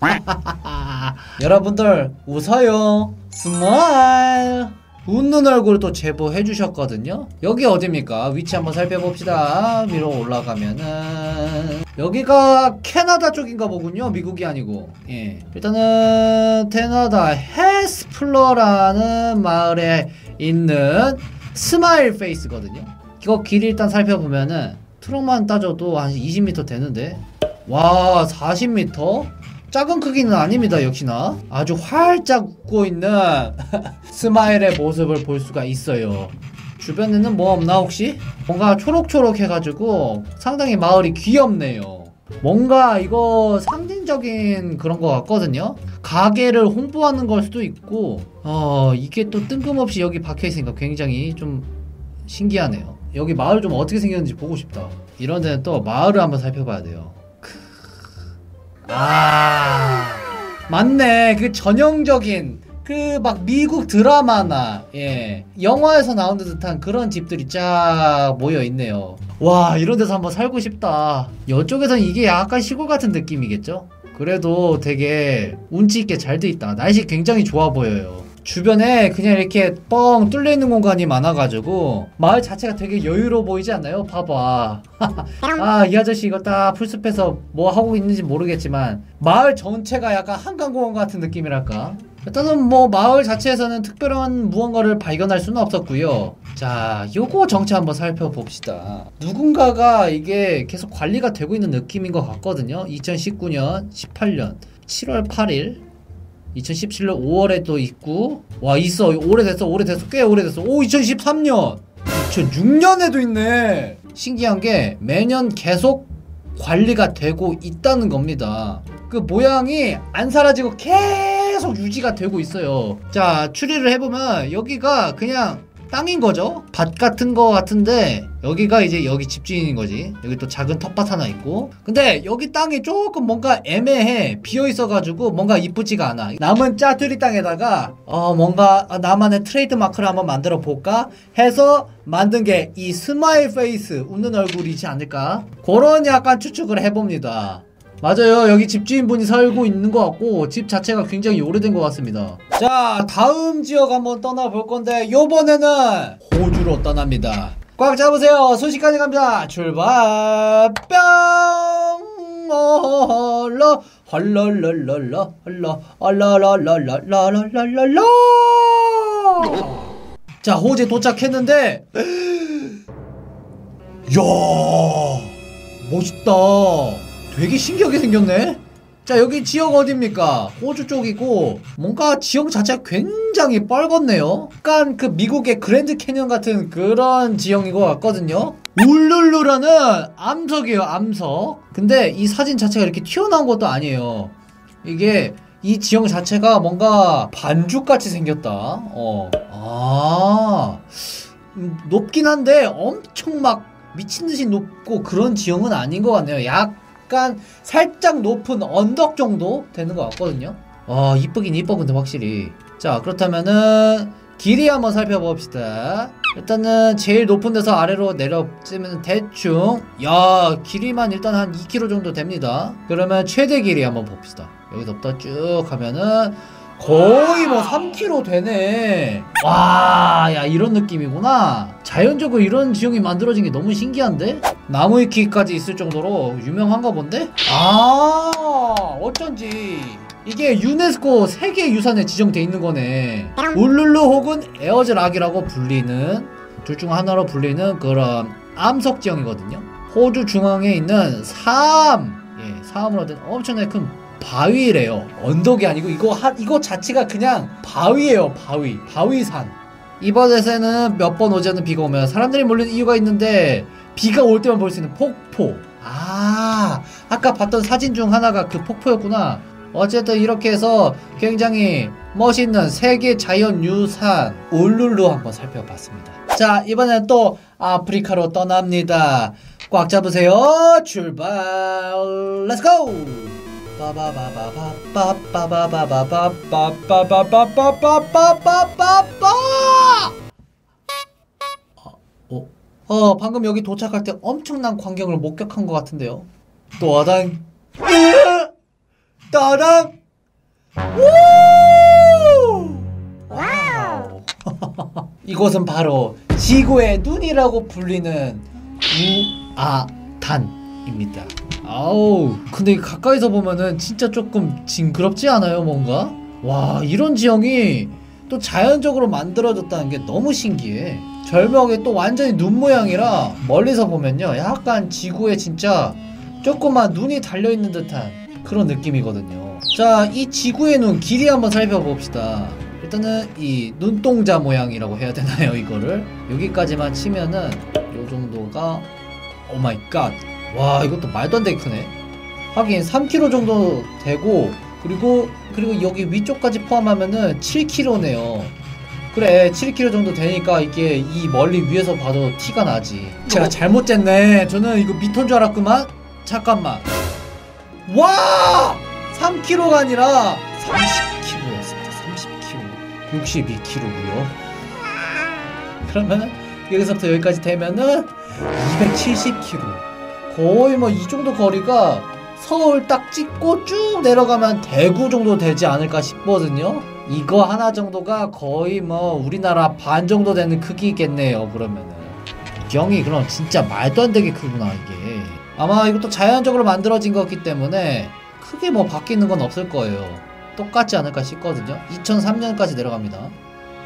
여러분들 웃어요. Smile. 웃는 얼굴 또 제보해 주셨거든요. 여기 어딥니까? 위치 한번 살펴봅시다. 위로 올라가면은. 여기가 캐나다 쪽인가 보군요. 미국이 아니고. 예. 일단은 캐나다 헤스플러라는 마을에 있는 smile face거든요. 이거 길 일단 살펴보면은 트럭만 따져도 한 20m 되는데. 와 40m? 작은 크기는 아닙니다 역시나. 아주 활짝 웃고 있는 스마일의 모습을 볼 수가 있어요. 주변에는 뭐 없나 혹시? 뭔가 초록초록 해가지고 상당히 마을이 귀엽네요. 뭔가 이거 상징적인 그런 것 같거든요. 가게를 홍보하는 걸 수도 있고 어 이게 또 뜬금없이 여기 박혀있으니까 굉장히 좀 신기하네요. 여기 마을 좀 어떻게 생겼는지 보고 싶다. 이런 데는 또 마을을 한번 살펴봐야 돼요 아 맞네. 그 전형적인 그 막 미국 드라마나 예 영화에서 나오는 듯한 그런 집들이 쫙 모여 있네요. 와 이런 데서 한번 살고 싶다. 이쪽에선 이게 약간 시골 같은 느낌이겠죠? 그래도 되게 운치 있게 잘 돼 있다. 날씨 굉장히 좋아 보여요 주변에 그냥 이렇게 뻥 뚫려 있는 공간이 많아가지고 마을 자체가 되게 여유로워 보이지 않나요? 봐봐. 아, 이 아저씨 이거 딱 풀숲에서 뭐 하고 있는지 모르겠지만 마을 전체가 약간 한강공원 같은 느낌이랄까? 일단은 뭐 마을 자체에서는 특별한 무언가를 발견할 수는 없었고요. 자, 요거 정체 한번 살펴봅시다. 누군가가 이게 계속 관리가 되고 있는 느낌인 것 같거든요. 2019년, 18년, 7월 8일, 2017년 5월에 또 있고 와 있어. 오래됐어 오래됐어. 꽤 오래됐어. 오 2013년. 2006년에도 있네. 신기한 게 매년 계속 관리가 되고 있다는 겁니다. 그 모양이 안 사라지고 계속 유지가 되고 있어요. 자 추리를 해보면 여기가 그냥 땅인 거죠? 밭 같은 거 같은데 여기가 이제 여기 집주인인 거지. 여기 또 작은 텃밭 하나 있고. 근데 여기 땅이 조금 뭔가 애매해. 비어 있어 가지고 뭔가 이쁘지가 않아. 남은 짜투리 땅에다가 어 뭔가 나만의 트레이드 마크를 한번 만들어 볼까 해서 만든 게 이 smile face 웃는 얼굴이지 않을까? 그런 약간 추측을 해봅니다 맞아요. 여기 집주인분이 살고 있는 것 같고 집 자체가 굉장히 오래된 것 같습니다. 자, 다음 지역 한번 떠나볼 건데 요번에는 호주로 떠납니다. 꽉 잡으세요. 순식간에 갑니다. 출발. 뿅. 헐러 헐럴럴럴러 헐러 헐러럴럴럴럴럴럴러 자, 호주에 도착했는데 야 멋있다. 되게 신기하게 생겼네? 자 여기 지역 어딥니까? 호주 쪽이고 뭔가 지역 자체가 굉장히 뻘겋네요 약간 그 미국의 그랜드 캐년 같은 그런 지형인 것 같거든요 울룰루라는 암석이에요 암석 근데 이 사진 자체가 이렇게 튀어나온 것도 아니에요 이게 이 지형 자체가 뭔가 반죽같이 생겼다 어. 아 음, 높긴 한데 엄청 막 미친듯이 높고 그런 지형은 아닌 것 같네요 약 약간 살짝 높은 언덕 정도 되는 것 같거든요. 아 이쁘긴 이뻐 근데 확실히. 자 그렇다면은 길이 한번 살펴봅시다. 일단은 제일 높은 데서 아래로 내려찌면 대충 야 길이만 일단 한 2km 정도 됩니다. 그러면 최대 길이 한번 봅시다. 여기서부터 쭉 하면은 거의 뭐 3km 되네. 와, 야, 이런 느낌이구나. 자연적으로 이런 지형이 만들어진 게 너무 신기한데? 나무위키까지 있을 정도로 유명한가 본데? 아, 어쩐지. 이게 유네스코 세계유산에 지정돼 있는 거네. 울룰루 혹은 에어즈락이라고 불리는 둘 중 하나로 불리는 그런 암석 지형이거든요. 호주 중앙에 있는 사암, 예, 사암으로 된 엄청나게 큰 바위래요. 언덕이 아니고 이거 하, 이거 자체가 그냥 바위예요. 바위, 바위산. 이번에는 몇 번 오지 않는 비가 오면 사람들이 몰리는 이유가 있는데 비가 올 때만 볼 수 있는 폭포. 아, 아까 봤던 사진 중 하나가 그 폭포였구나. 어쨌든 이렇게 해서 굉장히 멋있는 세계 자연 유산 울룰루 한번 살펴봤습니다. 자, 이번엔 또 아프리카로 떠납니다. 꽉 잡으세요. 출발. Let's go! 어, 어, 방금 여기 도착할 때 엄청난 광경을 목격한 것 같은데요. 또 와당. 따당. 와우. 이곳은 바로 지구의 눈이라고 불리는 우아단입니다. 아우, 근데 가까이서 보면은 진짜 조금 징그럽지 않아요, 뭔가? 와, 이런 지형이 또 자연적으로 만들어졌다는 게 너무 신기해. 절벽이 또 완전히 눈 모양이라 멀리서 보면요, 약간 지구에 진짜 조그만 눈이 달려있는 듯한 그런 느낌이거든요. 자, 이 지구의 눈 길이 한번 살펴봅시다. 일단은 이 눈동자 모양이라고 해야 되나요, 이거를? 여기까지만 치면은 요 정도가 oh my god. 와, 이것도 말도 안 되게 크네. 하긴 3kg 정도 되고 그리고 그리고 여기 위쪽까지 포함하면은 7kg네요. 그래 7kg 정도 되니까 이게 이 멀리 위에서 봐도 티가 나지. 제가 잘못 쟀네. 저는 이거 미터인 줄 알았구만. 잠깐만. 와! 3kg가 아니라 30kg였습니다. 30kg. 62kg고요. 그러면은 여기서부터 여기까지 되면은 270kg. 거의 뭐 이 정도 거리가 서울 딱 찍고 쭉 내려가면 대구 정도 되지 않을까 싶거든요. 이거 하나 정도가 거의 뭐 우리나라 반 정도 되는 크기겠네요. 그러면은 경이 그럼 진짜 말도 안 되게 크구나 이게. 아마 이것도 자연적으로 만들어진 거기 때문에 크게 뭐 바뀌는 건 없을 거예요. 똑같지 않을까 싶거든요. 2003년까지 내려갑니다.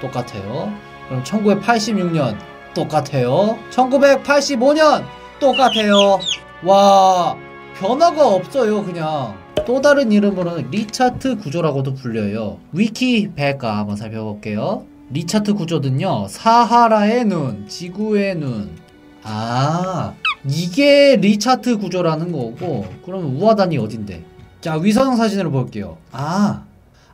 똑같아요. 그럼 1986년 똑같아요. 1985년 똑같아요. 와 변화가 없어요 그냥. 또 다른 이름으로는 리차트 구조라고도 불려요. 위키백과 한번 살펴볼게요. 리차트 구조는요 사하라의 눈 지구의 눈 아 이게 리차트 구조라는 거고 그럼 우하단이 어딘데? 자 위성 사진으로 볼게요. 아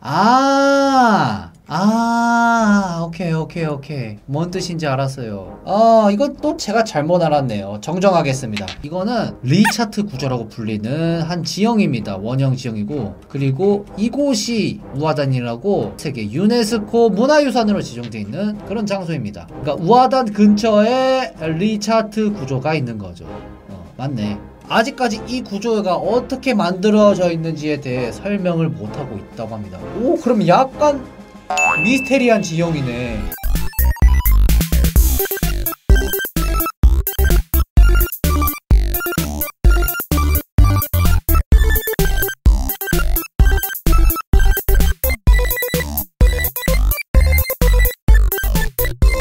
아, 아, 오케이, 오케이, 오케이. 뭔 뜻인지 알았어요. 아, 이것도 제가 잘못 알았네요. 정정하겠습니다. 이거는 리차트 구조라고 불리는 한 지형입니다. 원형 지형이고, 그리고 이곳이 우하단이라고 세계 유네스코 문화유산으로 지정되어 있는 그런 장소입니다. 그러니까 우하단 근처에 리차트 구조가 있는 거죠. 어, 맞네. 아직까지 이 구조가 어떻게 만들어져 있는지에 대해 설명을 못하고 있다고 합니다. 오, 그럼 약간 미스테리한 지형이네.